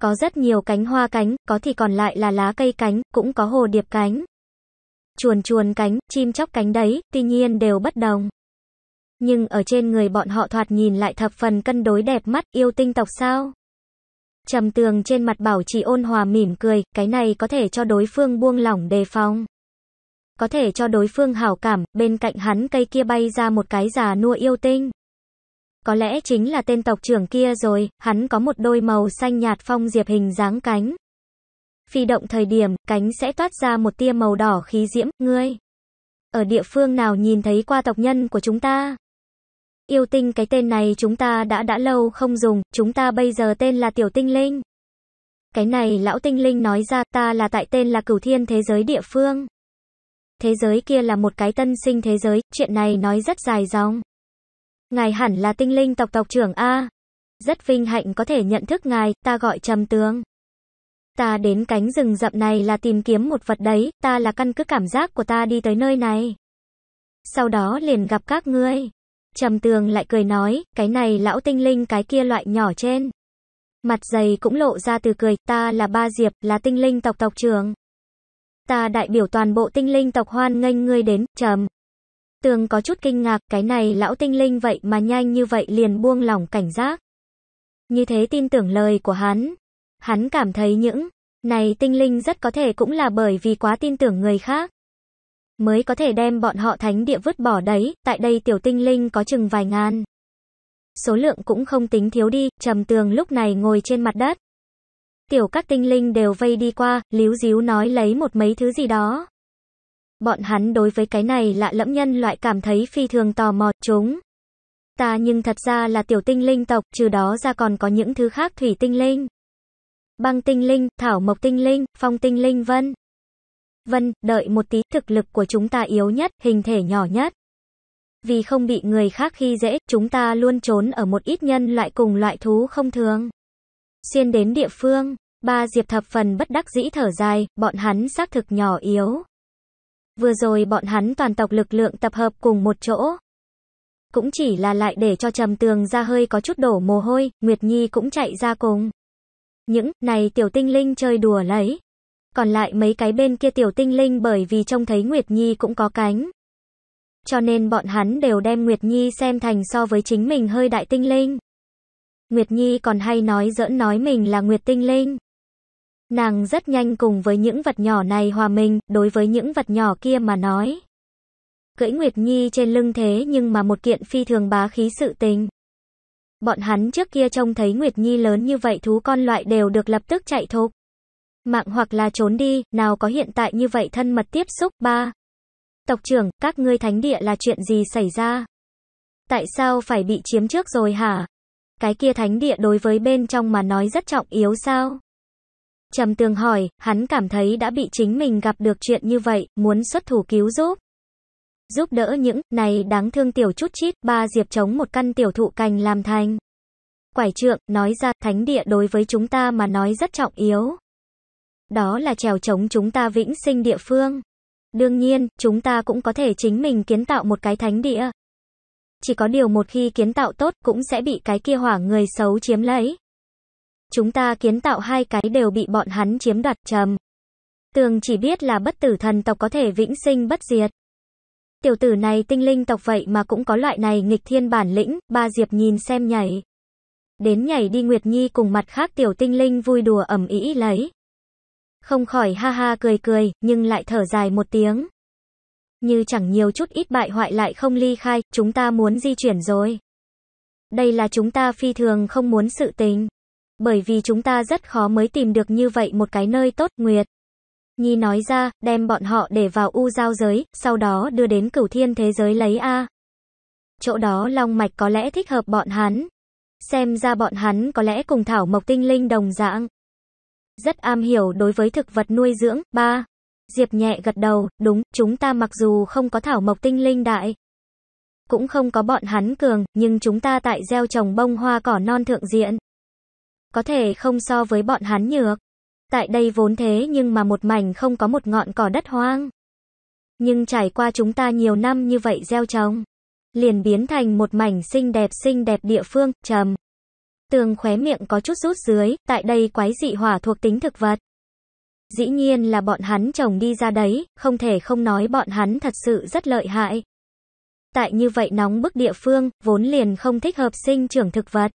Có rất nhiều cánh hoa cánh, có thì còn lại là lá cây cánh, cũng có hồ điệp cánh. Chuồn chuồn cánh, chim chóc cánh đấy, tuy nhiên đều bất đồng. Nhưng ở trên người bọn họ thoạt nhìn lại thập phần cân đối đẹp mắt, yêu tinh tộc sao? Trầm tường trên mặt bảo trì ôn hòa mỉm cười, cái này có thể cho đối phương buông lỏng đề phòng. Có thể cho đối phương hảo cảm, bên cạnh hắn cây kia bay ra một cái già nua yêu tinh. Có lẽ chính là tên tộc trưởng kia rồi, hắn có một đôi màu xanh nhạt phong diệp hình dáng cánh. Phi động thời điểm, cánh sẽ toát ra một tia màu đỏ khí diễm, ngươi. Ở địa phương nào nhìn thấy qua tộc nhân của chúng ta? Yêu tinh cái tên này chúng ta đã đã lâu không dùng, chúng ta bây giờ tên là tiểu tinh linh. Cái này lão tinh linh nói ra ta là tại tên là cửu thiên thế giới địa phương. Thế giới kia là một cái tân sinh thế giới, chuyện này nói rất dài dòng. Ngài hẳn là tinh linh tộc tộc trưởng A. Rất vinh hạnh có thể nhận thức ngài, ta gọi trầm tướng. Ta đến cánh rừng rậm này là tìm kiếm một vật đấy, ta là căn cứ cảm giác của ta đi tới nơi này. Sau đó liền gặp các ngươi. Trầm tường lại cười nói, cái này lão tinh linh cái kia loại nhỏ trên. Mặt dày cũng lộ ra từ cười, ta là ba diệp, là tinh linh tộc tộc trưởng. Ta đại biểu toàn bộ tinh linh tộc hoan nghênh ngươi đến, trầm. Tường có chút kinh ngạc, cái này lão tinh linh vậy mà nhanh như vậy liền buông lỏng cảnh giác. Như thế tin tưởng lời của hắn. Hắn cảm thấy những này tinh linh rất có thể cũng là bởi vì quá tin tưởng người khác mới có thể đem bọn họ thánh địa vứt bỏ đấy, tại đây tiểu tinh linh có chừng vài ngàn. Số lượng cũng không tính thiếu đi, trầm tường lúc này ngồi trên mặt đất. Tiểu các tinh linh đều vây đi qua, líu díu nói lấy một mấy thứ gì đó. Bọn hắn đối với cái này lạ lẫm nhân loại cảm thấy phi thường tò mò, chúng. Ta nhưng thật ra là tiểu tinh linh tộc, trừ đó ra còn có những thứ khác thủy tinh linh. Băng tinh linh, thảo mộc tinh linh, phong tinh linh vân. Vân, đợi một tí, thực lực của chúng ta yếu nhất, hình thể nhỏ nhất. Vì không bị người khác khi dễ, chúng ta luôn trốn ở một ít nhân loại cùng loại thú không thường. Xuyên đến địa phương, ba diệp thập phần bất đắc dĩ thở dài, bọn hắn xác thực nhỏ yếu. Vừa rồi bọn hắn toàn tộc lực lượng tập hợp cùng một chỗ. Cũng chỉ là lại để cho trầm tường ra hơi có chút đổ mồ hôi, Nguyệt Nhi cũng chạy ra cùng. Những, này tiểu tinh linh chơi đùa lấy. Còn lại mấy cái bên kia tiểu tinh linh bởi vì trông thấy Nguyệt Nhi cũng có cánh. Cho nên bọn hắn đều đem Nguyệt Nhi xem thành so với chính mình hơi đại tinh linh. Nguyệt Nhi còn hay nói giỡn nói mình là Nguyệt tinh linh. Nàng rất nhanh cùng với những vật nhỏ này hòa mình, đối với những vật nhỏ kia mà nói. Cưỡi Nguyệt Nhi trên lưng thế nhưng mà một kiện phi thường bá khí sự tình. Bọn hắn trước kia trông thấy Nguyệt Nhi lớn như vậy thú con loại đều được lập tức chạy thục. Mạng hoặc là trốn đi, nào có hiện tại như vậy thân mật tiếp xúc. ba Tộc trưởng, các ngươi thánh địa là chuyện gì xảy ra? Tại sao phải bị chiếm trước rồi hả? Cái kia thánh địa đối với bên trong mà nói rất trọng yếu sao? Trầm tường hỏi, hắn cảm thấy đã bị chính mình gặp được chuyện như vậy, muốn xuất thủ cứu giúp. Giúp đỡ những, này đáng thương tiểu chút chít, ba diệp chống một căn tiểu thụ cành làm thành. Quải trượng, nói ra, thánh địa đối với chúng ta mà nói rất trọng yếu. Đó là trèo chống chúng ta vĩnh sinh địa phương. Đương nhiên, chúng ta cũng có thể chính mình kiến tạo một cái thánh địa. Chỉ có điều một khi kiến tạo tốt cũng sẽ bị cái kia hỏa người xấu chiếm lấy. Chúng ta kiến tạo hai cái đều bị bọn hắn chiếm đoạt trầm. Tường chỉ biết là bất tử thần tộc có thể vĩnh sinh bất diệt. Tiểu tử này tinh linh tộc vậy mà cũng có loại này nghịch thiên bản lĩnh, ba diệp nhìn xem nhảy. Đến nhảy đi Nguyệt Nhi cùng mặt khác tiểu tinh linh vui đùa ẩm ý lấy. Không khỏi ha ha cười cười, nhưng lại thở dài một tiếng. Như chẳng nhiều chút ít bại hoại lại không ly khai, chúng ta muốn di chuyển rồi. Đây là chúng ta phi thường không muốn sự tình. Bởi vì chúng ta rất khó mới tìm được như vậy một cái nơi tốt, Nguyệt. Nhi nói ra, đem bọn họ để vào u giao giới, sau đó đưa đến cửu thiên thế giới lấy A. Chỗ đó long mạch có lẽ thích hợp bọn hắn. Xem ra bọn hắn có lẽ cùng thảo mộc tinh linh đồng dạng rất am hiểu đối với thực vật nuôi dưỡng. 3. Diệp nhẹ gật đầu, đúng, chúng ta mặc dù không có thảo mộc tinh linh đại cũng không có bọn hắn cường, nhưng chúng ta tại gieo trồng bông hoa cỏ non thượng diện. Có thể không so với bọn hắn nhược. Tại đây vốn thế nhưng mà một mảnh không có một ngọn cỏ đất hoang. Nhưng trải qua chúng ta nhiều năm như vậy gieo trồng, liền biến thành một mảnh xinh đẹp xinh đẹp địa phương, trầm. Tường khóe miệng có chút rút dưới, tại đây quái dị hỏa thuộc tính thực vật. Dĩ nhiên là bọn hắn trồng đi ra đấy, không thể không nói bọn hắn thật sự rất lợi hại. Tại như vậy nóng bức địa phương, vốn liền không thích hợp sinh trưởng thực vật.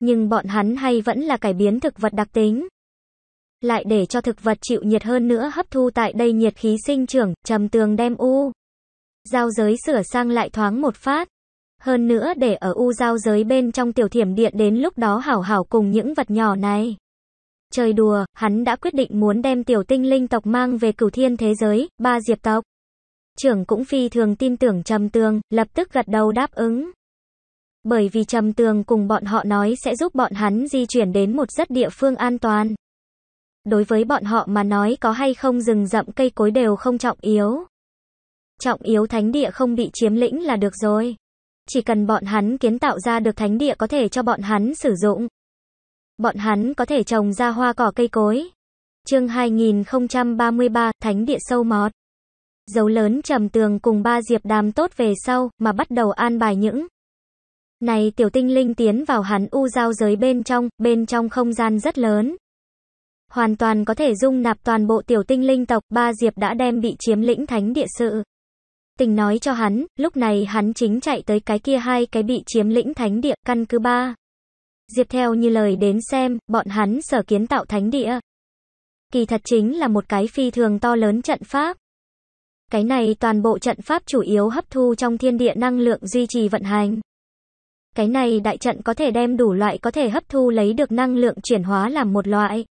Nhưng bọn hắn hay vẫn là cải biến thực vật đặc tính. Lại để cho thực vật chịu nhiệt hơn nữa hấp thu tại đây nhiệt khí sinh trưởng, trầm tường đem u. Giao giới sửa sang lại thoáng một phát. Hơn nữa để ở u giao giới bên trong tiểu thiểm điện đến lúc đó hảo hảo cùng những vật nhỏ này. Chơi đùa, hắn đã quyết định muốn đem tiểu tinh linh tộc mang về cửu thiên thế giới, ba diệp tộc. Trưởng cũng phi thường tin tưởng Trầm Tường, lập tức gật đầu đáp ứng. Bởi vì Trầm Tường cùng bọn họ nói sẽ giúp bọn hắn di chuyển đến một rất địa phương an toàn. Đối với bọn họ mà nói có hay không rừng rậm cây cối đều không trọng yếu. Trọng yếu thánh địa không bị chiếm lĩnh là được rồi. Chỉ cần bọn hắn kiến tạo ra được thánh địa có thể cho bọn hắn sử dụng. Bọn hắn có thể trồng ra hoa cỏ cây cối. Chương 2033, Thánh địa sâu mọt. Dấu lớn trầm tường cùng ba diệp đàm tốt về sau, mà bắt đầu an bài những. Này tiểu tinh linh tiến vào hắn u giao giới bên trong, bên trong không gian rất lớn. Hoàn toàn có thể dung nạp toàn bộ tiểu tinh linh tộc, ba diệp đã đem bị chiếm lĩnh thánh địa sự. Tình nói cho hắn, lúc này hắn chính chạy tới cái kia hai cái bị chiếm lĩnh thánh địa, căn cứ ba. Diệp theo như lời đến xem, bọn hắn sở kiến tạo thánh địa. Kỳ thật chính là một cái phi thường to lớn trận pháp. Cái này toàn bộ trận pháp chủ yếu hấp thu trong thiên địa năng lượng duy trì vận hành. Cái này đại trận có thể đem đủ loại có thể hấp thu lấy được năng lượng chuyển hóa làm một loại.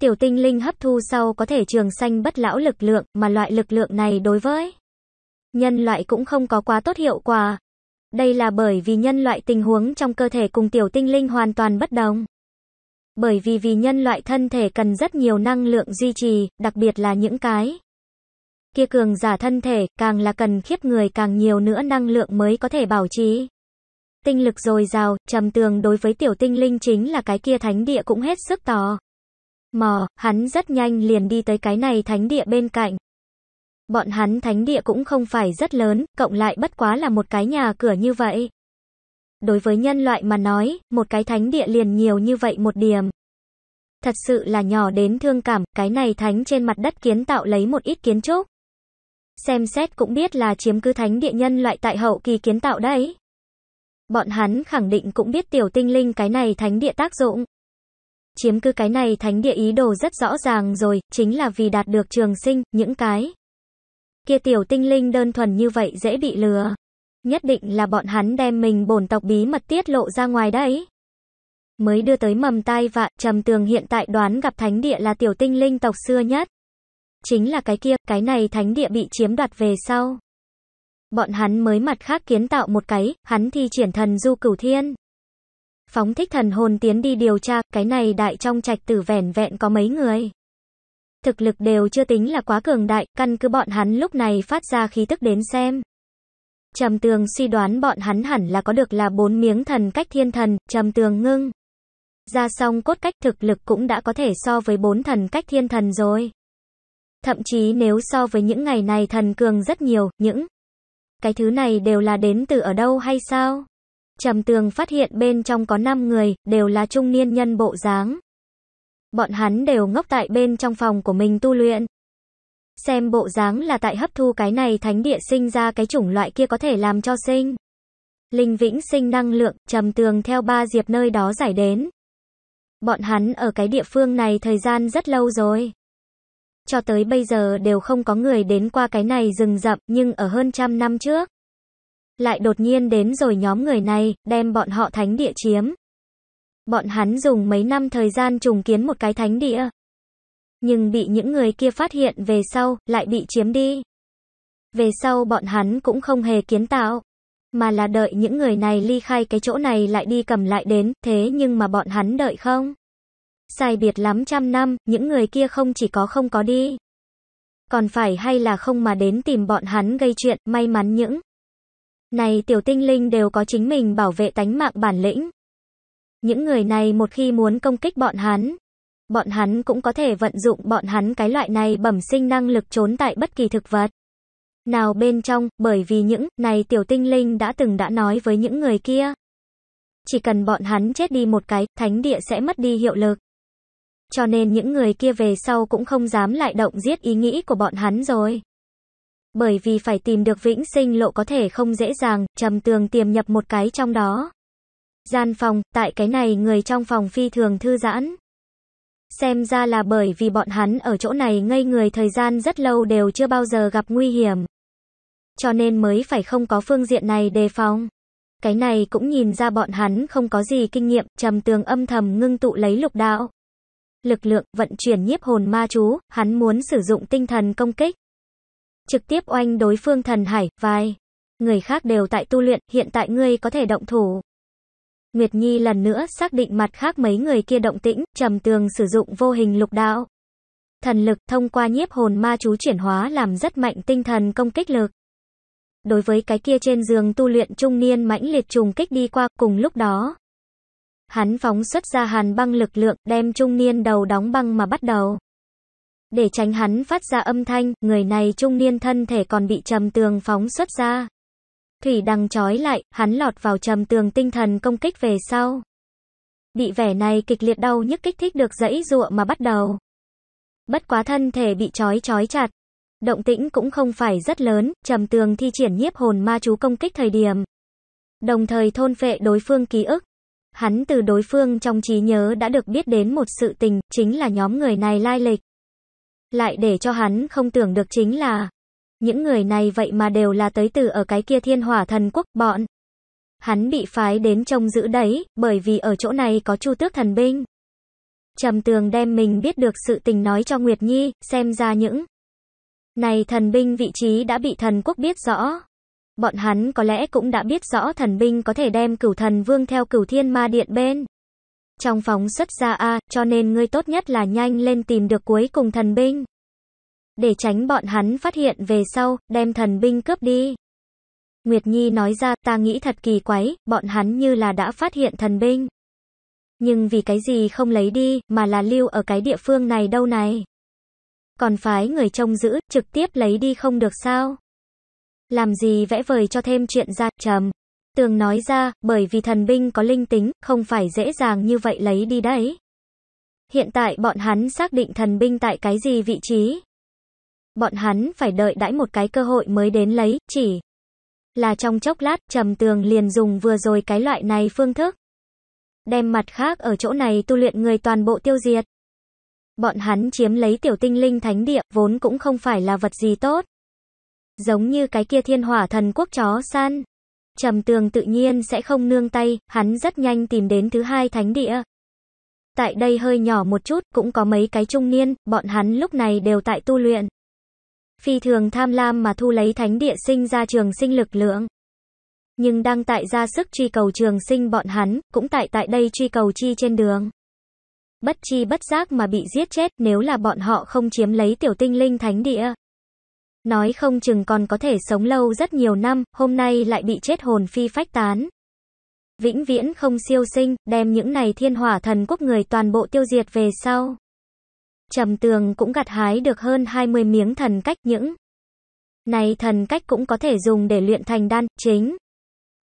Tiểu tinh linh hấp thu sau có thể trường sanh bất lão lực lượng, mà loại lực lượng này đối với nhân loại cũng không có quá tốt hiệu quả. Đây là bởi vì nhân loại tình huống trong cơ thể cùng tiểu tinh linh hoàn toàn bất đồng. Bởi vì vì nhân loại thân thể cần rất nhiều năng lượng duy trì, đặc biệt là những cái kia cường giả thân thể, càng là cần khiếp người càng nhiều nữa năng lượng mới có thể bảo trì. Tinh lực dồi dào, trầm tường đối với tiểu tinh linh chính là cái kia thánh địa cũng hết sức tò. Mò, hắn rất nhanh liền đi tới cái này thánh địa bên cạnh. Bọn hắn thánh địa cũng không phải rất lớn, cộng lại bất quá là một cái nhà cửa như vậy. Đối với nhân loại mà nói, một cái thánh địa liền nhiều như vậy một điểm. Thật sự là nhỏ đến thương cảm, cái này thánh trên mặt đất kiến tạo lấy một ít kiến trúc. Xem xét cũng biết là chiếm cứ thánh địa nhân loại tại hậu kỳ kiến tạo đấy. Bọn hắn khẳng định cũng biết tiểu tinh linh cái này thánh địa tác dụng. Chiếm cứ cái này thánh địa ý đồ rất rõ ràng rồi, chính là vì đạt được trường sinh, những cái kia tiểu tinh linh đơn thuần như vậy dễ bị lừa. Nhất định là bọn hắn đem mình bổn tộc bí mật tiết lộ ra ngoài đấy. Mới đưa tới mầm tai vạ, trầm tường hiện tại đoán gặp thánh địa là tiểu tinh linh tộc xưa nhất. Chính là cái kia, cái này thánh địa bị chiếm đoạt về sau. Bọn hắn mới mặt khác kiến tạo một cái, hắn thi triển thần du cửu thiên. Phóng thích thần hồn tiến đi điều tra, cái này đại trong trạch tử vẻn vẹn có mấy người. Thực lực đều chưa tính là quá cường đại, căn cứ bọn hắn lúc này phát ra khí tức đến xem. Trầm tường suy đoán bọn hắn hẳn là có được là bốn miếng thần cách thiên thần, trầm tường ngưng. Ra xong cốt cách thực lực cũng đã có thể so với bốn thần cách thiên thần rồi. Thậm chí nếu so với những ngày này thần cường rất nhiều, những cái thứ này đều là đến từ ở đâu hay sao? Trầm tường phát hiện bên trong có 5 người, đều là trung niên nhân bộ dáng. Bọn hắn đều ngốc tại bên trong phòng của mình tu luyện. Xem bộ dáng là tại hấp thu cái này thánh địa sinh ra cái chủng loại kia có thể làm cho sinh. Linh vĩnh sinh năng lượng, trầm tường theo ba diệp nơi đó giải đến. Bọn hắn ở cái địa phương này thời gian rất lâu rồi. Cho tới bây giờ đều không có người đến qua cái này rừng rậm nhưng ở hơn trăm năm trước. Lại đột nhiên đến rồi nhóm người này, đem bọn họ thánh địa chiếm. Bọn hắn dùng mấy năm thời gian trùng kiến một cái thánh địa. Nhưng bị những người kia phát hiện về sau, lại bị chiếm đi. Về sau bọn hắn cũng không hề kiến tạo. Mà là đợi những người này ly khai cái chỗ này lại đi cầm lại đến, thế nhưng mà bọn hắn đợi không? Sai biệt lắm trăm năm, những người kia không chỉ có không có đi. Còn phải hay là không mà đến tìm bọn hắn gây chuyện, may mắn những Này tiểu tinh linh đều có chính mình bảo vệ tánh mạng bản lĩnh. Những người này một khi muốn công kích bọn hắn, bọn hắn cũng có thể vận dụng bọn hắn cái loại này bẩm sinh năng lực trốn tại bất kỳ thực vật. Nào bên trong, bởi vì những này tiểu tinh linh đã từng đã nói với những người kia. Chỉ cần bọn hắn chết đi một cái, thánh địa sẽ mất đi hiệu lực. Cho nên những người kia về sau cũng không dám lại động giết ý nghĩ của bọn hắn rồi. Bởi vì phải tìm được vĩnh sinh lộ có thể không dễ dàng, trầm tường tiềm nhập một cái trong đó. Gian phòng, tại cái này người trong phòng phi thường thư giãn. Xem ra là bởi vì bọn hắn ở chỗ này ngây người thời gian rất lâu đều chưa bao giờ gặp nguy hiểm. Cho nên mới phải không có phương diện này đề phòng. Cái này cũng nhìn ra bọn hắn không có gì kinh nghiệm, trầm tường âm thầm ngưng tụ lấy lục đạo. Lực lượng, vận chuyển nhiếp hồn ma chú, hắn muốn sử dụng tinh thần công kích. Trực tiếp oanh đối phương thần hải, vai. Người khác đều tại tu luyện, hiện tại ngươi có thể động thủ. Nguyệt Nhi lần nữa xác định mặt khác mấy người kia động tĩnh, trầm tường sử dụng vô hình lục đạo. Thần lực thông qua nhiếp hồn ma chú chuyển hóa làm rất mạnh tinh thần công kích lực. Đối với cái kia trên giường tu luyện trung niên mãnh liệt trùng kích đi qua cùng lúc đó. Hắn phóng xuất ra hàn băng lực lượng đem trung niên đầu đóng băng mà bắt đầu. Để tránh hắn phát ra âm thanh, người này trung niên thân thể còn bị trầm tường phóng xuất ra. Thủy đằng trói lại, hắn lọt vào trầm tường tinh thần công kích về sau. Bị vẻ này kịch liệt đau nhức kích thích được dãy ruộng mà bắt đầu. Bất quá thân thể bị trói trói chặt. Động tĩnh cũng không phải rất lớn, trầm tường thi triển nhiếp hồn ma chú công kích thời điểm. Đồng thời thôn phệ đối phương ký ức. Hắn từ đối phương trong trí nhớ đã được biết đến một sự tình, chính là nhóm người này lai lịch. Lại để cho hắn không tưởng được chính là, những người này vậy mà đều là tới từ ở cái kia thiên hỏa thần quốc, bọn. Hắn bị phái đến trông giữ đấy, bởi vì ở chỗ này có chu tước thần binh. Trầm tường đem mình biết được sự tình nói cho Nguyệt Nhi, xem ra những này thần binh vị trí đã bị thần quốc biết rõ. Bọn hắn có lẽ cũng đã biết rõ thần binh có thể đem cửu thần vương theo cửu thiên ma điện bên. Trong phóng xuất ra A, cho nên ngươi tốt nhất là nhanh lên tìm được cuối cùng thần binh để tránh bọn hắn phát hiện về sau, đem thần binh cướp đi. Nguyệt Nhi nói ra, ta nghĩ thật kỳ quái, bọn hắn như là đã phát hiện thần binh. Nhưng vì cái gì không lấy đi, mà là lưu ở cái địa phương này đâu này. Còn phái người trông giữ, trực tiếp lấy đi không được sao. Làm gì vẽ vời cho thêm chuyện ra, trầm. Tường nói ra, bởi vì thần binh có linh tính, không phải dễ dàng như vậy lấy đi đấy. Hiện tại bọn hắn xác định thần binh tại cái gì vị trí bọn hắn phải đợi đãi một cái cơ hội mới đến lấy, chỉ là trong chốc lát, trầm tường liền dùng vừa rồi cái loại này phương thức. Đem mặt khác ở chỗ này tu luyện người toàn bộ tiêu diệt. Bọn hắn chiếm lấy tiểu tinh linh thánh địa, vốn cũng không phải là vật gì tốt. Giống như cái kia thiên hỏa thần quốc chó san Trầm tường tự nhiên sẽ không nương tay, hắn rất nhanh tìm đến thứ hai thánh địa. Tại đây hơi nhỏ một chút, cũng có mấy cái trung niên, bọn hắn lúc này đều tại tu luyện phi thường tham lam mà thu lấy thánh địa sinh ra trường sinh lực lượng. Nhưng đang tại ra sức truy cầu trường sinh bọn hắn, cũng tại tại đây truy cầu chi trên đường. Bất chi bất giác mà bị giết chết nếu là bọn họ không chiếm lấy tiểu tinh linh thánh địa. Nói không chừng còn có thể sống lâu rất nhiều năm, hôm nay lại bị chết hồn phi phách tán. Vĩnh viễn không siêu sinh, đem những này thiên hỏa thần quốc người toàn bộ tiêu diệt về sau. Trầm tường cũng gặt hái được hơn 20 miếng thần cách những. Này thần cách cũng có thể dùng để luyện thành đan, chính.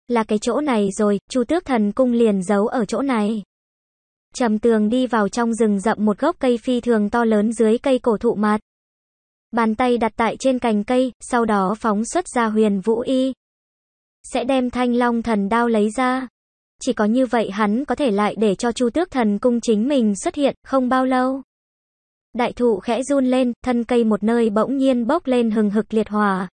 Là cái chỗ này rồi, chu tước thần cung liền giấu ở chỗ này. Trầm tường đi vào trong rừng rậm một gốc cây phi thường to lớn dưới cây cổ thụ mạt. Bàn tay đặt tại trên cành cây, sau đó phóng xuất ra huyền vũ y. Sẽ đem thanh long thần đao lấy ra. Chỉ có như vậy hắn có thể lại để cho chu tước thần cung chính mình xuất hiện, không bao lâu. Đại thụ khẽ run lên, thân cây một nơi bỗng nhiên bốc lên hừng hực liệt hỏa.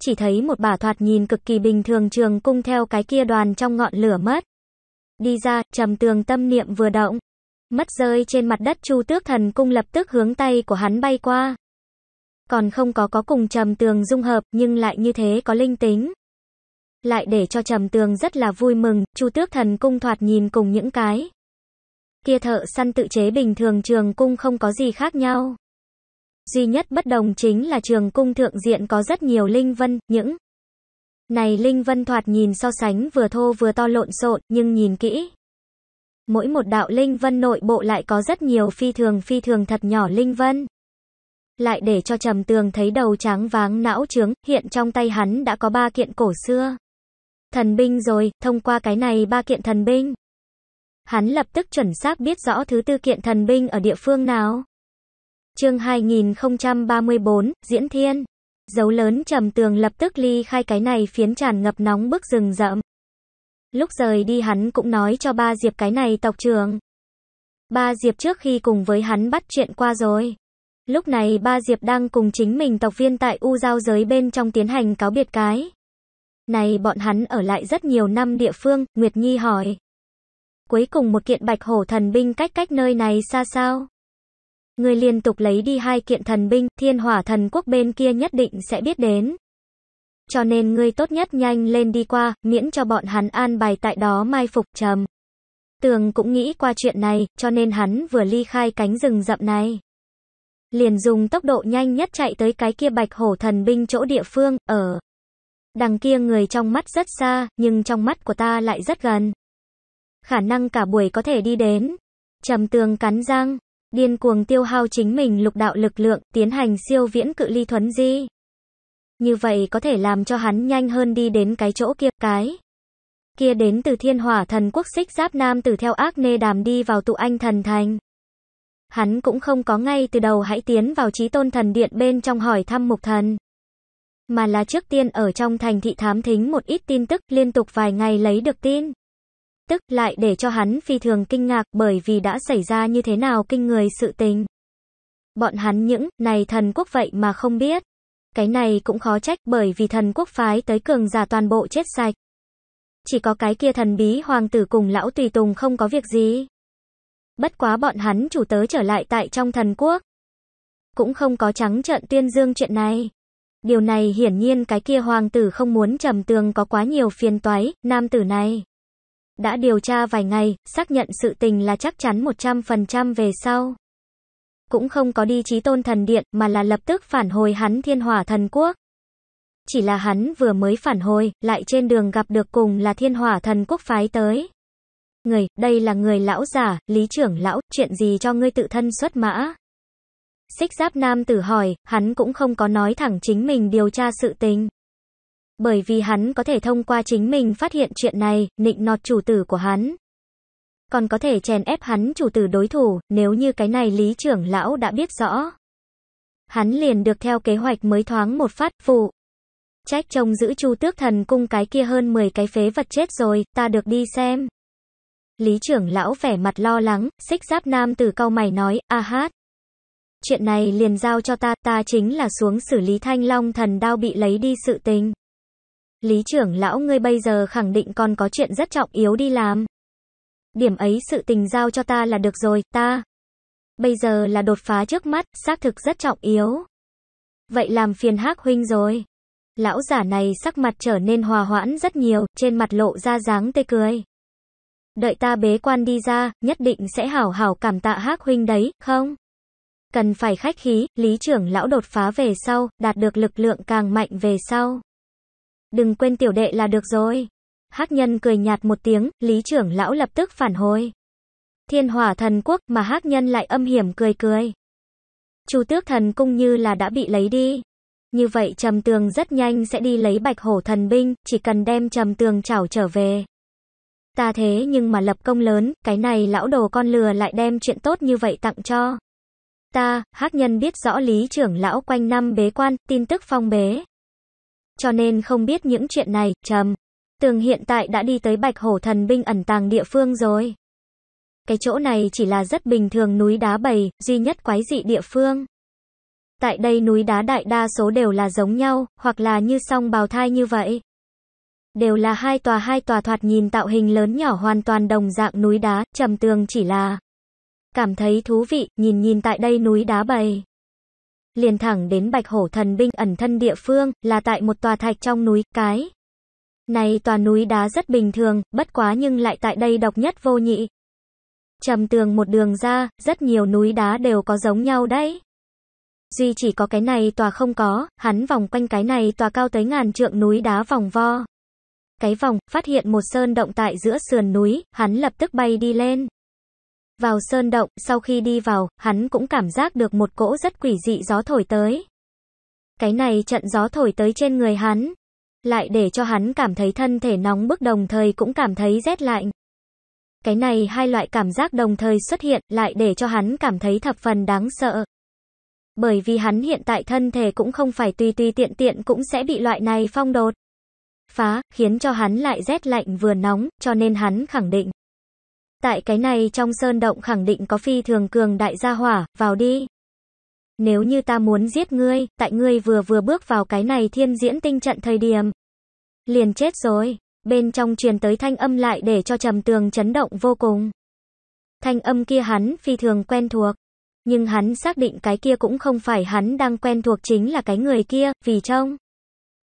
Chỉ thấy một bà thoạt nhìn cực kỳ bình thường trường cung theo cái kia đoàn trong ngọn lửa mất. Đi ra, trầm tường tâm niệm vừa động. Mất rơi trên mặt đất chu tước thần cung lập tức hướng tay của hắn bay qua. Còn không có có cùng trầm tường dung hợp nhưng lại như thế có linh tính. Lại để cho trầm tường rất là vui mừng, chu tước thần cung thoạt nhìn cùng những cái kia thợ săn tự chế bình thường trường cung không có gì khác nhau. Duy nhất bất đồng chính là trường cung thượng diện có rất nhiều linh vân, những Này Linh Vân thoạt nhìn so sánh vừa thô vừa to lộn xộn, nhưng nhìn kỹ. Mỗi một đạo Linh Vân nội bộ lại có rất nhiều phi thường phi thường thật nhỏ Linh Vân. Lại để cho trầm tường thấy đầu trắng váng não trướng, hiện trong tay hắn đã có ba kiện cổ xưa. Thần binh rồi, thông qua cái này ba kiện thần binh. Hắn lập tức chuẩn xác biết rõ thứ tư kiện thần binh ở địa phương nào. Chương 2034, Diễn Thiên. Dấu lớn trầm tường lập tức ly khai cái này phiến tràn ngập nóng bức rừng rậm. Lúc rời đi hắn cũng nói cho ba Diệp cái này tộc trường Ba Diệp trước khi cùng với hắn bắt chuyện qua rồi. Lúc này ba Diệp đang cùng chính mình tộc viên tại U giao giới bên trong tiến hành cáo biệt cái. Này bọn hắn ở lại rất nhiều năm địa phương, Nguyệt Nhi hỏi. Cuối cùng một kiện bạch hổ thần binh cách cách nơi này xa sao? Người liên tục lấy đi hai kiện thần binh, thiên hỏa thần quốc bên kia nhất định sẽ biết đến. Cho nên ngươi tốt nhất nhanh lên đi qua, miễn cho bọn hắn an bài tại đó mai phục trầm. Tường cũng nghĩ qua chuyện này, cho nên hắn vừa ly khai cánh rừng rậm này. Liền dùng tốc độ nhanh nhất chạy tới cái kia bạch hổ thần binh chỗ địa phương, ở. Đằng kia người trong mắt rất xa, nhưng trong mắt của ta lại rất gần. Khả năng cả buổi có thể đi đến. Trầm tường cắn răng, điên cuồng tiêu hao chính mình lục đạo lực lượng, tiến hành siêu viễn cự ly thuấn di. Như vậy có thể làm cho hắn nhanh hơn đi đến cái chỗ kia, cái. Kia đến từ thiên hỏa thần quốc xích giáp nam tử theo ác nê đàm đi vào tụ anh thần thành. Hắn cũng không có ngay từ đầu hãy tiến vào trí tôn thần điện bên trong hỏi thăm mục thần. Mà là trước tiên ở trong thành thị thám thính một ít tin tức liên tục vài ngày lấy được tin. Tức lại để cho hắn phi thường kinh ngạc bởi vì đã xảy ra như thế nào kinh người sự tình. Bọn hắn những này thần quốc vậy mà không biết. Cái này cũng khó trách bởi vì thần quốc phái tới cường giả toàn bộ chết sạch. Chỉ có cái kia thần bí hoàng tử cùng lão tùy tùng không có việc gì. Bất quá bọn hắn chủ tớ trở lại tại trong thần quốc. Cũng không có trắng trợn tuyên dương chuyện này. Điều này hiển nhiên cái kia hoàng tử không muốn trầm tường có quá nhiều phiền toái, nam tử này. Đã điều tra vài ngày, xác nhận sự tình là chắc chắn 100% về sau. Cũng không có đi trí tôn thần điện mà là lập tức phản hồi hắn thiên hỏa thần quốc. Chỉ là hắn vừa mới phản hồi, lại trên đường gặp được cùng là thiên hỏa thần quốc phái tới. Người, đây là người lão giả, lý trưởng lão, chuyện gì cho ngươi tự thân xuất mã? Xích giáp nam tử hỏi, hắn cũng không có nói thẳng chính mình điều tra sự tình. Bởi vì hắn có thể thông qua chính mình phát hiện chuyện này, nịnh nọt chủ tử của hắn. Còn có thể chèn ép hắn chủ tử đối thủ, nếu như cái này lý trưởng lão đã biết rõ. Hắn liền được theo kế hoạch mới thoáng một phát, phụ. Trách trông giữ chu tước thần cung cái kia hơn 10 cái phế vật chết rồi, ta được đi xem. Lý trưởng lão vẻ mặt lo lắng, xích giáp nam từ câu mày nói, a hát. Chuyện này liền giao cho ta, ta chính là xuống xử lý thanh long thần đao bị lấy đi sự tình. Lý trưởng lão ngươi bây giờ khẳng định còn có chuyện rất trọng yếu đi làm. Điểm ấy sự tình giao cho ta là được rồi, ta. Bây giờ là đột phá trước mắt, xác thực rất trọng yếu. Vậy làm phiền hắc huynh rồi. Lão giả này sắc mặt trở nên hòa hoãn rất nhiều, trên mặt lộ ra dáng tê cười. Đợi ta bế quan đi ra, nhất định sẽ hảo hảo cảm tạ hắc huynh đấy, không? Cần phải khách khí, lý trưởng lão đột phá về sau, đạt được lực lượng càng mạnh về sau. Đừng quên tiểu đệ là được rồi. Hắc nhân cười nhạt một tiếng, lý trưởng lão lập tức phản hồi. Thiên hỏa thần quốc mà hắc nhân lại âm hiểm cười cười. Chu tước thần cung như là đã bị lấy đi. Như vậy trầm tường rất nhanh sẽ đi lấy bạch hổ thần binh, chỉ cần đem trầm tường chảo trở về. Ta thế nhưng mà lập công lớn, cái này lão đồ con lừa lại đem chuyện tốt như vậy tặng cho. Ta, hắc nhân biết rõ lý trưởng lão quanh năm bế quan, tin tức phong bế. Cho nên không biết những chuyện này, trầm. Tường hiện tại đã đi tới bạch hổ thần binh ẩn tàng địa phương rồi. Cái chỗ này chỉ là rất bình thường núi đá bầy, duy nhất quái dị địa phương. Tại đây núi đá đại đa số đều là giống nhau, hoặc là như song bào thai như vậy. Đều là hai tòa hai tòa thoạt nhìn tạo hình lớn nhỏ hoàn toàn đồng dạng núi đá, trầm tường chỉ là cảm thấy thú vị, nhìn nhìn tại đây núi đá bầy. Liền thẳng đến bạch hổ thần binh ẩn thân địa phương, là tại một tòa thạch trong núi, cái. Này tòa núi đá rất bình thường, bất quá nhưng lại tại đây độc nhất vô nhị. Trầm tường một đường ra, rất nhiều núi đá đều có giống nhau đấy. Duy chỉ có cái này tòa không có, hắn vòng quanh cái này tòa cao tới ngàn trượng núi đá vòng vo. Cái vòng, phát hiện một sơn động tại giữa sườn núi, hắn lập tức bay đi lên. Vào sơn động, sau khi đi vào, hắn cũng cảm giác được một cỗ rất quỷ dị gió thổi tới. Cái này trận gió thổi tới trên người hắn, lại để cho hắn cảm thấy thân thể nóng bức đồng thời cũng cảm thấy rét lạnh. Cái này hai loại cảm giác đồng thời xuất hiện, lại để cho hắn cảm thấy thập phần đáng sợ. Bởi vì hắn hiện tại thân thể cũng không phải tùy tùy tiện tiện cũng sẽ bị loại này phong đột. Phá, khiến cho hắn lại rét lạnh vừa nóng, cho nên hắn khẳng định. Tại cái này trong sơn động khẳng định có phi thường cường đại gia hỏa, vào đi. Nếu như ta muốn giết ngươi, tại ngươi vừa vừa bước vào cái này thiên diễn tinh trận thời điểm. Liền chết rồi. Bên trong truyền tới thanh âm lại để cho trầm tường chấn động vô cùng. Thanh âm kia hắn phi thường quen thuộc. Nhưng hắn xác định cái kia cũng không phải hắn đang quen thuộc chính là cái người kia, vì trông.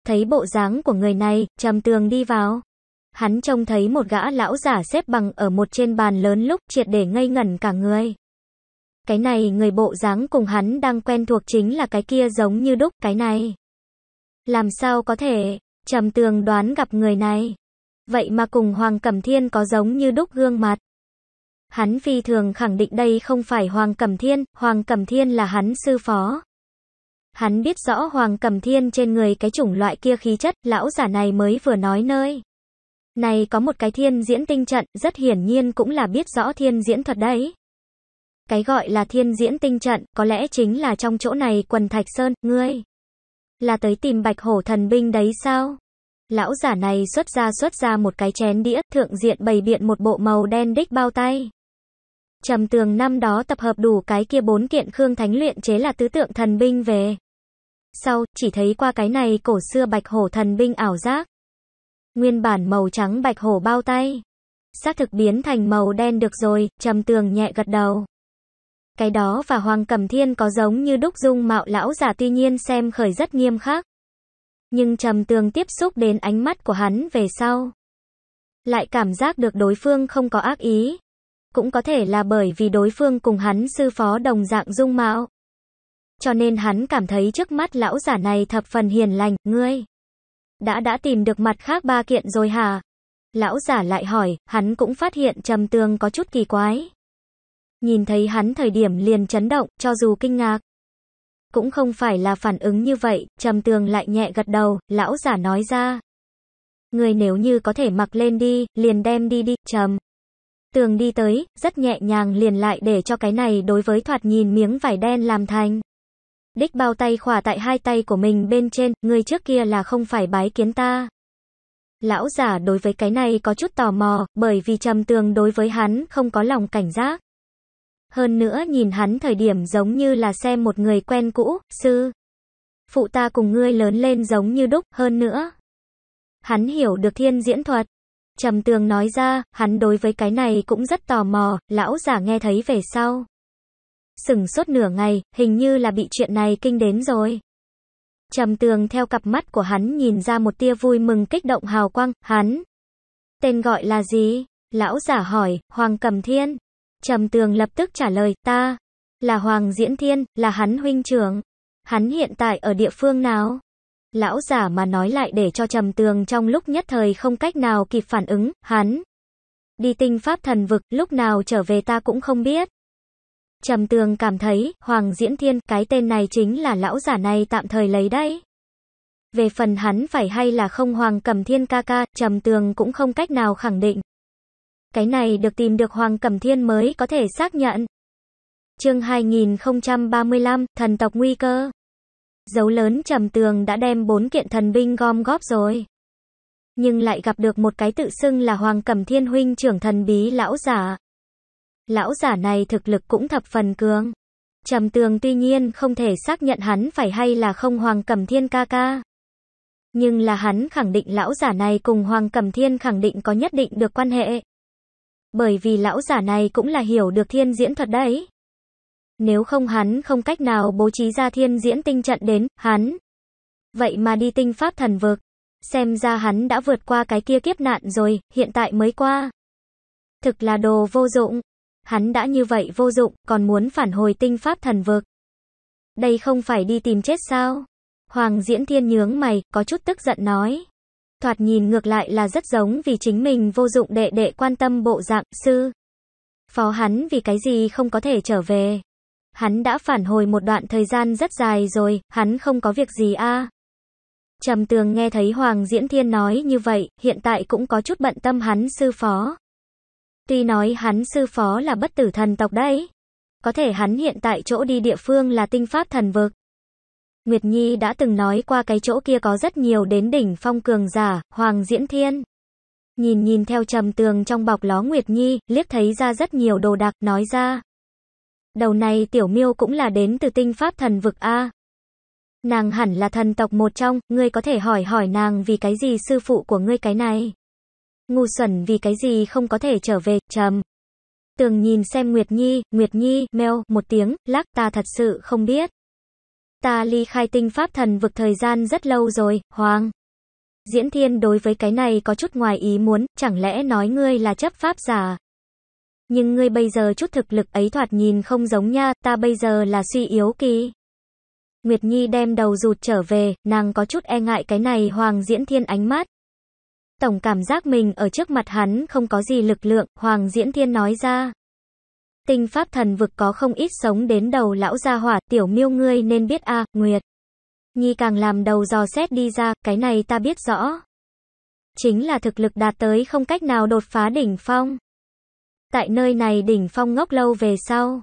Thấy bộ dáng của người này, trầm tường đi vào. Hắn trông thấy một gã lão giả xếp bằng ở một trên bàn lớn lúc triệt để ngây ngẩn cả người. Cái này người bộ dáng cùng hắn đang quen thuộc chính là cái kia giống như đúc cái này. Làm sao có thể, trầm tường đoán gặp người này. Vậy mà cùng Hoàng Cẩm Thiên có giống như đúc gương mặt. Hắn phi thường khẳng định đây không phải Hoàng Cẩm Thiên, Hoàng Cẩm Thiên là hắn sư phó. Hắn biết rõ Hoàng Cẩm Thiên trên người cái chủng loại kia khí chất, lão giả này mới vừa nói nơi. Này có một cái thiên diễn tinh trận, rất hiển nhiên cũng là biết rõ thiên diễn thuật đấy. Cái gọi là thiên diễn tinh trận, có lẽ chính là trong chỗ này quần thạch sơn, ngươi. Là tới tìm bạch hổ thần binh đấy sao? Lão giả này xuất ra xuất ra một cái chén đĩa, thượng diện bày biện một bộ màu đen đích bao tay. Trầm tường năm đó tập hợp đủ cái kia bốn kiện khương thánh luyện chế là tứ tượng thần binh về. Sau, chỉ thấy qua cái này cổ xưa bạch hổ thần binh ảo giác. Nguyên bản màu trắng bạch hổ bao tay. Xác thực biến thành màu đen được rồi, trầm tường nhẹ gật đầu. Cái đó và Hoàng Cẩm Thiên có giống như đúc dung mạo lão giả tuy nhiên xem khởi rất nghiêm khắc. Nhưng trầm tường tiếp xúc đến ánh mắt của hắn về sau. Lại cảm giác được đối phương không có ác ý. Cũng có thể là bởi vì đối phương cùng hắn sư phó đồng dạng dung mạo. Cho nên hắn cảm thấy trước mắt lão giả này thập phần hiền lành, ngươi. Đã đã tìm được mặt khác ba kiện rồi hả? Lão giả lại hỏi, hắn cũng phát hiện trầm tường có chút kỳ quái. Nhìn thấy hắn thời điểm liền chấn động, cho dù kinh ngạc. Cũng không phải là phản ứng như vậy, trầm tường lại nhẹ gật đầu, lão giả nói ra. Người nếu như có thể mặc lên đi, liền đem đi đi, trầm. Tường đi tới, rất nhẹ nhàng liền lại để cho cái này đối với thoạt nhìn miếng vải đen làm thành. Đích bao tay khỏa tại hai tay của mình bên trên, người trước kia là không phải bái kiến ta. Lão giả đối với cái này có chút tò mò, bởi vì trầm tường đối với hắn không có lòng cảnh giác. Hơn nữa nhìn hắn thời điểm giống như là xem một người quen cũ, sư. Phụ ta cùng ngươi lớn lên giống như đúc, hơn nữa. Hắn hiểu được thiên diễn thuật. Trầm tường nói ra, hắn đối với cái này cũng rất tò mò, lão giả nghe thấy về sau. Sừng sốt nửa ngày, hình như là bị chuyện này kinh đến rồi. Trầm tường theo cặp mắt của hắn nhìn ra một tia vui mừng kích động hào quang, hắn. Tên gọi là gì? Lão giả hỏi, Hoàng Cầm Thiên. Trầm tường lập tức trả lời, ta. Là Hoàng Diễn Thiên, là hắn huynh trưởng. Hắn hiện tại ở địa phương nào? Lão giả mà nói lại để cho trầm tường trong lúc nhất thời không cách nào kịp phản ứng, hắn. Đi tinh pháp thần vực, lúc nào trở về ta cũng không biết. Trầm tường cảm thấy, Hoàng Diễn Thiên, cái tên này chính là lão giả này tạm thời lấy đấy. Về phần hắn phải hay là không Hoàng Cẩm Thiên ca ca, Trầm tường cũng không cách nào khẳng định. Cái này được tìm được Hoàng Cẩm Thiên mới có thể xác nhận. Chương 2035, thần tộc nguy cơ. Dấu lớn trầm tường đã đem bốn kiện thần binh gom góp rồi. Nhưng lại gặp được một cái tự xưng là Hoàng Cẩm Thiên huynh trưởng thần bí lão giả. Lão giả này thực lực cũng thập phần cường. Trầm tường tuy nhiên không thể xác nhận hắn phải hay là không Hoàng Cẩm Thiên ca ca. Nhưng là hắn khẳng định lão giả này cùng Hoàng Cẩm Thiên khẳng định có nhất định được quan hệ. Bởi vì lão giả này cũng là hiểu được thiên diễn thuật đấy. Nếu không hắn không cách nào bố trí ra thiên diễn tinh trận đến, hắn. Vậy mà đi tinh pháp thần vực. Xem ra hắn đã vượt qua cái kia kiếp nạn rồi, hiện tại mới qua. Thực là đồ vô dụng. Hắn đã như vậy vô dụng, còn muốn phản hồi tinh pháp thần vực. Đây không phải đi tìm chết sao? Hoàng Diễn Thiên nhướng mày, có chút tức giận nói. Thoạt nhìn ngược lại là rất giống vì chính mình vô dụng đệ đệ quan tâm bộ dạng, sư. Phó hắn vì cái gì không có thể trở về. Hắn đã phản hồi một đoạn thời gian rất dài rồi, hắn không có việc gì a. Trầm tường nghe thấy Hoàng Diễn Thiên nói như vậy, hiện tại cũng có chút bận tâm hắn sư phó. Tuy nói hắn sư phó là bất tử thần tộc đấy. Có thể hắn hiện tại chỗ đi địa phương là tinh pháp thần vực. Nguyệt Nhi đã từng nói qua cái chỗ kia có rất nhiều đến đỉnh phong cường giả, Hoàng Diễn Thiên. Nhìn nhìn theo trầm tường trong bọc ló Nguyệt Nhi, liếc thấy ra rất nhiều đồ đạc, nói ra. Đầu này tiểu miêu cũng là đến từ tinh pháp thần vực A. Nàng hẳn là thần tộc một trong, ngươi có thể hỏi hỏi nàng vì cái gì sư phụ của ngươi cái này. Ngu xuẩn vì cái gì không có thể trở về, trầm. Tường nhìn xem Nguyệt Nhi, Nguyệt Nhi, meo, một tiếng, lắc ta thật sự không biết. Ta ly khai tinh pháp thần vực thời gian rất lâu rồi, Hoàng. Diễn Thiên đối với cái này có chút ngoài ý muốn, chẳng lẽ nói ngươi là chấp pháp giả? Nhưng ngươi bây giờ chút thực lực ấy thoạt nhìn không giống nha, ta bây giờ là suy yếu kỳ. Nguyệt Nhi đem đầu rụt trở về, nàng có chút e ngại cái này Hoàng Diễn Thiên ánh mắt. Tổng cảm giác mình ở trước mặt hắn không có gì lực lượng, Hoàng Diễn Thiên nói ra. Tinh pháp thần vực có không ít sống đến đầu lão gia hỏa, tiểu miêu ngươi nên biết a Nguyệt. Nhi càng làm đầu dò xét đi ra, cái này ta biết rõ. Chính là thực lực đạt tới không cách nào đột phá đỉnh phong. Tại nơi này đỉnh phong ngốc lâu về sau.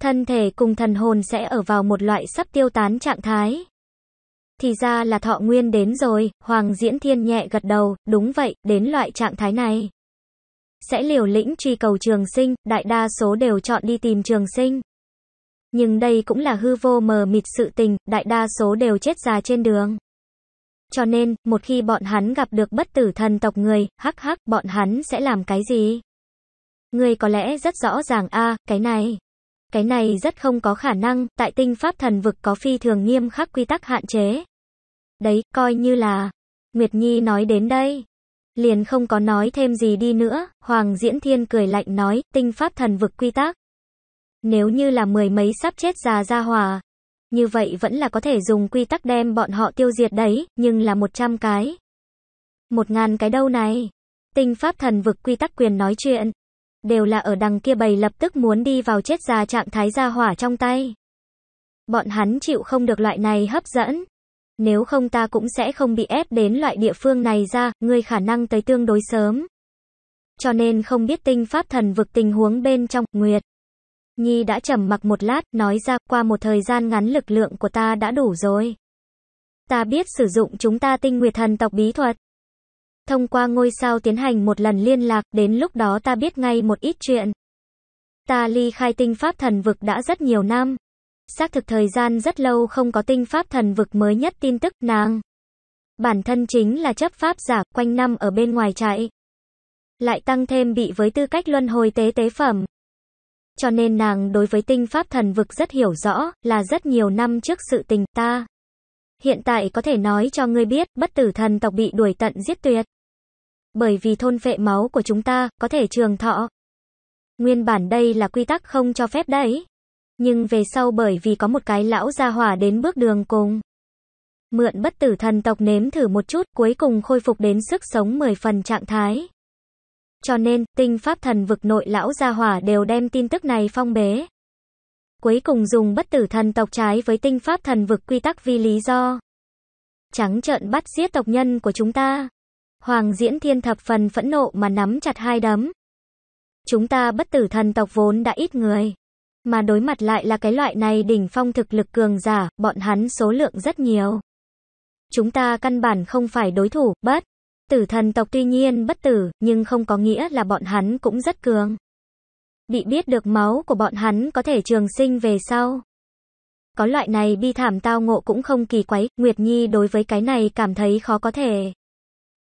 Thân thể cùng thần hồn sẽ ở vào một loại sắp tiêu tán trạng thái. Thì ra là thọ nguyên đến rồi, Hoàng Diễn Thiên nhẹ gật đầu, đúng vậy, đến loại trạng thái này. Sẽ liều lĩnh truy cầu trường sinh, đại đa số đều chọn đi tìm trường sinh. Nhưng đây cũng là hư vô mờ mịt sự tình, đại đa số đều chết già trên đường. Cho nên, một khi bọn hắn gặp được bất tử thần tộc người, hắc hắc, bọn hắn sẽ làm cái gì? Người có lẽ rất rõ ràng a cái này. Cái này rất không có khả năng, tại tinh pháp thần vực có phi thường nghiêm khắc quy tắc hạn chế. Đấy, coi như là. Nguyệt Nhi nói đến đây. Liền không có nói thêm gì đi nữa, Hoàng Diễn Thiên cười lạnh nói, tinh pháp thần vực quy tắc. Nếu như là mười mấy sắp chết già ra hòa, như vậy vẫn là có thể dùng quy tắc đem bọn họ tiêu diệt đấy, nhưng là một trăm cái. Một ngàn cái đâu này. Tinh pháp thần vực quy tắc quyền nói chuyện. Đều là ở đằng kia bầy lập tức muốn đi vào chết già trạng thái gia hỏa trong tay. Bọn hắn chịu không được loại này hấp dẫn. Nếu không ta cũng sẽ không bị ép đến loại địa phương này ra, ngươi khả năng tới tương đối sớm. Cho nên không biết tinh pháp thần vực tình huống bên trong, Nguyệt. Nhi đã trầm mặc một lát, nói ra, qua một thời gian ngắn lực lượng của ta đã đủ rồi. Ta biết sử dụng chúng ta tinh nguyệt thần tộc bí thuật. Thông qua ngôi sao tiến hành một lần liên lạc, đến lúc đó ta biết ngay một ít chuyện. Ta ly khai tinh pháp thần vực đã rất nhiều năm. Xác thực thời gian rất lâu không có tinh pháp thần vực mới nhất tin tức nàng. Bản thân chính là chấp pháp giả, quanh năm ở bên ngoài chạy. Lại tăng thêm bị với tư cách luân hồi tế tế phẩm. Cho nên nàng đối với tinh pháp thần vực rất hiểu rõ, là rất nhiều năm trước sự tình ta. Hiện tại có thể nói cho ngươi biết, bất tử thần tộc bị đuổi tận giết tuyệt. Bởi vì thôn phệ máu của chúng ta, có thể trường thọ. Nguyên bản đây là quy tắc không cho phép đấy. Nhưng về sau bởi vì có một cái lão gia hỏa đến bước đường cùng. Mượn bất tử thần tộc nếm thử một chút, cuối cùng khôi phục đến sức sống 10 phần trạng thái. Cho nên, tinh pháp thần vực nội lão gia hỏa đều đem tin tức này phong bế. Cuối cùng dùng bất tử thần tộc trái với tinh pháp thần vực quy tắc vì lý do. Trắng trợn bắt giết tộc nhân của chúng ta. Hoàng diễn thiên thập phần phẫn nộ mà nắm chặt hai đấm. Chúng ta bất tử thần tộc vốn đã ít người. Mà đối mặt lại là cái loại này đỉnh phong thực lực cường giả, bọn hắn số lượng rất nhiều. Chúng ta căn bản không phải đối thủ, bất. Tử thần tộc tuy nhiên bất tử, nhưng không có nghĩa là bọn hắn cũng rất cường. Bị biết được máu của bọn hắn có thể trường sinh về sau. Có loại này bi thảm tao ngộ cũng không kỳ quái, Nguyệt Nhi đối với cái này cảm thấy khó có thể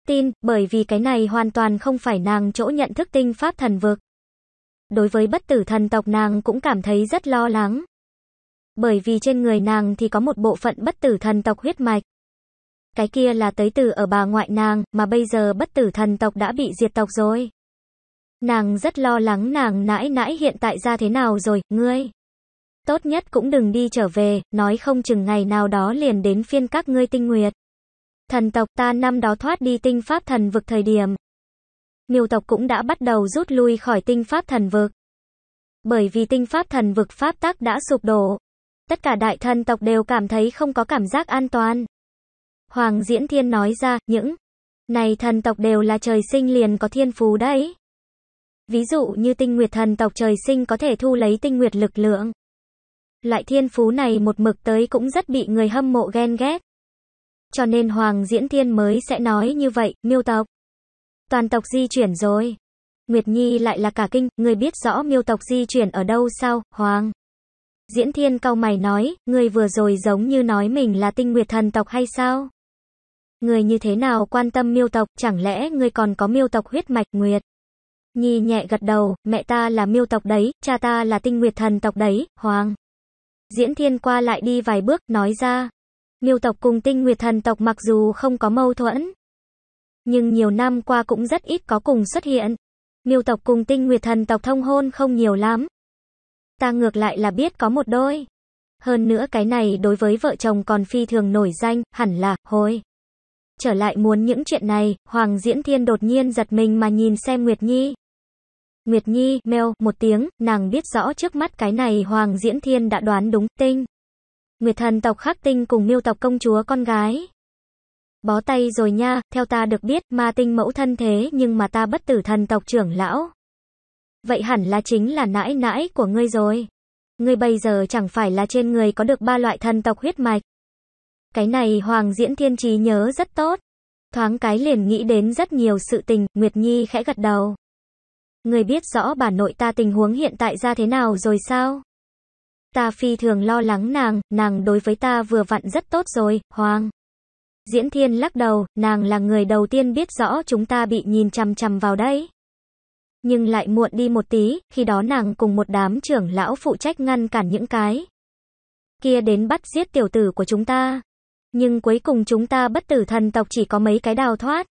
tin, bởi vì cái này hoàn toàn không phải nàng chỗ nhận thức tinh pháp thần vực. Đối với bất tử thần tộc nàng cũng cảm thấy rất lo lắng. Bởi vì trên người nàng thì có một bộ phận bất tử thần tộc huyết mạch. Cái kia là tới từ ở bà ngoại nàng, mà bây giờ bất tử thần tộc đã bị diệt tộc rồi. Nàng rất lo lắng nàng nãi nãi hiện tại ra thế nào rồi, ngươi. Tốt nhất cũng đừng đi trở về, nói không chừng ngày nào đó liền đến phiên các ngươi tinh nguyệt. Thần tộc ta năm đó thoát đi tinh pháp thần vực thời điểm. Miêu tộc cũng đã bắt đầu rút lui khỏi tinh pháp thần vực. Bởi vì tinh pháp thần vực pháp tắc đã sụp đổ. Tất cả đại thần tộc đều cảm thấy không có cảm giác an toàn. Hoàng Diễn Thiên nói ra, những này thần tộc đều là trời sinh liền có thiên phú đấy. Ví dụ như tinh nguyệt thần tộc trời sinh có thể thu lấy tinh nguyệt lực lượng. Loại thiên phú này một mực tới cũng rất bị người hâm mộ ghen ghét. Cho nên Hoàng Diễn Thiên mới sẽ nói như vậy, miêu tộc. Toàn tộc di chuyển rồi. Nguyệt Nhi lại là cả kinh, người biết rõ miêu tộc di chuyển ở đâu sao, Hoàng. Diễn Thiên cau mày nói, người vừa rồi giống như nói mình là tinh nguyệt thần tộc hay sao? Người như thế nào quan tâm miêu tộc, chẳng lẽ người còn có miêu tộc huyết mạch nguyệt? Nhi nhẹ gật đầu, mẹ ta là miêu tộc đấy, cha ta là tinh nguyệt thần tộc đấy, Hoàng. Diễn Thiên qua lại đi vài bước, nói ra. Miêu tộc cùng tinh nguyệt thần tộc mặc dù không có mâu thuẫn, nhưng nhiều năm qua cũng rất ít có cùng xuất hiện. Miêu tộc cùng tinh nguyệt thần tộc thông hôn không nhiều lắm. Ta ngược lại là biết có một đôi. Hơn nữa cái này đối với vợ chồng còn phi thường nổi danh, hẳn là, hồi. Trở lại muốn những chuyện này, Hoàng Diễn Thiên đột nhiên giật mình mà nhìn xem Nguyệt Nhi. Nguyệt Nhi, mèo, một tiếng, nàng biết rõ trước mắt cái này Hoàng Diễn Thiên đã đoán đúng, tinh. Nguyệt thần tộc khắc tinh cùng miêu tộc công chúa con gái. Bó tay rồi nha, theo ta được biết, ma tinh mẫu thân thế nhưng mà ta bất tử thần tộc trưởng lão. Vậy hẳn là chính là nãi nãi của ngươi rồi. Ngươi bây giờ chẳng phải là trên người có được ba loại thần tộc huyết mạch. Cái này Hoàng Diễn Thiên Trí nhớ rất tốt. Thoáng cái liền nghĩ đến rất nhiều sự tình, Nguyệt Nhi khẽ gật đầu. Người biết rõ bà nội ta tình huống hiện tại ra thế nào rồi sao? Ta phi thường lo lắng nàng, nàng đối với ta vừa vặn rất tốt rồi, Hoàng. Diễn Thiên lắc đầu, nàng là người đầu tiên biết rõ chúng ta bị nhìn chằm chằm vào đấy. Nhưng lại muộn đi một tí, khi đó nàng cùng một đám trưởng lão phụ trách ngăn cản những cái. Kia đến bắt giết tiểu tử của chúng ta. Nhưng cuối cùng chúng ta bất tử thần tộc chỉ có mấy cái đào thoát.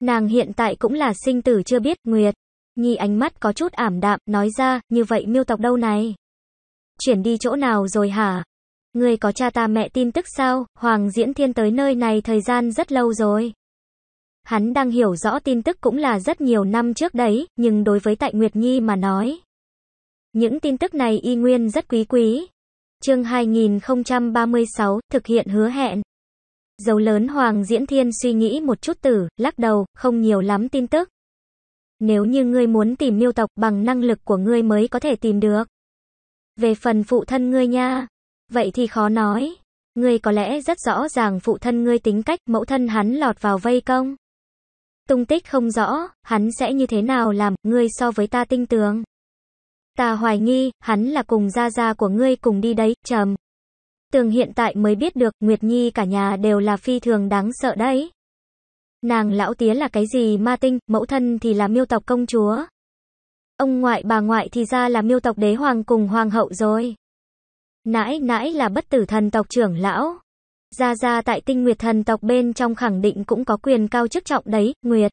Nàng hiện tại cũng là sinh tử chưa biết, Nguyệt. Nhi ánh mắt có chút ảm đạm, nói ra, như vậy miêu tộc đâu này? Chuyển đi chỗ nào rồi hả? Người có cha ta mẹ tin tức sao? Hoàng Diễn Thiên tới nơi này thời gian rất lâu rồi. Hắn đang hiểu rõ tin tức cũng là rất nhiều năm trước đấy, nhưng đối với Tại Nguyệt Nhi mà nói. Những tin tức này y nguyên rất quý quý. Chương 2036, thực hiện hứa hẹn. Dấu lớn Hoàng Diễn Thiên suy nghĩ một chút tử, lắc đầu, không nhiều lắm tin tức. Nếu như ngươi muốn tìm miêu tộc bằng năng lực của ngươi mới có thể tìm được. Về phần phụ thân ngươi nha, vậy thì khó nói. Ngươi có lẽ rất rõ ràng phụ thân ngươi tính cách mẫu thân hắn lọt vào vây công. Tung tích không rõ, hắn sẽ như thế nào làm, ngươi so với ta tinh tường. Ta hoài nghi, hắn là cùng gia gia của ngươi cùng đi đấy, trầm. Tường hiện tại mới biết được, Nguyệt Nhi cả nhà đều là phi thường đáng sợ đấy. Nàng lão tía là cái gì ma tinh, mẫu thân thì là miêu tộc công chúa. Ông ngoại bà ngoại thì ra là miêu tộc đế hoàng cùng hoàng hậu rồi. Nãi nãi là bất tử thần tộc trưởng lão. Gia Gia tại tinh nguyệt thần tộc bên trong khẳng định cũng có quyền cao chức trọng đấy, Nguyệt.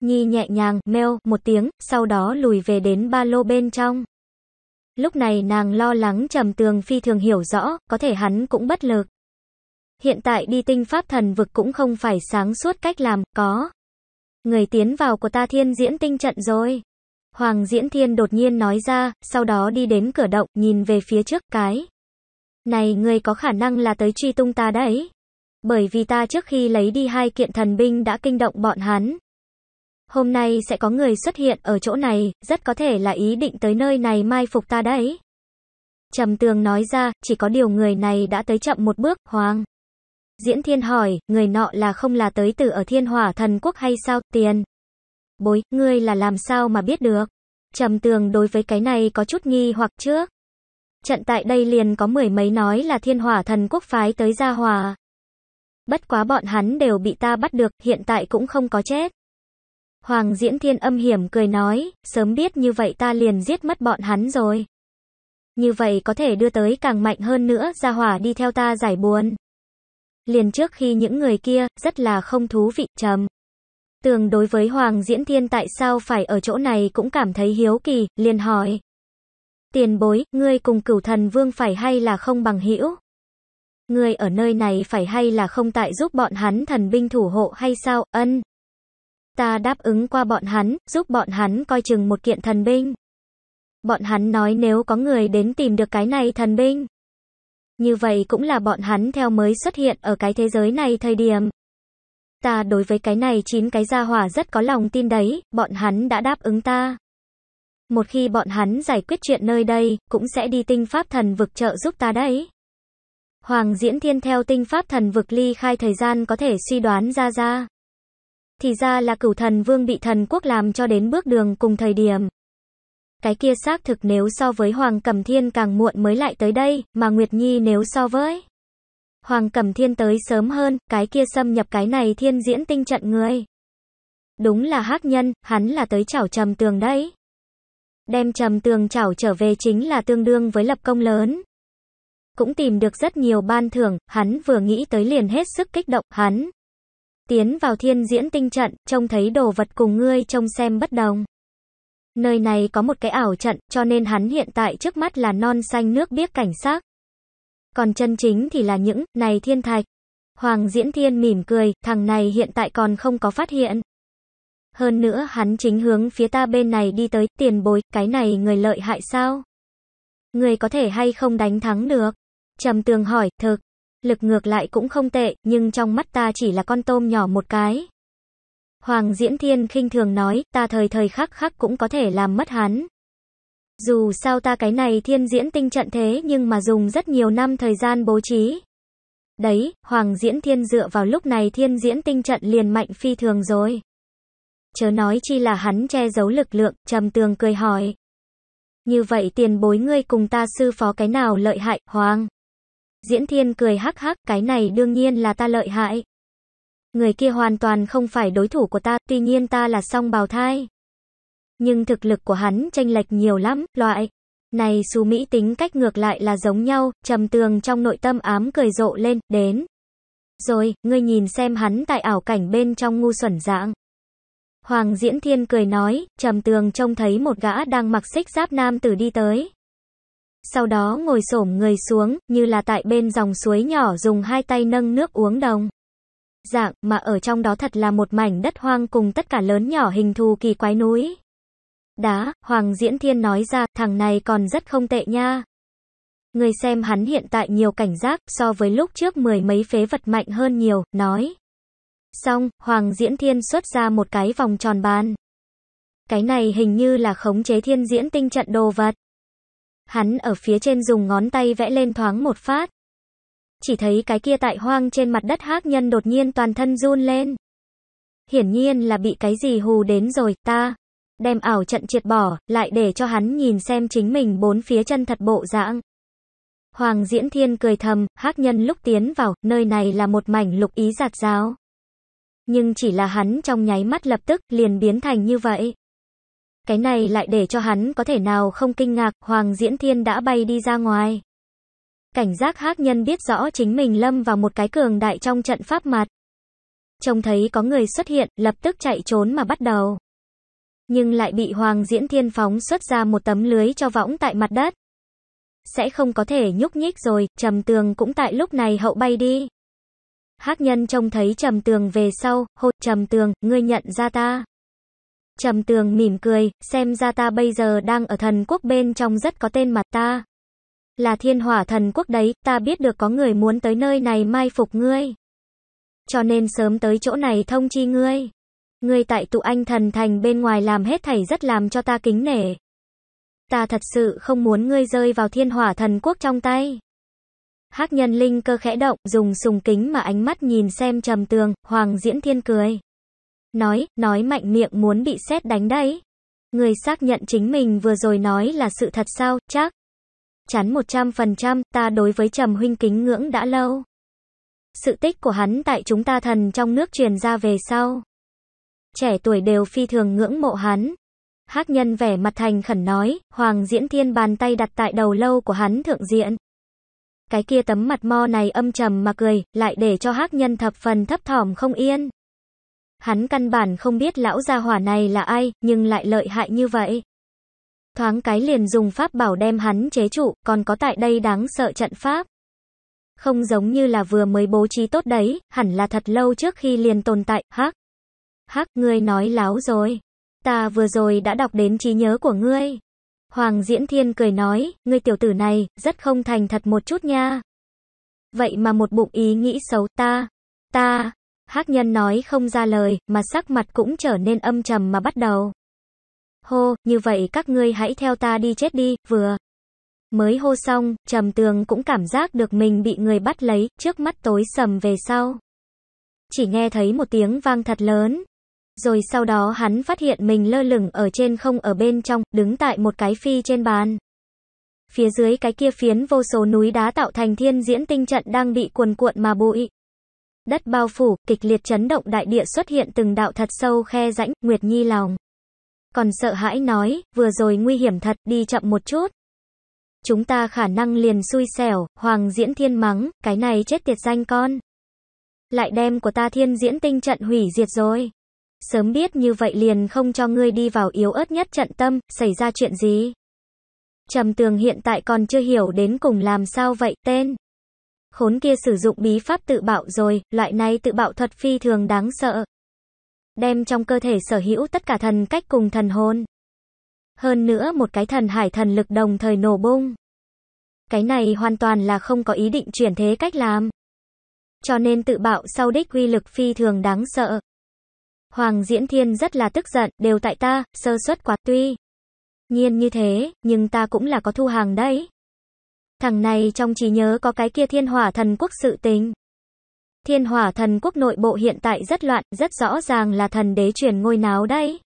Nhi nhẹ nhàng, meo, một tiếng, sau đó lùi về đến ba lô bên trong. Lúc này nàng lo lắng trầm tường phi thường hiểu rõ, có thể hắn cũng bất lực. Hiện tại đi tinh pháp thần vực cũng không phải sáng suốt cách làm, có. Người tiến vào của ta thiên diễn tinh trận rồi. Hoàng diễn thiên đột nhiên nói ra, sau đó đi đến cửa động, nhìn về phía trước cái. Này người có khả năng là tới truy tung ta đấy. Bởi vì ta trước khi lấy đi hai kiện thần binh đã kinh động bọn hắn. Hôm nay sẽ có người xuất hiện ở chỗ này, rất có thể là ý định tới nơi này mai phục ta đấy. Trầm tường nói ra, chỉ có điều người này đã tới chậm một bước, Hoàng. Diễn Thiên hỏi, người nọ là không là tới từ ở Thiên Hỏa Thần Quốc hay sao, tiền? Bối, ngươi là làm sao mà biết được? Trầm tường đối với cái này có chút nghi hoặc trước. Trận tại đây liền có mười mấy nói là Thiên Hỏa Thần Quốc phái tới gia hòa. Bất quá bọn hắn đều bị ta bắt được, hiện tại cũng không có chết. Hoàng Diễn Thiên âm hiểm cười nói, sớm biết như vậy ta liền giết mất bọn hắn rồi. Như vậy có thể đưa tới càng mạnh hơn nữa, gia hỏa đi theo ta giải buồn liền trước khi những người kia, rất là không thú vị, trầm. Tường đối với Hoàng Diễn Thiên tại sao phải ở chỗ này cũng cảm thấy hiếu kỳ, liền hỏi. Tiền bối, ngươi cùng cửu thần vương phải hay là không bằng hữu? Ngươi ở nơi này phải hay là không tại giúp bọn hắn thần binh thủ hộ hay sao, ân? Ta đáp ứng qua bọn hắn, giúp bọn hắn coi chừng một kiện thần binh. Bọn hắn nói nếu có người đến tìm được cái này thần binh. Như vậy cũng là bọn hắn theo mới xuất hiện ở cái thế giới này thời điểm. Ta đối với cái này chín cái gia hỏa rất có lòng tin đấy, bọn hắn đã đáp ứng ta. Một khi bọn hắn giải quyết chuyện nơi đây, cũng sẽ đi tinh pháp thần vực trợ giúp ta đấy. Hoàng Diễn Thiên theo tinh pháp thần vực ly khai thời gian có thể suy đoán ra ra. Thì ra là cửu thần vương bị thần quốc làm cho đến bước đường cùng thời điểm. Cái kia xác thực nếu so với Hoàng Cẩm Thiên càng muộn mới lại tới đây, mà Nguyệt Nhi nếu so với Hoàng Cẩm Thiên tới sớm hơn, cái kia xâm nhập cái này thiên diễn tinh trận người. Đúng là hắc nhân, hắn là tới chảo trầm tường đấy. Đem trầm tường chảo trở về chính là tương đương với lập công lớn. Cũng tìm được rất nhiều ban thưởng, hắn vừa nghĩ tới liền hết sức kích động, hắn. Tiến vào thiên diễn tinh trận, trông thấy đồ vật cùng ngươi trông xem bất đồng. Nơi này có một cái ảo trận, cho nên hắn hiện tại trước mắt là non xanh nước biếc cảnh sát. Còn chân chính thì là những, này thiên thạch. Hoàng Diễn Thiên mỉm cười, thằng này hiện tại còn không có phát hiện. Hơn nữa hắn chính hướng phía ta bên này đi tới, tiền bối, cái này người lợi hại sao? Người có thể hay không đánh thắng được? Trầm tường hỏi, thực, lực ngược lại cũng không tệ, nhưng trong mắt ta chỉ là con tôm nhỏ một cái. Hoàng Diễn Thiên khinh thường nói, ta thời thời khắc khắc cũng có thể làm mất hắn. Dù sao ta cái này thiên diễn tinh trận thế nhưng mà dùng rất nhiều năm thời gian bố trí. Đấy, Hoàng Diễn Thiên dựa vào lúc này thiên diễn tinh trận liền mạnh phi thường rồi. Chớ nói chi là hắn che giấu lực lượng, trầm tường cười hỏi. Như vậy tiền bối ngươi cùng ta sư phó cái nào lợi hại, Hoàng? Diễn Thiên cười hắc hắc, cái này đương nhiên là ta lợi hại. Người kia hoàn toàn không phải đối thủ của ta, tuy nhiên ta là song bào thai. Nhưng thực lực của hắn chênh lệch nhiều lắm, loại. Này xu Mỹ tính cách ngược lại là giống nhau, trầm tường trong nội tâm ám cười rộ lên, đến. Rồi, ngươi nhìn xem hắn tại ảo cảnh bên trong ngu xuẩn dạng. Hoàng Diễn Thiên cười nói, trầm tường trông thấy một gã đang mặc xích giáp nam tử đi tới. Sau đó ngồi xổm người xuống, như là tại bên dòng suối nhỏ dùng hai tay nâng nước uống đồng. Dạng, mà ở trong đó thật là một mảnh đất hoang cùng tất cả lớn nhỏ hình thù kỳ quái núi. Đá, Hoàng Diễn Thiên nói ra, thằng này còn rất không tệ nha. Người xem hắn hiện tại nhiều cảnh giác, so với lúc trước mười mấy phế vật mạnh hơn nhiều, nói. Xong, Hoàng Diễn Thiên xuất ra một cái vòng tròn bàn. Cái này hình như là khống chế thiên diễn tinh trận đồ vật. Hắn ở phía trên dùng ngón tay vẽ lên thoáng một phát. Chỉ thấy cái kia tại hoang trên mặt đất hắc nhân đột nhiên toàn thân run lên. Hiển nhiên là bị cái gì hù đến rồi, ta. Đem ảo trận triệt bỏ, lại để cho hắn nhìn xem chính mình bốn phía chân thật bộ dạng. Hoàng Diễn Thiên cười thầm, hắc nhân lúc tiến vào, nơi này là một mảnh lục ý giạt giáo. Nhưng chỉ là hắn trong nháy mắt lập tức liền biến thành như vậy. Cái này lại để cho hắn có thể nào không kinh ngạc, Hoàng Diễn Thiên đã bay đi ra ngoài. Cảnh giác hắc nhân biết rõ chính mình lâm vào một cái cường đại trong trận pháp mặt. Trông thấy có người xuất hiện, lập tức chạy trốn mà bắt đầu. Nhưng lại bị Hoàng Diễn Thiên phóng xuất ra một tấm lưới cho võng tại mặt đất. Sẽ không có thể nhúc nhích rồi, trầm tường cũng tại lúc này hậu bay đi. Hắc nhân trông thấy trầm tường về sau, hô, trầm tường, ngươi nhận ra ta. Trầm tường mỉm cười, xem ra ta bây giờ đang ở thần quốc bên trong rất có tên mặt ta. Là thiên hỏa thần quốc đấy, ta biết được có người muốn tới nơi này mai phục ngươi. Cho nên sớm tới chỗ này thông chi ngươi. Ngươi tại tụ anh thần thành bên ngoài làm hết thảy rất làm cho ta kính nể. Ta thật sự không muốn ngươi rơi vào thiên hỏa thần quốc trong tay. Hắc nhân linh cơ khẽ động, dùng sùng kính mà ánh mắt nhìn xem trầm tường, Hoàng Diễn Thiên cười. Nói, nói mạnh miệng muốn bị xét đánh đấy. Người xác nhận chính mình vừa rồi nói là sự thật sao, chắc. Chắn 100%, ta đối với trầm huynh kính ngưỡng đã lâu. Sự tích của hắn tại chúng ta thần trong nước truyền ra về sau. Trẻ tuổi đều phi thường ngưỡng mộ hắn. Hắc nhân vẻ mặt thành khẩn nói, Hoàng Diễn Thiên bàn tay đặt tại đầu lâu của hắn thượng diện. Cái kia tấm mặt mo này âm trầm mà cười, lại để cho hắc nhân thập phần thấp thỏm không yên. Hắn căn bản không biết lão gia hỏa này là ai, nhưng lại lợi hại như vậy. Thoáng cái liền dùng pháp bảo đem hắn chế trụ, còn có tại đây đáng sợ trận pháp. Không giống như là vừa mới bố trí tốt đấy, hẳn là thật lâu trước khi liền tồn tại, hắc. Hắc, ngươi nói láo rồi. Ta vừa rồi đã đọc đến trí nhớ của ngươi. Hoàng Diễn Thiên cười nói, ngươi tiểu tử này, rất không thành thật một chút nha. Vậy mà một bụng ý nghĩ xấu ta, ta, hắc nhân nói không ra lời, mà sắc mặt cũng trở nên âm trầm mà bắt đầu. Hô, như vậy các ngươi hãy theo ta đi chết đi, vừa. Mới hô xong, trầm tường cũng cảm giác được mình bị người bắt lấy, trước mắt tối sầm về sau. Chỉ nghe thấy một tiếng vang thật lớn. Rồi sau đó hắn phát hiện mình lơ lửng ở trên không ở bên trong, đứng tại một cái phi trên bàn. Phía dưới cái kia phiến vô số núi đá tạo thành thiên diễn tinh trận đang bị cuồn cuộn mà bụi. Đất bao phủ, kịch liệt chấn động đại địa xuất hiện từng đạo thật sâu khe rãnh, Nguyệt Nhi lòng. Còn sợ hãi nói, vừa rồi nguy hiểm thật, đi chậm một chút. Chúng ta khả năng liền xui xẻo, Hoàng Diễn Thiên mắng, cái này chết tiệt danh con. Lại đem của ta thiên diễn tinh trận hủy diệt rồi. Sớm biết như vậy liền không cho ngươi đi vào yếu ớt nhất trận tâm, xảy ra chuyện gì? Trầm tường hiện tại còn chưa hiểu đến cùng làm sao vậy, tên. Khốn kia sử dụng bí pháp tự bạo rồi, loại này tự bạo thuật phi thường đáng sợ. Đem trong cơ thể sở hữu tất cả thần cách cùng thần hồn. Hơn nữa một cái thần hải thần lực đồng thời nổ bung. Cái này hoàn toàn là không có ý định chuyển thế cách làm. Cho nên tự bạo sau đích uy lực phi thường đáng sợ. Hoàng Diễn Thiên rất là tức giận, đều tại ta, sơ suất quá tuy. Nhiên như thế, nhưng ta cũng là có thu hàng đấy. Thằng này trong trí nhớ có cái kia thiên hỏa thần quốc sự tình. Thiên hỏa thần quốc nội bộ hiện tại rất loạn, rất rõ ràng là thần đế chuyển ngôi náo đấy.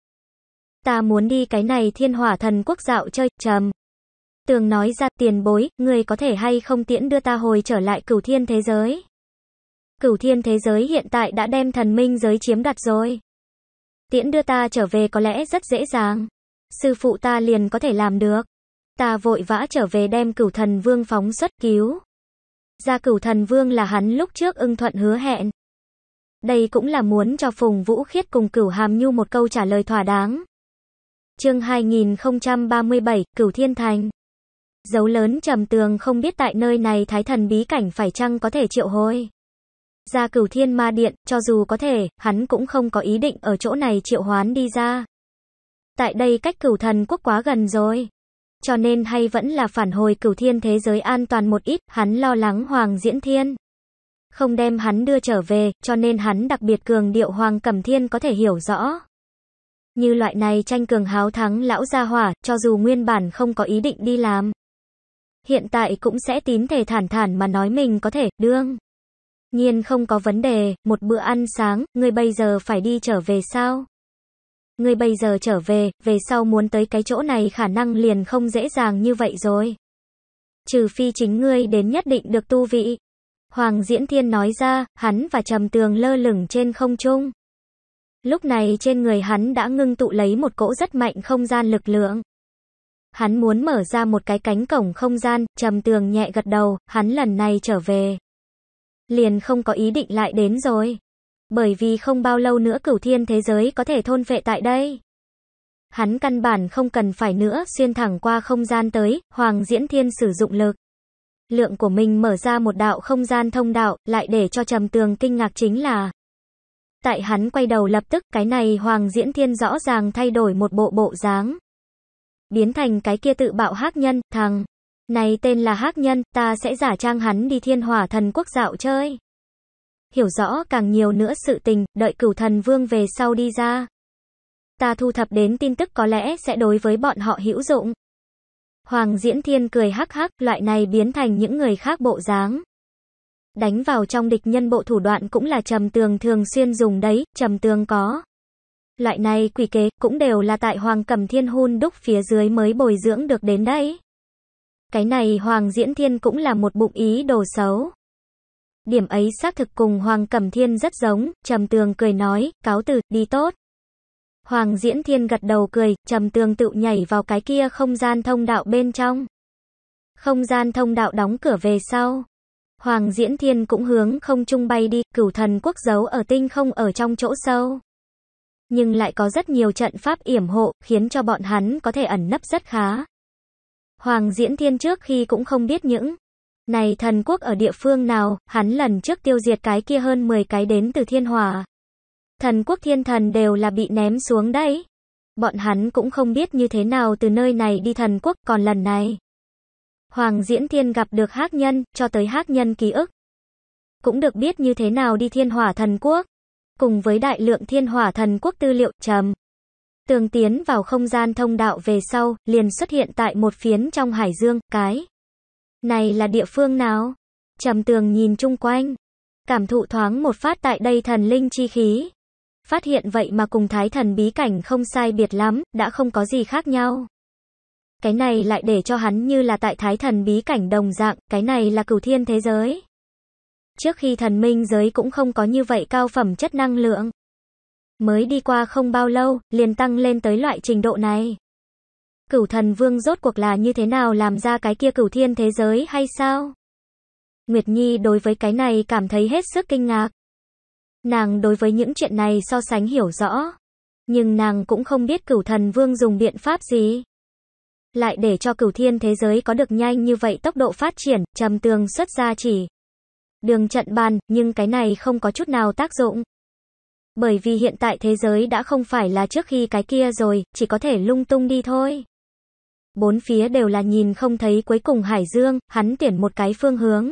Ta muốn đi cái này thiên hỏa thần quốc dạo chơi, trầm. Tường nói ra tiền bối, người có thể hay không tiễn đưa ta hồi trở lại cửu thiên thế giới. Cửu thiên thế giới hiện tại đã đem thần minh giới chiếm đoạt rồi. Tiễn đưa ta trở về có lẽ rất dễ dàng. Sư phụ ta liền có thể làm được. Ta vội vã trở về đem cửu thần vương phóng xuất cứu. Gia cửu thần vương là hắn lúc trước ưng thuận hứa hẹn. Đây cũng là muốn cho Phùng Vũ Khiết cùng cửu hàm nhu một câu trả lời thỏa đáng. chương 2037, Cửu Thiên Thành. Dấu lớn trầm tường không biết tại nơi này thái thần bí cảnh phải chăng có thể triệu hồi. Ra cửu thiên ma điện, cho dù có thể, hắn cũng không có ý định ở chỗ này triệu hoán đi ra. Tại đây cách cửu thần quốc quá gần rồi. Cho nên hay vẫn là phản hồi cửu thiên thế giới an toàn một ít, hắn lo lắng Hoàng Diễn Thiên. Không đem hắn đưa trở về, cho nên hắn đặc biệt cường điệu Hoàng Cẩm Thiên có thể hiểu rõ. Như loại này tranh cường háo thắng lão gia hỏa, cho dù nguyên bản không có ý định đi làm. Hiện tại cũng sẽ tín thể thản thản mà nói mình có thể, đương. Nhiên không có vấn đề, một bữa ăn sáng, ngươi bây giờ phải đi trở về sao? Ngươi bây giờ trở về, về sau muốn tới cái chỗ này khả năng liền không dễ dàng như vậy rồi. Trừ phi chính ngươi đến nhất định được tu vị. Hoàng Diễn Thiên nói ra, hắn và trầm tường lơ lửng trên không trung. Lúc này trên người hắn đã ngưng tụ lấy một cỗ rất mạnh không gian lực lượng. Hắn muốn mở ra một cái cánh cổng không gian, trầm tường nhẹ gật đầu, hắn lần này trở về. Liền không có ý định lại đến rồi. Bởi vì không bao lâu nữa cửu thiên thế giới có thể thôn vệ tại đây. Hắn căn bản không cần phải nữa xuyên thẳng qua không gian tới, Hoàng Diễn Thiên sử dụng lực. Lượng của mình mở ra một đạo không gian thông đạo, lại để cho trầm tường kinh ngạc chính là. Tại hắn quay đầu lập tức, cái này Hoàng Diễn Thiên rõ ràng thay đổi một bộ bộ dáng. Biến thành cái kia tự bạo hắc nhân, thằng. Này tên là hắc nhân, ta sẽ giả trang hắn đi thiên hỏa thần quốc dạo chơi hiểu rõ càng nhiều nữa sự tình, đợi cửu thần vương về sau đi ra. Ta thu thập đến tin tức có lẽ sẽ đối với bọn họ hữu dụng. Hoàng Diễn Thiên cười hắc hắc, loại này biến thành những người khác bộ dáng. Đánh vào trong địch nhân bộ thủ đoạn cũng là trầm tường thường xuyên dùng đấy, trầm tường có. Loại này quỷ kế cũng đều là tại Hoàng Cầm Thiên hun đúc phía dưới mới bồi dưỡng được đến đấy. Cái này Hoàng Diễn Thiên cũng là một bụng ý đồ xấu. Điểm ấy xác thực cùng Hoàng Cẩm Thiên rất giống, Trầm Tường cười nói, cáo từ, đi tốt. Hoàng Diễn Thiên gật đầu cười, Trầm Tường tự nhảy vào cái kia không gian thông đạo bên trong. Không gian thông đạo đóng cửa về sau. Hoàng Diễn Thiên cũng hướng không trung bay đi, cửu thần quốc giấu ở tinh không ở trong chỗ sâu. Nhưng lại có rất nhiều trận pháp yểm hộ, khiến cho bọn hắn có thể ẩn nấp rất khá. Hoàng Diễn Thiên trước khi cũng không biết những này thần quốc ở địa phương nào, hắn lần trước tiêu diệt cái kia hơn 10 cái đến từ thiên hỏa. Thần quốc thiên thần đều là bị ném xuống đấy. Bọn hắn cũng không biết như thế nào từ nơi này đi thần quốc, còn lần này. Hoàng Diễn Thiên gặp được hắc nhân, cho tới hắc nhân ký ức. Cũng được biết như thế nào đi thiên hỏa thần quốc. Cùng với đại lượng thiên hỏa thần quốc tư liệu trầm. Tường tiến vào không gian thông đạo về sau, liền xuất hiện tại một phiến trong hải dương, cái. Này là địa phương nào? Trầm tường nhìn chung quanh. Cảm thụ thoáng một phát tại đây thần linh chi khí. Phát hiện vậy mà cùng thái thần bí cảnh không sai biệt lắm, đã không có gì khác nhau. Cái này lại để cho hắn như là tại thái thần bí cảnh đồng dạng, cái này là cửu thiên thế giới. Trước khi thần minh giới cũng không có như vậy cao phẩm chất năng lượng. Mới đi qua không bao lâu, liền tăng lên tới loại trình độ này. Cửu thần vương rốt cuộc là như thế nào làm ra cái kia cửu thiên thế giới hay sao? Nguyệt Nhi đối với cái này cảm thấy hết sức kinh ngạc. Nàng đối với những chuyện này so sánh hiểu rõ. Nhưng nàng cũng không biết cửu thần vương dùng biện pháp gì. Lại để cho cửu thiên thế giới có được nhanh như vậy tốc độ phát triển, trầm tường xuất ra chỉ. Đường trận bàn, nhưng cái này không có chút nào tác dụng. Bởi vì hiện tại thế giới đã không phải là trước khi cái kia rồi, chỉ có thể lung tung đi thôi. Bốn phía đều là nhìn không thấy cuối cùng Hải Dương, hắn tuyển một cái phương hướng.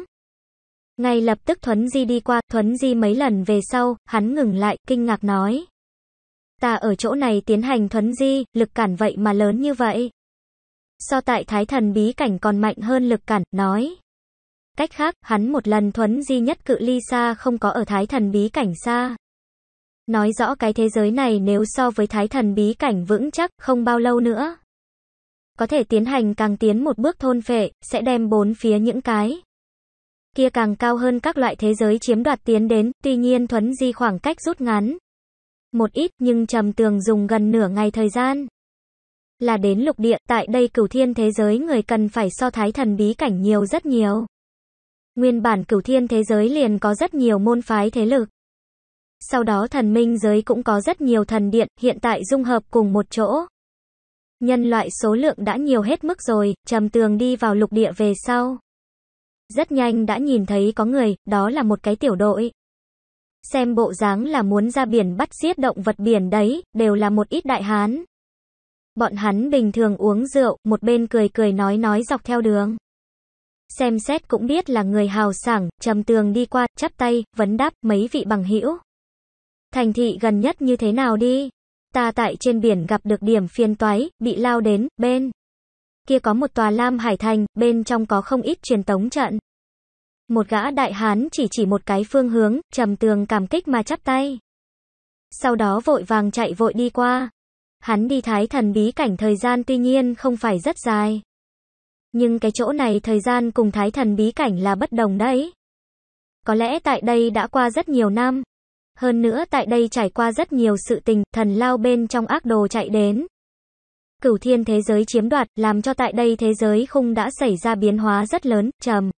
Ngay lập tức Thuấn Di đi qua, Thuấn Di mấy lần về sau, hắn ngừng lại, kinh ngạc nói. Ta ở chỗ này tiến hành Thuấn Di, lực cản vậy mà lớn như vậy. So tại Thái Thần bí cảnh còn mạnh hơn lực cản, nói. Cách khác, hắn một lần Thuấn Di nhất cự ly xa không có ở Thái Thần bí cảnh xa. Nói rõ cái thế giới này nếu so với Thái Thần bí cảnh vững chắc, không bao lâu nữa có thể tiến hành càng tiến một bước thôn phệ, sẽ đem bốn phía những cái kia càng cao hơn các loại thế giới chiếm đoạt tiến đến, tuy nhiên thuấn di khoảng cách rút ngắn. Một ít nhưng trầm tường dùng gần nửa ngày thời gian. Là đến lục địa, tại đây cửu thiên thế giới người cần phải so thái thần bí cảnh nhiều rất nhiều. Nguyên bản cửu thiên thế giới liền có rất nhiều môn phái thế lực. Sau đó thần minh giới cũng có rất nhiều thần điện, hiện tại dung hợp cùng một chỗ. Nhân loại số lượng đã nhiều hết mức rồi, trầm tường đi vào lục địa về sau. Rất nhanh đã nhìn thấy có người, đó là một cái tiểu đội. Xem bộ dáng là muốn ra biển bắt giết động vật biển đấy, đều là một ít đại hán. Bọn hắn bình thường uống rượu, một bên cười cười nói nói dọc theo đường. Xem xét cũng biết là người hào sảng, trầm tường đi qua, chắp tay, vấn đáp mấy vị bằng hữu. Thành thị gần nhất như thế nào đi? Ta tại trên biển gặp được điểm phiên toái, bị lao đến, bên. Kia có một tòa Lam Hải Thành, bên trong có không ít truyền tống trận. Một gã đại hán chỉ chỉ một cái phương hướng, trầm tường cảm kích mà chắp tay. Sau đó vội vàng chạy vội đi qua. Hắn đi thái thần bí cảnh thời gian tuy nhiên không phải rất dài. Nhưng cái chỗ này thời gian cùng thái thần bí cảnh là bất đồng đấy. Có lẽ tại đây đã qua rất nhiều năm. Hơn nữa tại đây trải qua rất nhiều sự tình, thần lao bên trong ác đồ chạy đến. Cửu thiên thế giới chiếm đoạt, làm cho tại đây thế giới khung đã xảy ra biến hóa rất lớn, trầm.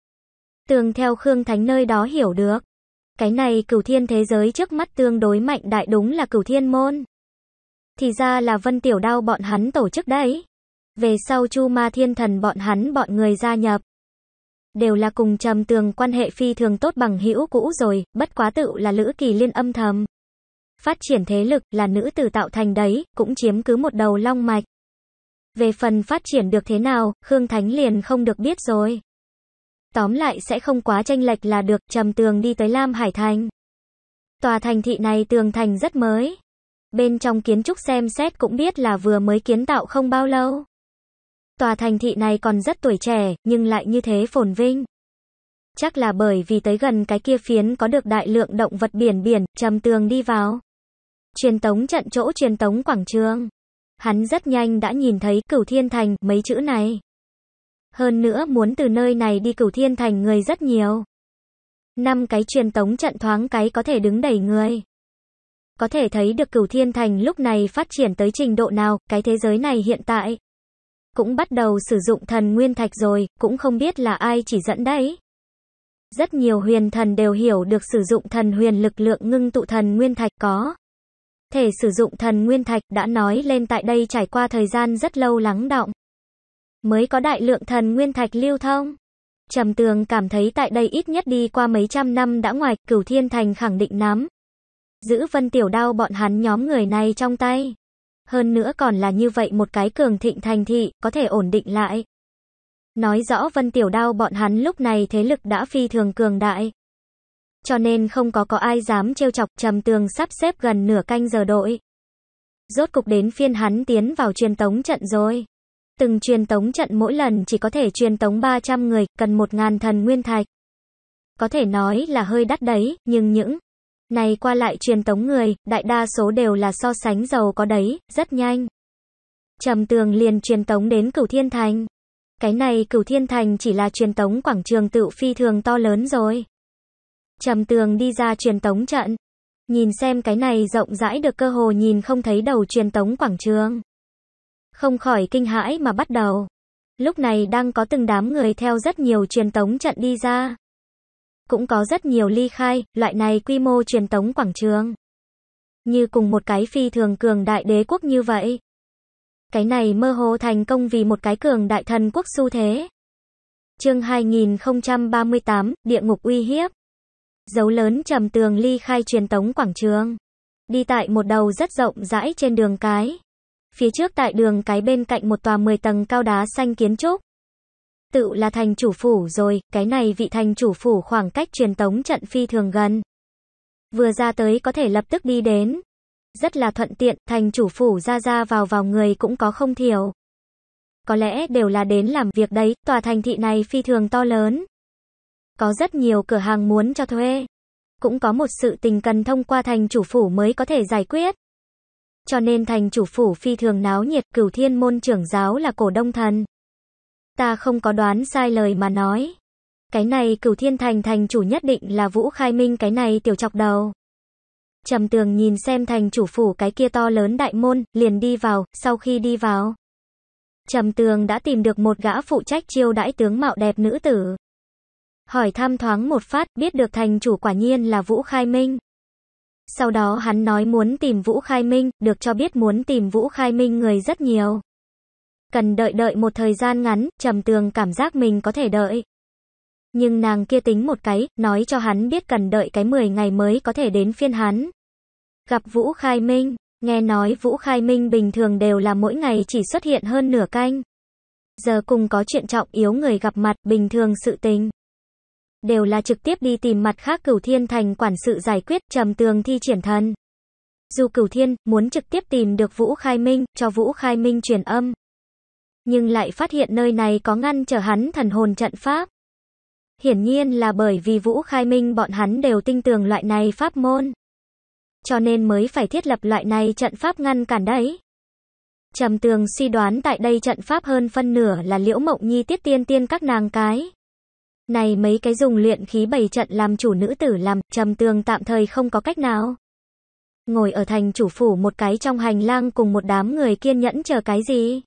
Tường theo Khương Thánh nơi đó hiểu được. Cái này cửu thiên thế giới trước mắt tương đối mạnh đại đúng là cửu thiên môn. Thì ra là vân tiểu đao bọn hắn tổ chức đấy. Về sau chu ma thiên thần bọn hắn bọn người gia nhập đều là cùng trầm tường quan hệ phi thường tốt bằng hữu cũ rồi, bất quá tự là Lữ Kỳ Liên âm thầm. Phát triển thế lực là nữ tử tạo thành đấy, cũng chiếm cứ một đầu long mạch. Về phần phát triển được thế nào, Khương Thánh liền không được biết rồi. Tóm lại sẽ không quá tranh lệch là được, trầm tường đi tới Lam Hải Thành. Tòa thành thị này tường thành rất mới. Bên trong kiến trúc xem xét cũng biết là vừa mới kiến tạo không bao lâu. Tòa thành thị này còn rất tuổi trẻ, nhưng lại như thế phồn vinh. Chắc là bởi vì tới gần cái kia phiến có được đại lượng động vật biển biển, trầm tường đi vào. Truyền tống trận chỗ truyền tống quảng trường. Hắn rất nhanh đã nhìn thấy cửu thiên thành, mấy chữ này. Hơn nữa muốn từ nơi này đi cửu thiên thành người rất nhiều. Năm cái truyền tống trận thoáng cái có thể đứng đầy người. Có thể thấy được cửu thiên thành lúc này phát triển tới trình độ nào, cái thế giới này hiện tại cũng bắt đầu sử dụng thần nguyên thạch rồi, cũng không biết là ai chỉ dẫn đấy. Rất nhiều huyền thần đều hiểu được sử dụng thần huyền lực lượng ngưng tụ thần nguyên thạch có. Thể sử dụng thần nguyên thạch đã nói lên tại đây trải qua thời gian rất lâu lắng động. Mới có đại lượng thần nguyên thạch lưu thông. Trầm tường cảm thấy tại đây ít nhất đi qua mấy trăm năm đã ngoài, cửu thiên thành khẳng định nắm. Giữ vân tiểu đao bọn hắn nhóm người này trong tay. Hơn nữa còn là như vậy một cái cường thịnh thành thị, có thể ổn định lại. Nói rõ vân tiểu đao bọn hắn lúc này thế lực đã phi thường cường đại. Cho nên không có có ai dám trêu chọc trầm tường sắp xếp gần nửa canh giờ đội. Rốt cục đến phiên hắn tiến vào truyền tống trận rồi. Từng truyền tống trận mỗi lần chỉ có thể truyền tống 300 người, cần 1.000 thần nguyên thạch. Có thể nói là hơi đắt đấy, nhưng những này qua lại truyền tống người, đại đa số đều là so sánh giàu có đấy, rất nhanh. Trầm tường liền truyền tống đến cửu thiên thành. Cái này cửu thiên thành chỉ là truyền tống quảng trường tự phi thường to lớn rồi. Trầm tường đi ra truyền tống trận. Nhìn xem cái này rộng rãi được cơ hồ nhìn không thấy đầu truyền tống quảng trường. Không khỏi kinh hãi mà bắt đầu. Lúc này đang có từng đám người theo rất nhiều truyền tống trận đi ra. Cũng có rất nhiều ly khai, loại này quy mô truyền tống quảng trường. Như cùng một cái phi thường cường đại đế quốc như vậy. Cái này mơ hồ thành công vì một cái cường đại thần quốc xu thế. Chương 2038, Địa ngục uy hiếp. Dấu lớn trầm tường ly khai truyền tống quảng trường. Đi tại một đầu rất rộng rãi trên đường cái. Phía trước tại đường cái bên cạnh một tòa 10 tầng cao đá xanh kiến trúc. Tự là thành chủ phủ rồi, cái này vị thành chủ phủ khoảng cách truyền tống trận phi thường gần. Vừa ra tới có thể lập tức đi đến. Rất là thuận tiện, thành chủ phủ ra ra vào vào người cũng có không thiểu. Có lẽ đều là đến làm việc đấy, tòa thành thị này phi thường to lớn. Có rất nhiều cửa hàng muốn cho thuê. Cũng có một sự tình cần thông qua thành chủ phủ mới có thể giải quyết. Cho nên thành chủ phủ phi thường náo nhiệt, cửu thiên môn trưởng giáo là cổ đông thần. Ta không có đoán sai lời mà nói. Cái này cửu thiên thành thành chủ nhất định là Vũ Khai Minh cái này tiểu chọc đầu. Trầm tường nhìn xem thành chủ phủ cái kia to lớn đại môn, liền đi vào, sau khi đi vào. Trầm tường đã tìm được một gã phụ trách chiêu đãi tướng mạo đẹp nữ tử. Hỏi thăm thoáng một phát, biết được thành chủ quả nhiên là Vũ Khai Minh. Sau đó hắn nói muốn tìm Vũ Khai Minh, được cho biết muốn tìm Vũ Khai Minh người rất nhiều. Cần đợi đợi một thời gian ngắn, trầm tường cảm giác mình có thể đợi. Nhưng nàng kia tính một cái, nói cho hắn biết cần đợi cái 10 ngày mới có thể đến phiên hắn. Gặp Vũ Khai Minh, nghe nói Vũ Khai Minh bình thường đều là mỗi ngày chỉ xuất hiện hơn nửa canh. Giờ cùng có chuyện trọng yếu người gặp mặt bình thường sự tình. Đều là trực tiếp đi tìm mặt khác cửu thiên thành quản sự giải quyết trầm tường thi triển thần. Dù cửu thiên muốn trực tiếp tìm được Vũ Khai Minh, cho Vũ Khai Minh truyền âm. Nhưng lại phát hiện nơi này có ngăn trở hắn thần hồn trận pháp. Hiển nhiên là bởi vì Vũ Khai Minh bọn hắn đều tinh tường loại này pháp môn. Cho nên mới phải thiết lập loại này trận pháp ngăn cản đấy. Trầm tường suy đoán tại đây trận pháp hơn phân nửa là liễu mộng nhi tiết tiên tiên các nàng cái. Này mấy cái dùng luyện khí bảy trận làm chủ nữ tử làm, trầm tường tạm thời không có cách nào. Ngồi ở thành chủ phủ một cái trong hành lang cùng một đám người kiên nhẫn chờ cái gì?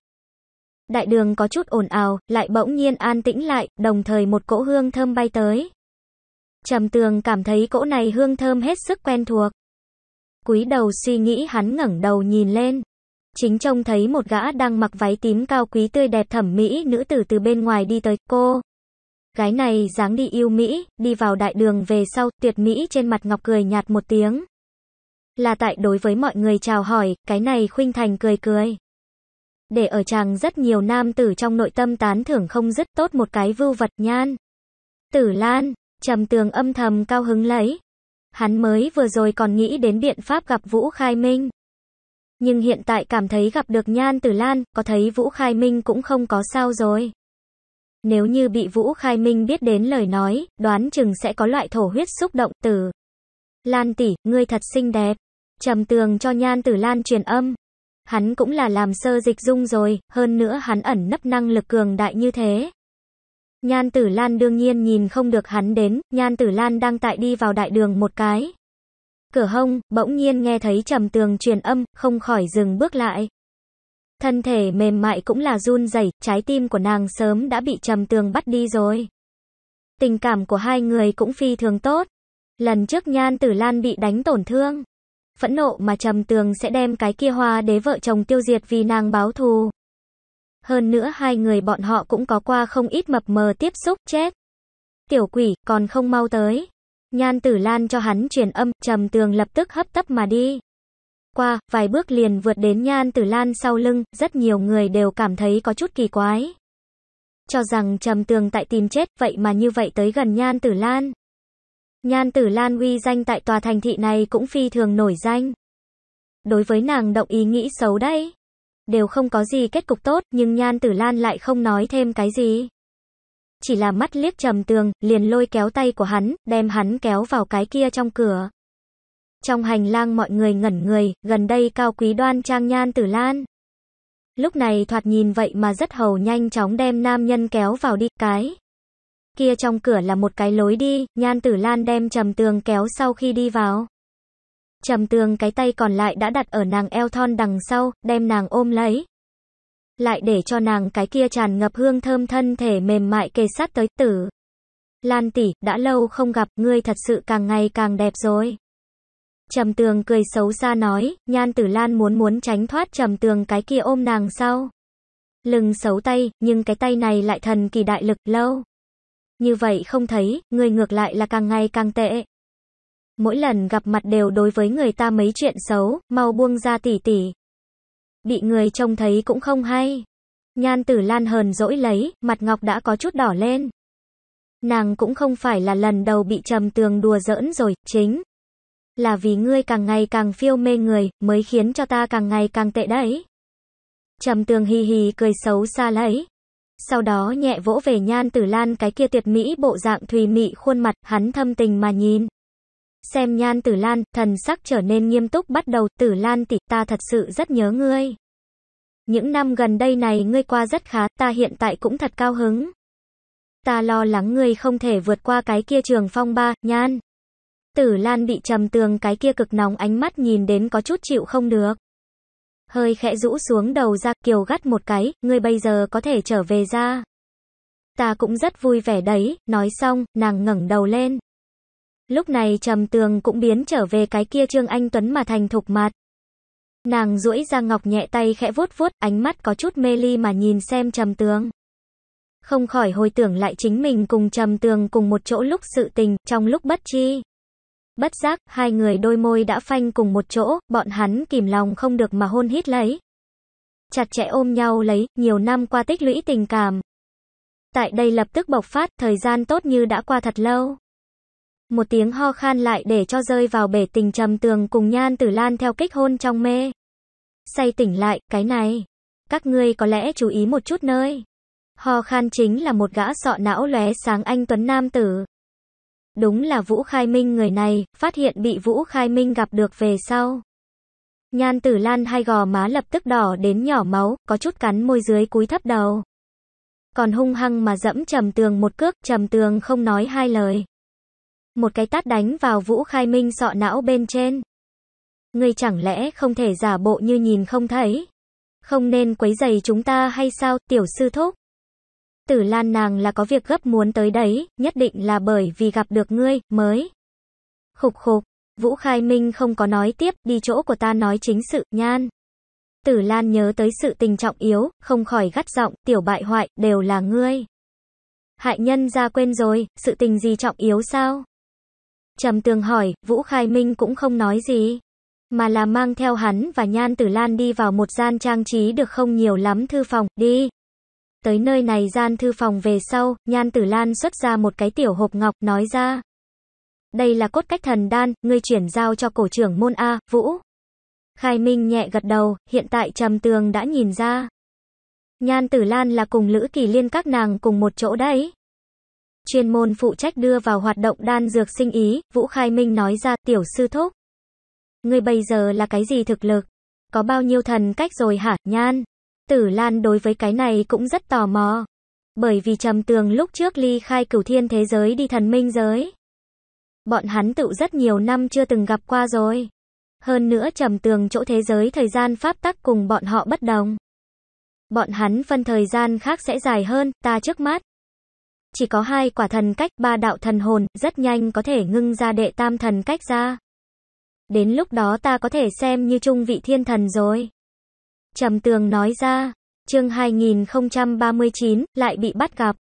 Đại đường có chút ồn ào, lại bỗng nhiên an tĩnh lại, đồng thời một cỗ hương thơm bay tới. Trầm tường cảm thấy cỗ này hương thơm hết sức quen thuộc. Cúi đầu suy nghĩ hắn ngẩng đầu nhìn lên. Chính trông thấy một gã đang mặc váy tím cao quý tươi đẹp thẩm mỹ nữ tử từ bên ngoài đi tới cô. Gái này dáng đi yêu Mỹ, đi vào đại đường về sau, tuyệt Mỹ trên mặt ngọc cười nhạt một tiếng. Là tại đối với mọi người chào hỏi, cái này khuynh thành cười cười. Để ở chàng rất nhiều nam tử trong nội tâm tán thưởng không dứt tốt một cái vưu vật nhan. Tử Lan, trầm tường âm thầm cao hứng lấy. Hắn mới vừa rồi còn nghĩ đến biện pháp gặp Vũ Khai Minh. Nhưng hiện tại cảm thấy gặp được Nhan Tử Lan, có thấy Vũ Khai Minh cũng không có sao rồi. Nếu như bị Vũ Khai Minh biết đến lời nói, đoán chừng sẽ có loại thổ huyết xúc động từ. Lan tỷ, ngươi thật xinh đẹp. Trầm tường cho Nhan Tử Lan truyền âm. Hắn cũng là làm sơ dịch dung rồi, hơn nữa hắn ẩn nấp năng lực cường đại như thế. Nhan Tử Lan đương nhiên nhìn không được hắn đến, Nhan Tử Lan đang tại đi vào đại đường một cái. Cửa hông, bỗng nhiên nghe thấy trầm tường truyền âm, không khỏi dừng bước lại. Thân thể mềm mại cũng là run rẩy, trái tim của nàng sớm đã bị trầm tường bắt đi rồi. Tình cảm của hai người cũng phi thường tốt. Lần trước Nhan Tử Lan bị đánh tổn thương phẫn nộ mà trầm tường sẽ đem cái kia hoa đế vợ chồng tiêu diệt vì nàng báo thù. Hơn nữa hai người bọn họ cũng có qua không ít mập mờ tiếp xúc, chết. Tiểu quỷ, còn không mau tới. Nhan tử lan cho hắn truyền âm, trầm tường lập tức hấp tấp mà đi. Qua, vài bước liền vượt đến nhan tử lan sau lưng, rất nhiều người đều cảm thấy có chút kỳ quái. Cho rằng trầm tường tại tìm chết, vậy mà như vậy tới gần nhan tử lan. Nhan tử lan uy danh tại tòa thành thị này cũng phi thường nổi danh. Đối với nàng động ý nghĩ xấu đấy. Đều không có gì kết cục tốt, nhưng nhan tử lan lại không nói thêm cái gì chỉ là mắt liếc trầm tường, liền lôi kéo tay của hắn, đem hắn kéo vào cái kia trong cửa. Trong hành lang mọi người ngẩn người, gần đây cao quý đoan trang nhan tử lan. Lúc này thoạt nhìn vậy mà rất hầu nhanh chóng đem nam nhân kéo vào đi, cái. Kia trong cửa là một cái lối đi, nhan tử lan đem trầm tường kéo sau khi đi vào. Trầm tường cái tay còn lại đã đặt ở nàng eo thon đằng sau, đem nàng ôm lấy lại để cho nàng cái kia tràn ngập hương thơm thân thể mềm mại kề sát tới tử. Lan tỷ, đã lâu không gặp, ngươi thật sự càng ngày càng đẹp rồi. Trầm tường cười xấu xa nói, nhan tử lan muốn muốn tránh thoát trầm tường cái kia ôm nàng sau. lừng xấu tay, nhưng cái tay này lại thần kỳ đại lực lâu. Như vậy không thấy, người ngược lại là càng ngày càng tệ. Mỗi lần gặp mặt đều đối với người ta mấy chuyện xấu, mau buông ra tỉ tỉ. Bị người trông thấy cũng không hay. Nhan tử lan hờn dỗi lấy, mặt ngọc đã có chút đỏ lên. Nàng cũng không phải là lần đầu bị trầm tường đùa giỡn rồi, chính. Là vì ngươi càng ngày càng phiêu mê người, mới khiến cho ta càng ngày càng tệ đấy. Trầm tường hì hì cười xấu xa lấy. Sau đó nhẹ vỗ về nhan tử lan cái kia tuyệt mỹ bộ dạng thùy mị khuôn mặt, hắn thâm tình mà nhìn. Xem nhan tử lan, thần sắc trở nên nghiêm túc bắt đầu, tử lan tỷ, ta thật sự rất nhớ ngươi. Những năm gần đây này ngươi qua rất khá, ta hiện tại cũng thật cao hứng. Ta lo lắng ngươi không thể vượt qua cái kia trường phong ba, nhan. Tử Lan bị trầm tường cái kia cực nóng ánh mắt nhìn đến có chút chịu không được. Hơi khẽ rũ xuống đầu ra, kiều gắt một cái, ngươi bây giờ có thể trở về ra. Ta cũng rất vui vẻ đấy, nói xong, nàng ngẩng đầu lên. Lúc này trầm tường cũng biến trở về cái kia Trương Anh Tuấn mà thành thục mặt. Nàng duỗi ra ngọc nhẹ tay khẽ vuốt vuốt, ánh mắt có chút mê ly mà nhìn xem trầm tường. Không khỏi hồi tưởng lại chính mình cùng trầm tường cùng một chỗ lúc sự tình, trong lúc bất chi. Bất giác, hai người đôi môi đã phanh cùng một chỗ, bọn hắn kìm lòng không được mà hôn hít lấy. Chặt chẽ ôm nhau lấy, nhiều năm qua tích lũy tình cảm. Tại đây lập tức bộc phát, thời gian tốt như đã qua thật lâu. Một tiếng ho khan lại để cho rơi vào bể tình trầm tường cùng nhan tử lan theo kích hôn trong mê. Say tỉnh lại, cái này. Các ngươi có lẽ chú ý một chút nơi. Ho khan chính là một gã sọ não lóe sáng anh Tuấn Nam Tử. Đúng là Vũ Khai Minh người này, phát hiện bị Vũ Khai Minh gặp được về sau. Nhan tử lan hai gò má lập tức đỏ đến nhỏ máu, có chút cắn môi dưới cúi thấp đầu. Còn hung hăng mà dẫm trầm tường một cước, trầm tường không nói hai lời. Một cái tát đánh vào Vũ Khai Minh sọ não bên trên. Ngươi chẳng lẽ không thể giả bộ như nhìn không thấy? Không nên quấy giày chúng ta hay sao, tiểu sư thúc? Tử Lan nàng là có việc gấp muốn tới đấy, nhất định là bởi vì gặp được ngươi, mới. Khục khục, Vũ Khai Minh không có nói tiếp, đi chỗ của ta nói chính sự, nhan. Tử Lan nhớ tới sự tình trọng yếu, không khỏi gắt giọng, tiểu bại hoại, đều là ngươi. Hại nhân ra quên rồi, sự tình gì trọng yếu sao? Trầm tường hỏi, Vũ Khai Minh cũng không nói gì. Mà là mang theo hắn và Nhan Tử Lan đi vào một gian trang trí được không nhiều lắm thư phòng, đi. Tới nơi này gian thư phòng về sau, Nhan Tử Lan xuất ra một cái tiểu hộp ngọc, nói ra. Đây là cốt cách thần đan, ngươi chuyển giao cho cổ trưởng môn A, Vũ. Khai Minh nhẹ gật đầu, hiện tại Trầm Tường đã nhìn ra. Nhan Tử Lan là cùng Lữ Kỳ Liên các nàng cùng một chỗ đấy. Chuyên môn phụ trách đưa vào hoạt động đan dược sinh ý, Vũ Khai Minh nói ra, tiểu sư thúc. Ngươi bây giờ là cái gì thực lực? Có bao nhiêu thần cách rồi hả, nhan? Tử Lan đối với cái này cũng rất tò mò. Bởi vì trầm tường lúc trước ly khai cửu thiên thế giới đi thần minh giới. Bọn hắn tự rất nhiều năm chưa từng gặp qua rồi. Hơn nữa trầm tường chỗ thế giới thời gian pháp tắc cùng bọn họ bất đồng. Bọn hắn phân thời gian khác sẽ dài hơn, ta trước mắt. Chỉ có hai quả thần cách ba đạo thần hồn, rất nhanh có thể ngưng ra đệ tam thần cách ra. Đến lúc đó ta có thể xem như trung vị thiên thần rồi. Trầm tường nói ra, chương 2039, lại bị bắt gặp.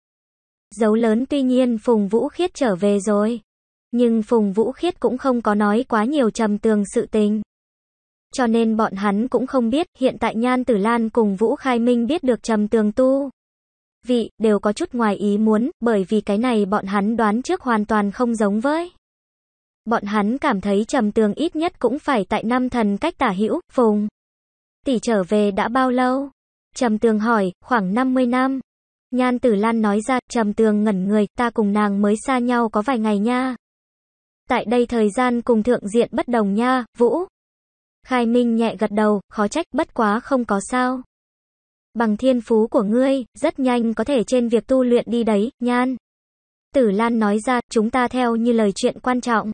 Dấu lớn tuy nhiên Phùng Vũ Khiết trở về rồi. Nhưng Phùng Vũ Khiết cũng không có nói quá nhiều trầm tường sự tình. Cho nên bọn hắn cũng không biết, hiện tại Nhan Tử Lan cùng Vũ Khai Minh biết được trầm tường tu. Vị, đều có chút ngoài ý muốn, bởi vì cái này bọn hắn đoán trước hoàn toàn không giống với. Bọn hắn cảm thấy trầm tường ít nhất cũng phải tại năm thần cách tả hữu, phùng. Tỷ trở về đã bao lâu? Trầm tường hỏi, khoảng 50 năm. Nhan Tử Lan nói ra, trầm tường ngẩn người, ta cùng nàng mới xa nhau có vài ngày nha. Tại đây thời gian cùng thượng diện bất đồng nha, Vũ. Khai Minh nhẹ gật đầu, khó trách, bất quá không có sao. Bằng thiên phú của ngươi, rất nhanh có thể trên việc tu luyện đi đấy, nhan. Tử Lan nói ra, chúng ta theo như lời chuyện quan trọng.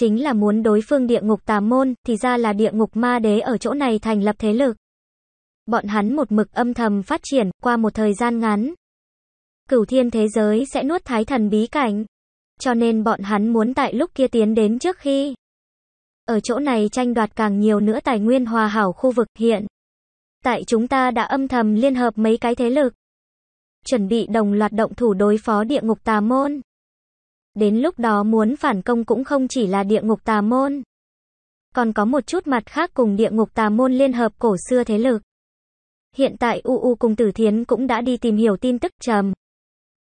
Chính là muốn đối phương địa ngục tà môn, thì ra là địa ngục ma đế ở chỗ này thành lập thế lực. Bọn hắn một mực âm thầm phát triển, qua một thời gian ngắn. Cửu thiên thế giới sẽ nuốt thái thần bí cảnh. Cho nên bọn hắn muốn tại lúc kia tiến đến trước khi. Ở chỗ này tranh đoạt càng nhiều nữa tài nguyên hòa hảo khu vực hiện. Tại chúng ta đã âm thầm liên hợp mấy cái thế lực. Chuẩn bị đồng loạt động thủ đối phó địa ngục tà môn. Đến lúc đó muốn phản công cũng không chỉ là địa ngục tà môn. Còn có một chút mặt khác cùng địa ngục tà môn liên hợp cổ xưa thế lực. Hiện tại UU cùng Tử Thiến cũng đã đi tìm hiểu tin tức trầm.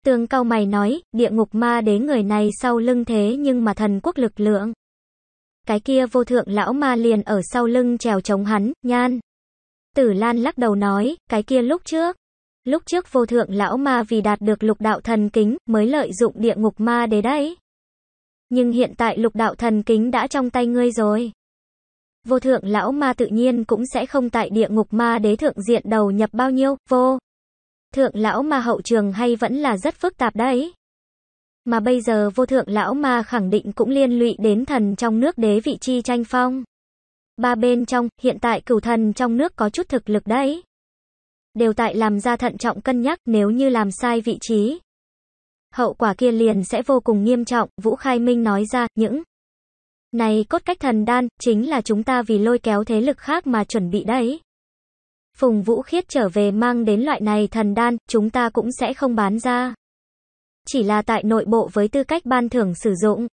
Tường cao mày nói, địa ngục ma đế người này sau lưng thế nhưng mà thần quốc lực lượng. Cái kia vô thượng lão ma liền ở sau lưng trèo chống hắn, nhan. Tử Lan lắc đầu nói, cái kia lúc trước. Lúc trước vô thượng lão ma vì đạt được lục đạo thần kính, mới lợi dụng địa ngục ma đế đấy. Nhưng hiện tại lục đạo thần kính đã trong tay ngươi rồi. Vô thượng lão ma tự nhiên cũng sẽ không tại địa ngục ma đế thượng diện đầu nhập bao nhiêu, vô. Thượng lão ma hậu trường hay vẫn là rất phức tạp đấy. Mà bây giờ vô thượng lão ma khẳng định cũng liên lụy đến thần trong nước đế vị chi tranh phong. Ba bên trong, hiện tại cửu thần trong nước có chút thực lực đấy. Đều tại làm ra thận trọng cân nhắc nếu như làm sai vị trí. Hậu quả kia liền sẽ vô cùng nghiêm trọng, Vũ Khai Minh nói ra, những này cốt cách thần đan, chính là chúng ta vì lôi kéo thế lực khác mà chuẩn bị đấy. Phùng Vũ Khiết trở về mang đến loại này thần đan, chúng ta cũng sẽ không bán ra. Chỉ là tại nội bộ với tư cách ban thưởng sử dụng.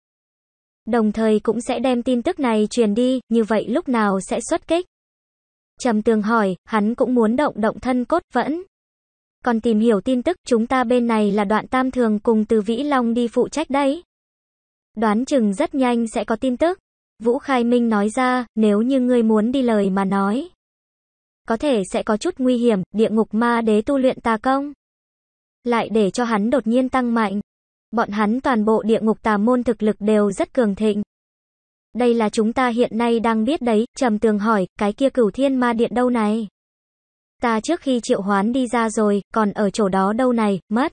Đồng thời cũng sẽ đem tin tức này truyền đi, như vậy lúc nào sẽ xuất kích. Trầm tường hỏi, hắn cũng muốn động động thân cốt vẫn. Còn tìm hiểu tin tức, chúng ta bên này là đoạn tam thường cùng từ Vĩ Long đi phụ trách đấy. Đoán chừng rất nhanh sẽ có tin tức. Vũ Khai Minh nói ra, nếu như ngươi muốn đi lời mà nói. Có thể sẽ có chút nguy hiểm, địa ngục ma đế tu luyện tà công. Lại để cho hắn đột nhiên tăng mạnh. Bọn hắn toàn bộ địa ngục tà môn thực lực đều rất cường thịnh. Đây là chúng ta hiện nay đang biết đấy, trầm tường hỏi, cái kia cửu thiên ma điện đâu này? Ta trước khi triệu hoán đi ra rồi, còn ở chỗ đó đâu này, mất.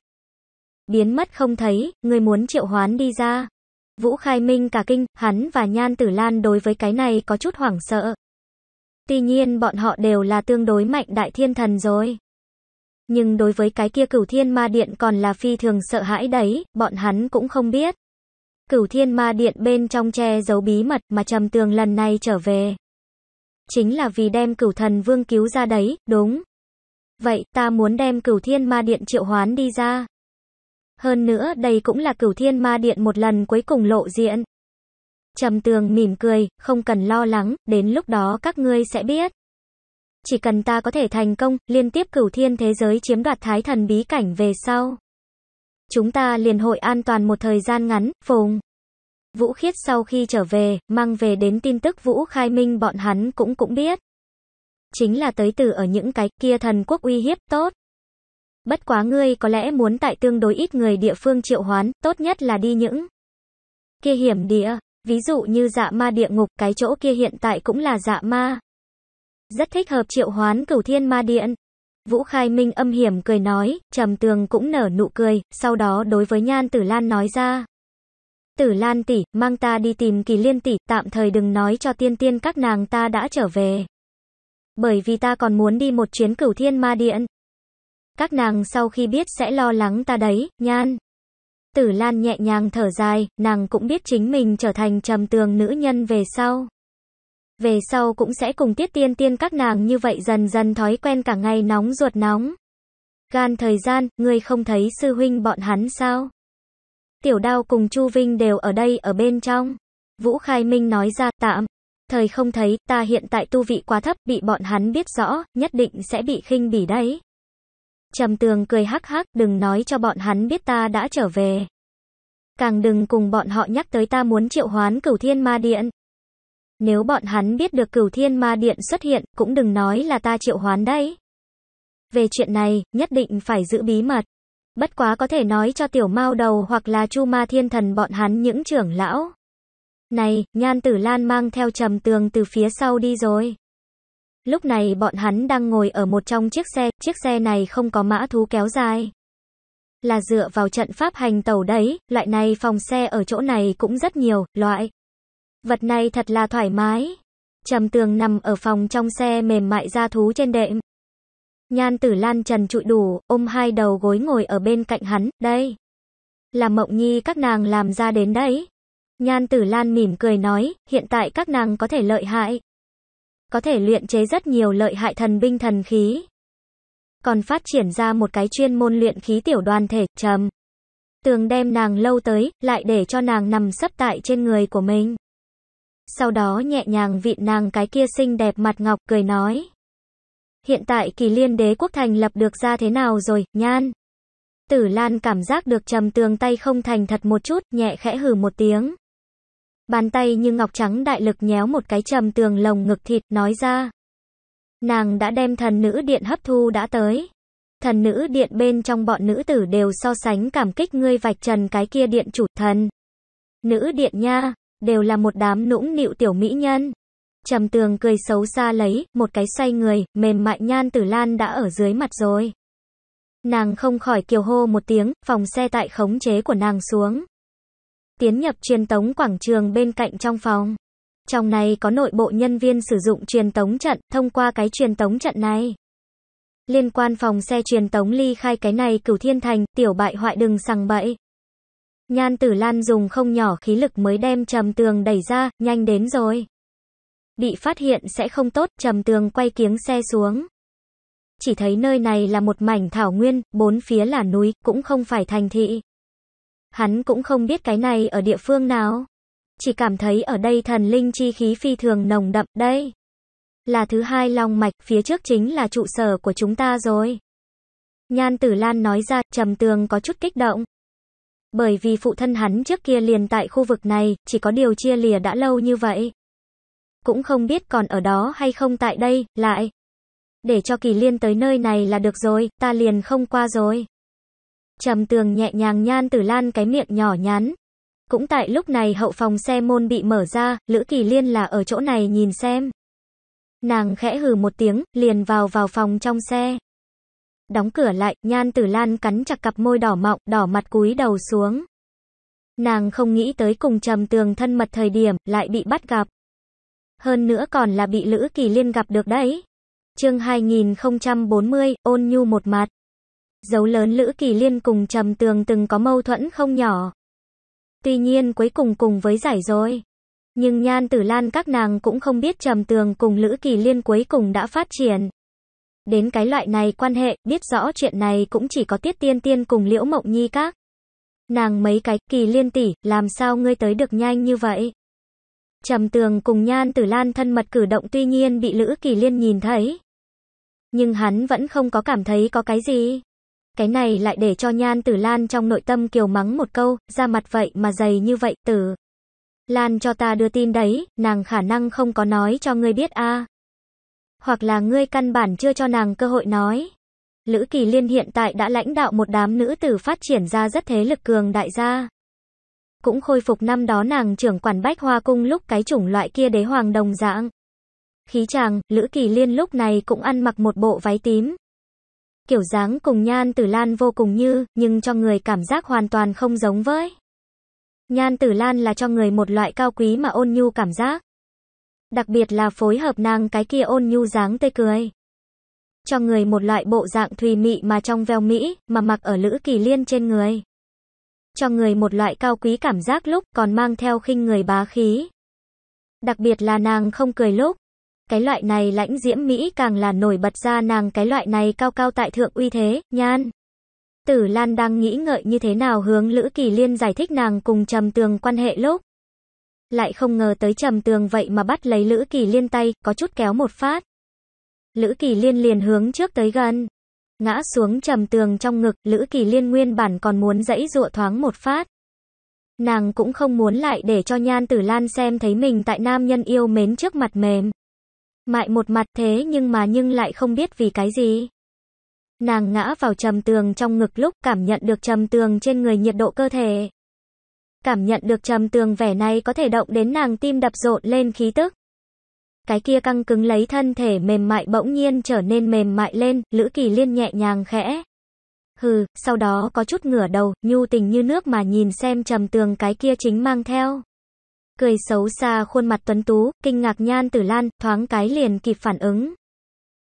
Biến mất không thấy, người muốn triệu hoán đi ra. Vũ Khai Minh cả kinh, hắn và Nhan Tử Lan đối với cái này có chút hoảng sợ. Tuy nhiên bọn họ đều là tương đối mạnh đại thiên thần rồi. Nhưng đối với cái kia cửu thiên ma điện còn là phi thường sợ hãi đấy, bọn hắn cũng không biết. Cửu thiên ma điện bên trong che giấu bí mật mà trầm tường lần này trở về. Chính là vì đem cửu thần vương cứu ra đấy, đúng. Vậy, ta muốn đem cửu thiên ma điện triệu hoán đi ra. Hơn nữa, đây cũng là cửu thiên ma điện một lần cuối cùng lộ diện. Trầm tường mỉm cười, không cần lo lắng, đến lúc đó các ngươi sẽ biết. Chỉ cần ta có thể thành công, liên tiếp cửu thiên thế giới chiếm đoạt thái thần bí cảnh về sau. Chúng ta liền hội an toàn một thời gian ngắn, phùng. Vũ Khiết sau khi trở về, mang về đến tin tức Vũ Khai Minh bọn hắn cũng cũng biết. Chính là tới từ ở những cái kia thần quốc uy hiếp tốt. Bất quá ngươi có lẽ muốn tại tương đối ít người địa phương triệu hoán, tốt nhất là đi những kia hiểm địa, ví dụ như dạ ma địa ngục, cái chỗ kia hiện tại cũng là dạ ma. Rất thích hợp triệu hoán cửu thiên ma điện. Vũ Khai Minh âm hiểm cười nói, trầm tường cũng nở nụ cười, sau đó đối với Nhan Tử Lan nói ra. Tử Lan tỷ, mang ta đi tìm kỳ liên tỷ, tạm thời đừng nói cho tiên tiên các nàng ta đã trở về. Bởi vì ta còn muốn đi một chuyến cửu thiên ma điện. Các nàng sau khi biết sẽ lo lắng ta đấy, nhan. Tử Lan nhẹ nhàng thở dài, nàng cũng biết chính mình trở thành trầm tường nữ nhân về sau. Về sau cũng sẽ cùng tiết tiên tiên các nàng như vậy dần dần thói quen cả ngày nóng ruột nóng. Gan thời gian, ngươi không thấy sư huynh bọn hắn sao? Tiểu đao cùng Chu Vinh đều ở đây ở bên trong. Vũ Khai Minh nói ra, tạm. Thời không thấy, ta hiện tại tu vị quá thấp, bị bọn hắn biết rõ, nhất định sẽ bị khinh bỉ đấy. Trầm tường cười hắc hắc, đừng nói cho bọn hắn biết ta đã trở về. Càng đừng cùng bọn họ nhắc tới ta muốn triệu hoán cửu thiên ma điện. Nếu bọn hắn biết được cửu thiên ma điện xuất hiện, cũng đừng nói là ta triệu hoán đấy. Về chuyện này, nhất định phải giữ bí mật. Bất quá có thể nói cho tiểu mao đầu hoặc là chu ma thiên thần bọn hắn những trưởng lão. Này, nhan tử lan mang theo trầm tường từ phía sau đi rồi. Lúc này bọn hắn đang ngồi ở một trong chiếc xe, chiếc xe này không có mã thú kéo dài. Là dựa vào trận pháp hành tàu đấy, loại này phòng xe ở chỗ này cũng rất nhiều, loại. Vật này thật là thoải mái. Trầm tường nằm ở phòng trong xe mềm mại ra thú trên đệm. Nhan tử lan trần trụi đủ, ôm hai đầu gối ngồi ở bên cạnh hắn, đây. Là mộng nhi các nàng làm ra đến đấy. Nhan tử lan mỉm cười nói, hiện tại các nàng có thể lợi hại. Có thể luyện chế rất nhiều lợi hại thần binh thần khí. Còn phát triển ra một cái chuyên môn luyện khí tiểu đoàn thể, trầm. Tường đem nàng lâu tới, lại để cho nàng nằm sấp tại trên người của mình. Sau đó nhẹ nhàng vịn nàng cái kia xinh đẹp mặt ngọc cười nói. Hiện tại kỳ liên đế quốc thành lập được ra thế nào rồi, nhan? Tử Lan cảm giác được trầm tường tay không thành thật một chút, nhẹ khẽ hừ một tiếng. Bàn tay như ngọc trắng đại lực nhéo một cái trầm tường lồng ngực thịt, nói ra. Nàng đã đem thần nữ điện hấp thu đã tới. Thần nữ điện bên trong bọn nữ tử đều so sánh cảm kích ngươi vạch trần cái kia điện chủ thần. Nữ điện nha, đều là một đám nũng nịu tiểu mỹ nhân. Trầm tường cười xấu xa lấy, một cái xoay người, mềm mại nhan tử lan đã ở dưới mặt rồi. Nàng không khỏi kiều hô một tiếng, phòng xe tại khống chế của nàng xuống. Tiến nhập truyền tống quảng trường bên cạnh trong phòng. Trong này có nội bộ nhân viên sử dụng truyền tống trận, thông qua cái truyền tống trận này. Liên quan phòng xe truyền tống ly khai cái này cửu thiên thành, tiểu bại hoại đừng sằng bậy. Nhan tử lan dùng không nhỏ khí lực mới đem trầm tường đẩy ra, nhanh đến rồi. Bị phát hiện sẽ không tốt, trầm tường quay kiếng xe xuống. Chỉ thấy nơi này là một mảnh thảo nguyên, bốn phía là núi, cũng không phải thành thị. Hắn cũng không biết cái này ở địa phương nào. Chỉ cảm thấy ở đây thần linh chi khí phi thường nồng đậm, đây. Là thứ hai long mạch, phía trước chính là trụ sở của chúng ta rồi. Nhan Tử Lan nói ra, trầm tường có chút kích động. Bởi vì phụ thân hắn trước kia liền tại khu vực này, chỉ có điều chia lìa đã lâu như vậy. Cũng không biết còn ở đó hay không tại đây, lại. Để cho kỳ liên tới nơi này là được rồi, ta liền không qua rồi. Trầm tường nhẹ nhàng nhan tử lan cái miệng nhỏ nhắn. Cũng tại lúc này hậu phòng xe môn bị mở ra, Lữ Kỳ Liên là ở chỗ này nhìn xem. Nàng khẽ hừ một tiếng, liền vào vào phòng trong xe. Đóng cửa lại, nhan tử lan cắn chặt cặp môi đỏ mọng, đỏ mặt cúi đầu xuống. Nàng không nghĩ tới cùng trầm tường thân mật thời điểm, lại bị bắt gặp. Hơn nữa còn là bị Lữ Kỳ Liên gặp được đấy. chương 2040, ôn nhu một mặt. Dấu lớn Lữ Kỳ Liên cùng trầm tường từng có mâu thuẫn không nhỏ. Tuy nhiên cuối cùng cùng với giải rồi. Nhưng Nhan Tử Lan các nàng cũng không biết trầm tường cùng Lữ Kỳ Liên cuối cùng đã phát triển. Đến cái loại này quan hệ, biết rõ chuyện này cũng chỉ có Tiết Tiên Tiên cùng Liễu Mộng Nhi các. Nàng mấy cái, Kỳ Liên tỷ, làm sao ngươi tới được nhanh như vậy? Trầm tường cùng Nhan Tử Lan thân mật cử động tuy nhiên bị Lữ Kỳ Liên nhìn thấy. Nhưng hắn vẫn không có cảm thấy có cái gì. Cái này lại để cho Nhan Tử Lan trong nội tâm kiều mắng một câu, ra mặt vậy mà dày như vậy, tử. Lan cho ta đưa tin đấy, nàng khả năng không có nói cho ngươi biết a hoặc là ngươi căn bản chưa cho nàng cơ hội nói. Lữ Kỳ Liên hiện tại đã lãnh đạo một đám nữ tử phát triển ra rất thế lực cường đại gia. Cũng khôi phục năm đó nàng trưởng quản bách hoa cung lúc cái chủng loại kia đế hoàng đồng dạng. Khí chàng, Lữ Kỳ Liên lúc này cũng ăn mặc một bộ váy tím, Kiểu dáng cùng Nhan Tử Lan vô cùng như, nhưng cho người cảm giác hoàn toàn không giống với. Nhan Tử Lan là cho người một loại cao quý mà ôn nhu cảm giác. Đặc biệt là phối hợp nàng cái kia ôn nhu dáng tươi cười. Cho người một loại bộ dạng thùy mị mà trong veo mỹ, mà mặc ở Lữ Kỳ Liên trên người. Cho người một loại cao quý cảm giác lúc còn mang theo khinh người bá khí. Đặc biệt là nàng không cười lúc. Cái loại này lãnh diễm Mỹ càng là nổi bật ra nàng cái loại này cao cao tại thượng uy thế, nhan. Tử Lan đang nghĩ ngợi như thế nào hướng Lữ Kỳ Liên giải thích nàng cùng Trầm Tường quan hệ lúc. Lại không ngờ tới Trầm Tường vậy mà bắt lấy Lữ Kỳ Liên tay, có chút kéo một phát. Lữ Kỳ Liên liền hướng trước tới gần. Ngã xuống Trầm Tường trong ngực, Lữ Kỳ Liên nguyên bản còn muốn dãy dụa thoáng một phát. Nàng cũng không muốn lại để cho Nhan Tử Lan xem thấy mình tại nam nhân yêu mến trước mặt mềm. Mại một mặt thế nhưng mà nhưng lại không biết vì cái gì. Nàng ngã vào trầm tường trong ngực lúc cảm nhận được trầm tường trên người nhiệt độ cơ thể. Cảm nhận được trầm tường vẻ này có thể động đến nàng tim đập rộn lên khí tức. Cái kia căng cứng lấy thân thể mềm mại bỗng nhiên trở nên mềm mại lên, Lữ Kỳ Liên nhẹ nhàng khẽ. Hừ, sau đó có chút ngửa đầu, nhu tình như nước mà nhìn xem trầm tường cái kia chính mang theo. Cười xấu xa khuôn mặt tuấn tú, kinh ngạc nhan tử lan, thoáng cái liền kịp phản ứng.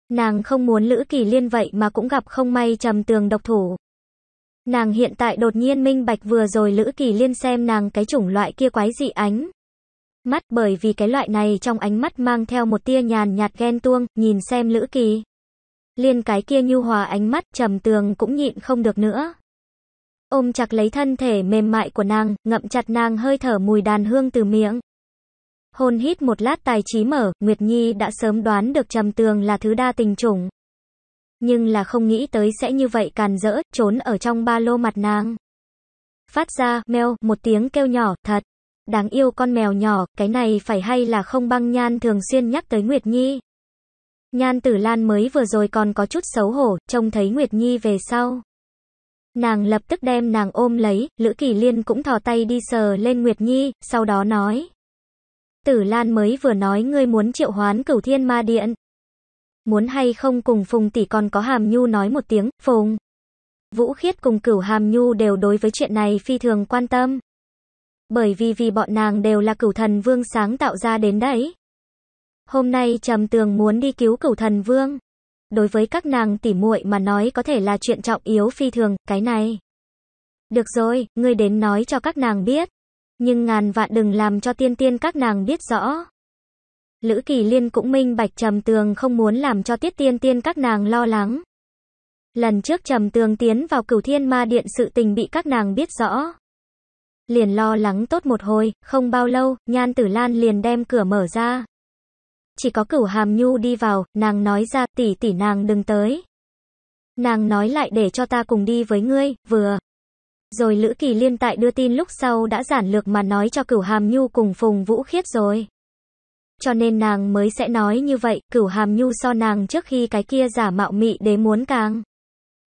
Nàng không muốn Lữ Kỳ Liên vậy mà cũng gặp không may trầm tường độc thủ. Nàng hiện tại đột nhiên minh bạch vừa rồi Lữ Kỳ Liên xem nàng cái chủng loại kia quái dị ánh. Mắt bởi vì cái loại này trong ánh mắt mang theo một tia nhàn nhạt ghen tuông, nhìn xem Lữ Kỳ. Liên cái kia nhu hòa ánh mắt trầm tường cũng nhịn không được nữa. Ôm chặt lấy thân thể mềm mại của nàng, ngậm chặt nàng hơi thở mùi đàn hương từ miệng. Hôn hít một lát tài trí mở, Nguyệt Nhi đã sớm đoán được trầm tường là thứ đa tình chủng. Nhưng là không nghĩ tới sẽ như vậy càn rỡ, trốn ở trong ba lô mặt nàng. Phát ra, mèo, một tiếng kêu nhỏ, thật. Đáng yêu con mèo nhỏ, cái này phải hay là không băng nhan thường xuyên nhắc tới Nguyệt Nhi. Nhan tử lan mới vừa rồi còn có chút xấu hổ, trông thấy Nguyệt Nhi về sau. Nàng lập tức đem nàng ôm lấy, Lữ Kỳ Liên cũng thò tay đi sờ lên Nguyệt Nhi, sau đó nói. Tử Lan mới vừa nói ngươi muốn triệu hoán cửu thiên ma điện. Muốn hay không cùng Phùng tỷ còn có Hàm Nhu nói một tiếng, Phùng. Vũ Khiết cùng cửu Hàm Nhu đều đối với chuyện này phi thường quan tâm. Bởi vì vì bọn nàng đều là cửu thần vương sáng tạo ra đến đấy. Hôm nay Trầm Tường muốn đi cứu cửu thần vương. Đối với các nàng tỉ muội mà nói có thể là chuyện trọng yếu phi thường, cái này. Được rồi, ngươi đến nói cho các nàng biết. Nhưng ngàn vạn đừng làm cho tiên tiên các nàng biết rõ. Lữ Kỳ Liên cũng minh bạch Trầm Tường không muốn làm cho tiết tiên tiên các nàng lo lắng. Lần trước Trầm Tường tiến vào cửu thiên ma điện sự tình bị các nàng biết rõ. Liền lo lắng tốt một hồi, không bao lâu, Nhan Tử Lan liền đem cửa mở ra. Chỉ có cửu hàm nhu đi vào, nàng nói ra, tỷ tỷ nàng đừng tới. Nàng nói lại để cho ta cùng đi với ngươi, vừa. Rồi Lữ Kỳ Liên tại đưa tin lúc sau đã giản lược mà nói cho cửu hàm nhu cùng Phùng Vũ Khiết rồi. Cho nên nàng mới sẽ nói như vậy, cửu hàm nhu so nàng trước khi cái kia giả mạo mị đế muốn càng.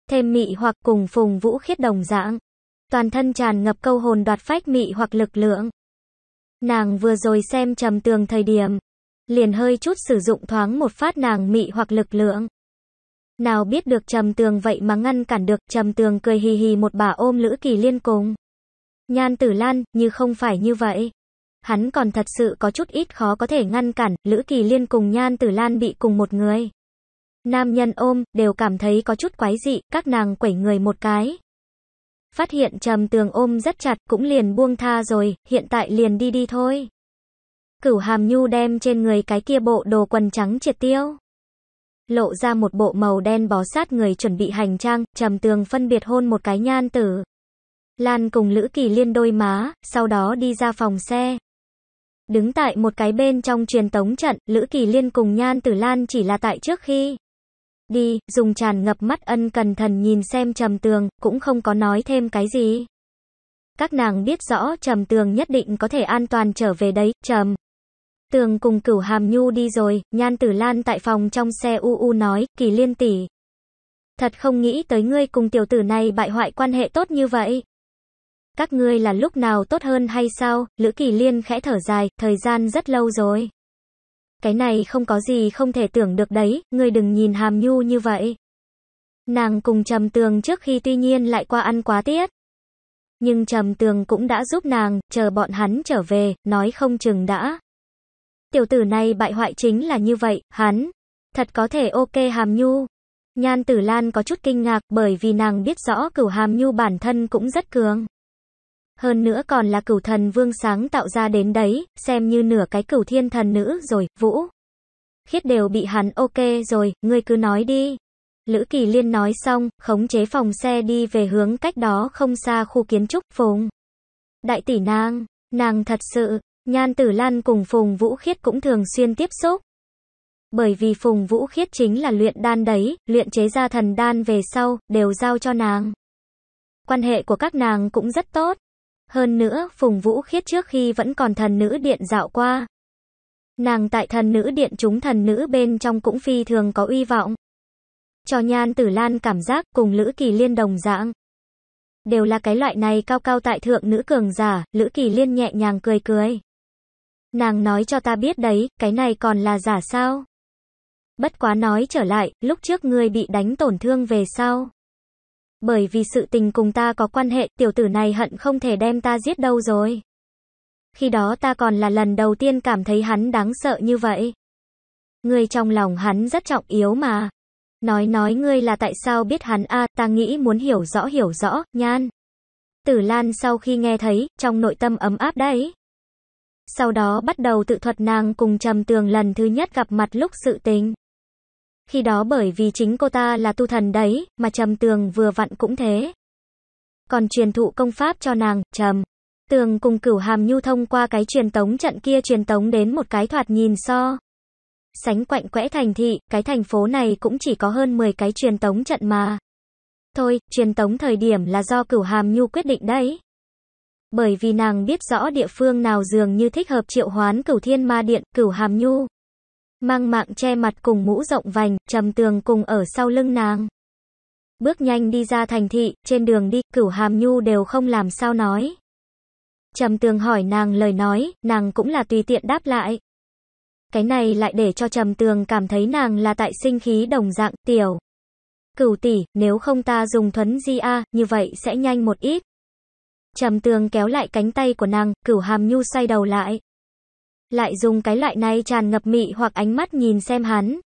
Thêm mị hoặc cùng Phùng Vũ Khiết đồng dạng. Toàn thân tràn ngập câu hồn đoạt phách mị hoặc lực lượng. Nàng vừa rồi xem trầm tường thời điểm. Liền hơi chút sử dụng thoáng một phát nàng mị hoặc lực lượng. Nào biết được trầm tường vậy mà ngăn cản được, trầm tường cười hì hì một bà ôm Lữ Kỳ Liên cùng. Nhan tử lan, như không phải như vậy. Hắn còn thật sự có chút ít khó có thể ngăn cản, Lữ Kỳ Liên cùng Nhan tử lan bị cùng một người. Nam nhân ôm, đều cảm thấy có chút quái dị, các nàng quẩy người một cái. Phát hiện trầm tường ôm rất chặt, cũng liền buông tha rồi, hiện tại liền đi đi thôi. Cửu hàm nhu đem trên người cái kia bộ đồ quần trắng triệt tiêu lộ ra một bộ màu đen bó sát người chuẩn bị hành trang, trầm tường phân biệt hôn một cái nhan tử. Lan cùng Lữ Kỳ Liên đôi má, sau đó đi ra phòng xe. Đứng tại một cái bên trong truyền tống trận, Lữ Kỳ Liên cùng Nhan Tử Lan chỉ là tại trước khi đi, dùng tràn ngập mắt ân cần thần nhìn xem Trầm Tường, cũng không có nói thêm cái gì. Các nàng biết rõ Trầm Tường nhất định có thể an toàn trở về đấy, Trầm. Tường cùng cửu hàm nhu đi rồi, nhan tử lan tại phòng trong xe u u nói, kỳ liên tỷ. Thật không nghĩ tới ngươi cùng tiểu tử này bại hoại quan hệ tốt như vậy. Các ngươi là lúc nào tốt hơn hay sao, Lữ Kỳ Liên khẽ thở dài, thời gian rất lâu rồi. Cái này không có gì không thể tưởng được đấy, ngươi đừng nhìn hàm nhu như vậy. Nàng cùng trầm tường trước khi tuy nhiên lại qua ăn quá tiết. Nhưng trầm tường cũng đã giúp nàng, chờ bọn hắn trở về, nói không chừng đã. Tiểu tử này bại hoại chính là như vậy, hắn. Thật có thể ok hàm nhu. Nhan tử lan có chút kinh ngạc bởi vì nàng biết rõ cửu hàm nhu bản thân cũng rất cường. Hơn nữa còn là cửu thần vương sáng tạo ra đến đấy, xem như nửa cái cửu thiên thần nữ rồi, Vũ. Khiết đều bị hắn ok rồi, ngươi cứ nói đi. Lữ Kỳ Liên nói xong, khống chế phòng xe đi về hướng cách đó không xa khu kiến trúc Phùng. Đại tỷ nàng, nàng thật sự, Nhan Tử Lan cùng Phùng Vũ Khiết cũng thường xuyên tiếp xúc. Bởi vì Phùng Vũ Khiết chính là luyện đan đấy, luyện chế ra thần đan về sau, đều giao cho nàng. Quan hệ của các nàng cũng rất tốt. Hơn nữa, Phùng Vũ Khiết trước khi vẫn còn thần nữ điện dạo qua. Nàng tại thần nữ điện chúng thần nữ bên trong cũng phi thường có uy vọng. Cho Nhan Tử Lan cảm giác cùng Lữ Kỳ Liên đồng dạng. Đều là cái loại này cao cao tại thượng nữ cường giả, Lữ Kỳ Liên nhẹ nhàng cười cười. Nàng nói cho ta biết đấy, cái này còn là giả sao? Bất quá nói trở lại, lúc trước ngươi bị đánh tổn thương về sau. Bởi vì sự tình cùng ta có quan hệ, tiểu tử này hận không thể đem ta giết đâu rồi. Khi đó ta còn là lần đầu tiên cảm thấy hắn đáng sợ như vậy. Ngươi trong lòng hắn rất trọng yếu mà. Nói nói ngươi là tại sao biết hắn a ta nghĩ muốn hiểu rõ hiểu rõ, nhan. Tử Lan sau khi nghe thấy, trong nội tâm ấm áp đấy. Sau đó bắt đầu tự thuật nàng cùng Trầm Tường lần thứ nhất gặp mặt lúc sự tình. Khi đó bởi vì chính cô ta là tu thần đấy, mà Trầm Tường vừa vặn cũng thế. Còn truyền thụ công pháp cho nàng, Trầm. Tường cùng cửu hàm nhu thông qua cái truyền tống trận kia truyền tống đến một cái thoạt nhìn so. Sánh quạnh quẽ thành thị, cái thành phố này cũng chỉ có hơn 10 cái truyền tống trận mà. Thôi, truyền tống thời điểm là do cửu hàm nhu quyết định đấy. Bởi vì nàng biết rõ địa phương nào dường như thích hợp triệu hoán cửu thiên ma điện, cửu hàm nhu. Mang mạng che mặt cùng mũ rộng vành, trầm tường cùng ở sau lưng nàng. Bước nhanh đi ra thành thị, trên đường đi, cửu hàm nhu đều không làm sao nói. Trầm tường hỏi nàng lời nói, nàng cũng là tùy tiện đáp lại. Cái này lại để cho trầm tường cảm thấy nàng là tại sinh khí đồng dạng, tiểu. Cửu tỷ, nếu không ta dùng thuấn di a, như vậy sẽ nhanh một ít. Trầm tường kéo lại cánh tay của nàng, cửu hàm nhu xoay đầu lại. Lại dùng cái loại này tràn ngập mị hoặc ánh mắt nhìn xem hắn.